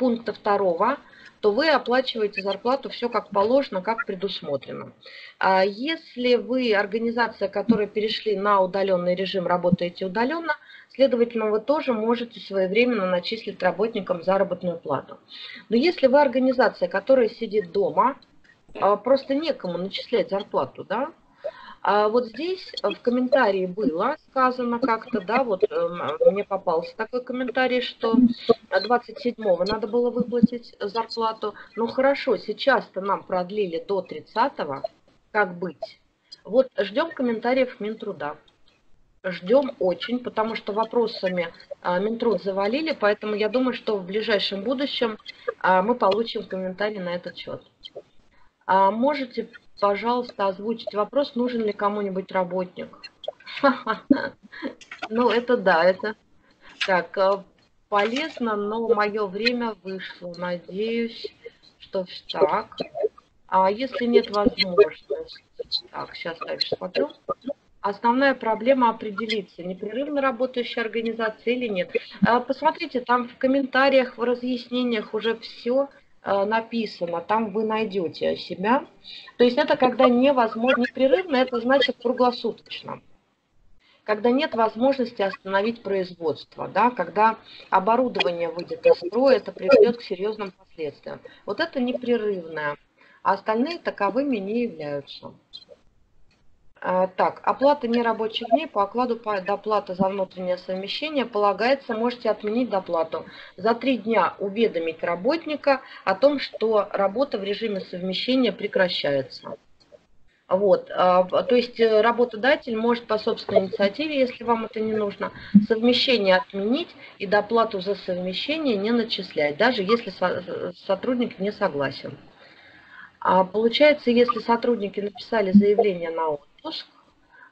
пункта второго, то вы оплачиваете зарплату все как положено, как предусмотрено. А если вы организация, которая перешли на удаленный режим, работаете удаленно, следовательно, вы тоже можете своевременно начислить работникам заработную плату. Но если вы организация, которая сидит дома, а, просто некому начислять зарплату, да, а вот здесь в комментарии было сказано как-то, да, вот э, мне попался такой комментарий, что 27-го надо было выплатить зарплату. Ну хорошо, сейчас-то нам продлили до 30-го, как быть? Вот ждем комментариев Минтруда. Ждем очень, потому что вопросами а, Минтруд завалили, поэтому я думаю, что в ближайшем будущем мы получим комментарий на этот счет. А можете пожалуйста, озвучить вопрос, нужен ли кому-нибудь работник. Ну, это да, это так, э, полезно, но мое время вышло. Надеюсь, что так. А если нет возможности? Так, сейчас дальше смотрю. Основная проблема определиться, непрерывно работающая организация или нет. Э, посмотрите, там в комментариях, в разъяснениях уже все написано, там вы найдете себя. То есть это когда невозможно, непрерывно, это значит круглосуточно. Когда нет возможности остановить производство, да, когда оборудование выйдет из строя, это приведет к серьезным последствиям. Вот это непрерывное, а остальные таковыми не являются. А, так, оплата нерабочих дней по окладу по доплата за внутреннее совмещение полагается, можете отменить доплату. За три дня уведомить работника о том, что работа в режиме совмещения прекращается. Вот, а, то есть э, работодатель может по собственной инициативе, если вам это не нужно, совмещение отменить и доплату за совмещение не начислять, даже если сотрудник не согласен. А получается, если сотрудники написали заявление на отпуск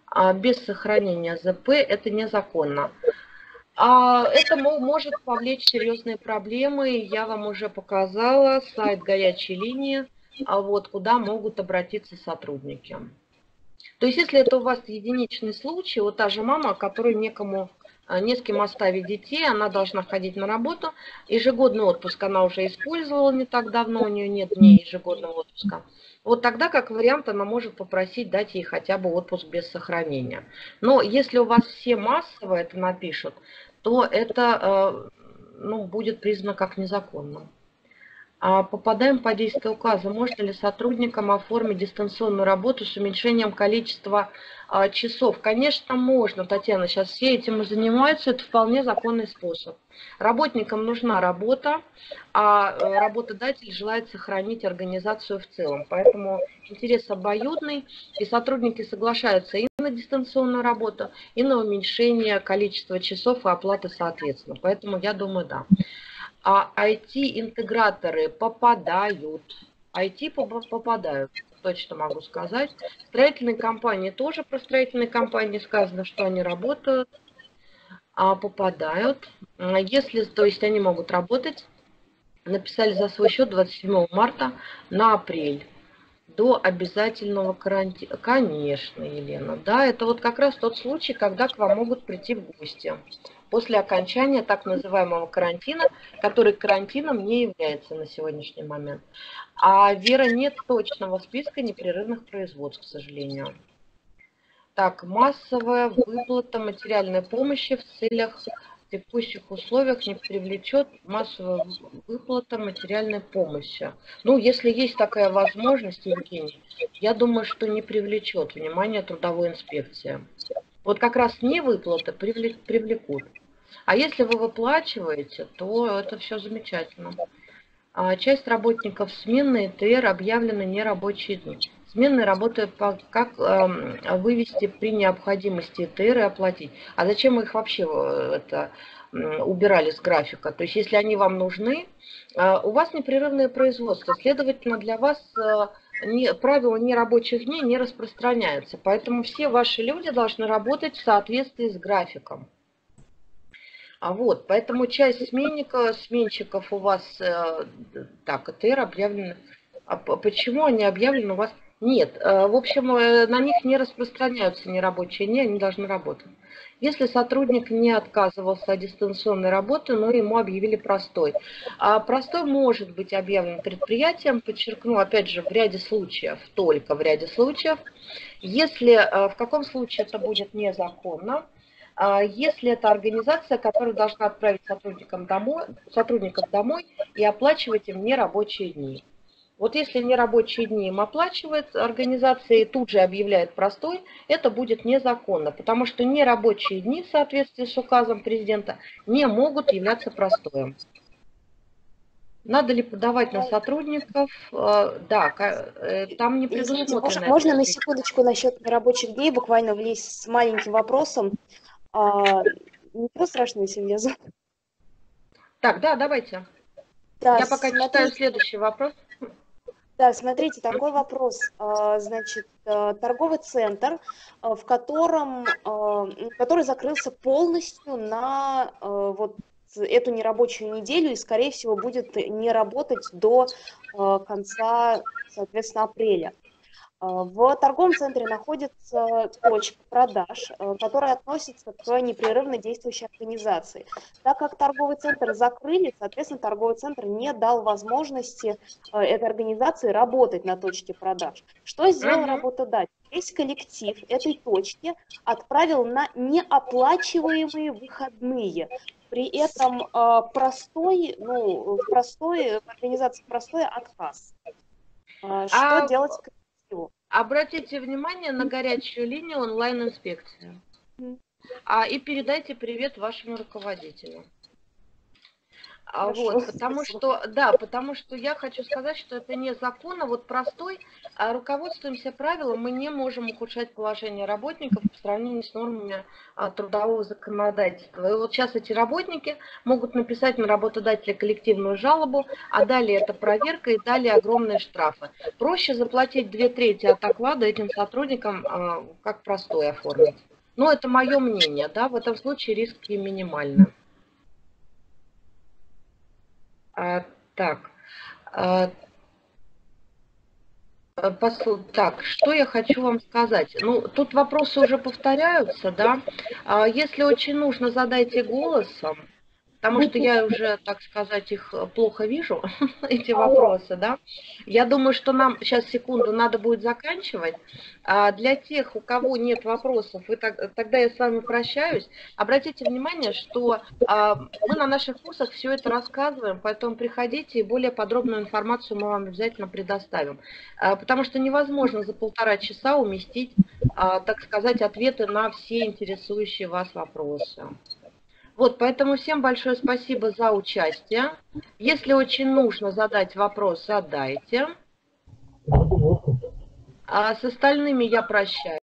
а без сохранения ЗП, это незаконно. А это может повлечь серьезные проблемы. Я вам уже показала сайт горячей линии, а вот, куда могут обратиться сотрудники. То есть, если это у вас единичный случай, вот та же мама, которой некому не с кем оставить детей, она должна ходить на работу. Ежегодный отпуск она уже использовала не так давно, у нее нет дней ежегодного отпуска. Вот тогда, как вариант, она может попросить дать ей хотя бы отпуск без сохранения. Но если у вас все массово это напишут, то это э, ну, будет признано как незаконным. А попадаем по действию указа. Можно ли сотрудникам оформить дистанционную работу с уменьшением количества а, часов? Конечно, можно, Татьяна. Сейчас все этим и занимаются. Это вполне законный способ. Работникам нужна работа, а э, работодатель желает сохранить организацию в целом. Поэтому интерес обоюдный, и сотрудники соглашаются и на дистанционную работу, и на уменьшение количества часов и оплаты соответственно. Поэтому я думаю, да а IT-интеграторы попадают. IT попадают, точно могу сказать. Строительные компании тоже про строительные компании сказано, что они работают, а попадают. Если, то есть они могут работать, написали за свой счет 27 марта на апрель. до обязательного карантина. Конечно, Елена, да, это вот как раз тот случай, когда к вам могут прийти в гости после окончания так называемого карантина, который карантином не является на сегодняшний момент. А Вера нет точного списка непрерывных производств, к сожалению. Так, массовая выплата материальной помощи в целях текущих условиях не привлечет массовая выплата материальной помощи. Ну, если есть такая возможность, Евгений, я думаю, что не привлечет внимание трудовой инспекции. Вот как раз не выплаты привлекут. А если вы выплачиваете, то это все замечательно. А часть работников смены ТР объявлены нерабочие дни. Сменные работают по, как э, вывести при необходимости ТР и оплатить. А зачем мы их вообще э, это, убирали с графика? То есть если они вам нужны, э, у вас непрерывное производство, следовательно, для вас э, не, правила нерабочих дней не распространяются. Поэтому все ваши люди должны работать в соответствии с графиком. А вот, поэтому часть сменников, сменщиков у вас, э, так, ТР объявлены. А почему они объявлены у вас? Нет, э, в общем, э, на них не распространяются нерабочие дни, они должны работать. Если сотрудник не отказывался от дистанционной работы, но ему объявили простой. А простой может быть объявлен предприятием, подчеркну, опять же, в ряде случаев, только в ряде случаев. Если в каком случае это будет незаконно, а если это организация, которая должна отправить сотрудникам домой, сотрудников домой и оплачивать им нерабочие дни. Вот если нерабочие дни им организация и тут же объявляет простой, это будет незаконно, потому что нерабочие дни в соответствии с указом президента не могут являться простоем. Надо ли подавать на сотрудников? Э, да, э, там не предусмотрено. Извините, можно на секундочку насчет нерабочих дней буквально влезть с маленьким вопросом? А, ничего страшного, если влезу. Так, да, давайте. Да, Я пока смотрите. читаю следующий вопрос. Да, смотрите, такой вопрос. А, значит, э, торговый центр, э, в котором, который закрылся полностью на вот эту нерабочую неделю и, скорее всего, будет не работать до конца, соответственно, апреля. А, в торговом центре находится точка продаж, э, которая относится к непрерывно действующей организации. Так как торговый центр закрыли, соответственно, торговый центр не дал возможности э, этой организации работать на точке продаж. Что сделал работодатель? Весь коллектив этой точки отправил на неоплачиваемые выходные. При этом э, простой, ну, простой, организация простой отказ. Что а... делать Обратите внимание на горячую линию онлайн-инспекции. А, и передайте привет вашему руководителю. А вот, потому что, да, потому что я хочу сказать, что это не закон, а вот простой, а руководствуемся правилом, мы не можем ухудшать положение работников по сравнению с нормами а, трудового законодательства. И вот сейчас эти работники могут написать на работодателя коллективную жалобу, а далее это проверка и далее огромные штрафы. Проще заплатить две трети от оклада этим сотрудникам а, как простой оформить. Но это мое мнение, да, в этом случае риски минимальны. А, так. А, посл... Так, что я хочу вам сказать? Ну, тут вопросы уже повторяются, да. А, если очень нужно, задайте голосом потому что я уже, так сказать, их э, плохо вижу, эти вопросы, да. Я думаю, что нам сейчас, секунду, надо будет заканчивать. А для тех, у кого нет вопросов, вы так, тогда я с вами прощаюсь. Обратите внимание, что а, мы на наших курсах все это рассказываем, поэтому приходите и более подробную информацию мы вам обязательно предоставим. А, потому что невозможно за полтора часа уместить, а, так сказать, ответы на все интересующие вас вопросы. Вот, поэтому всем большое спасибо за участие. Если очень нужно задать вопрос, задайте. А с остальными я прощаюсь.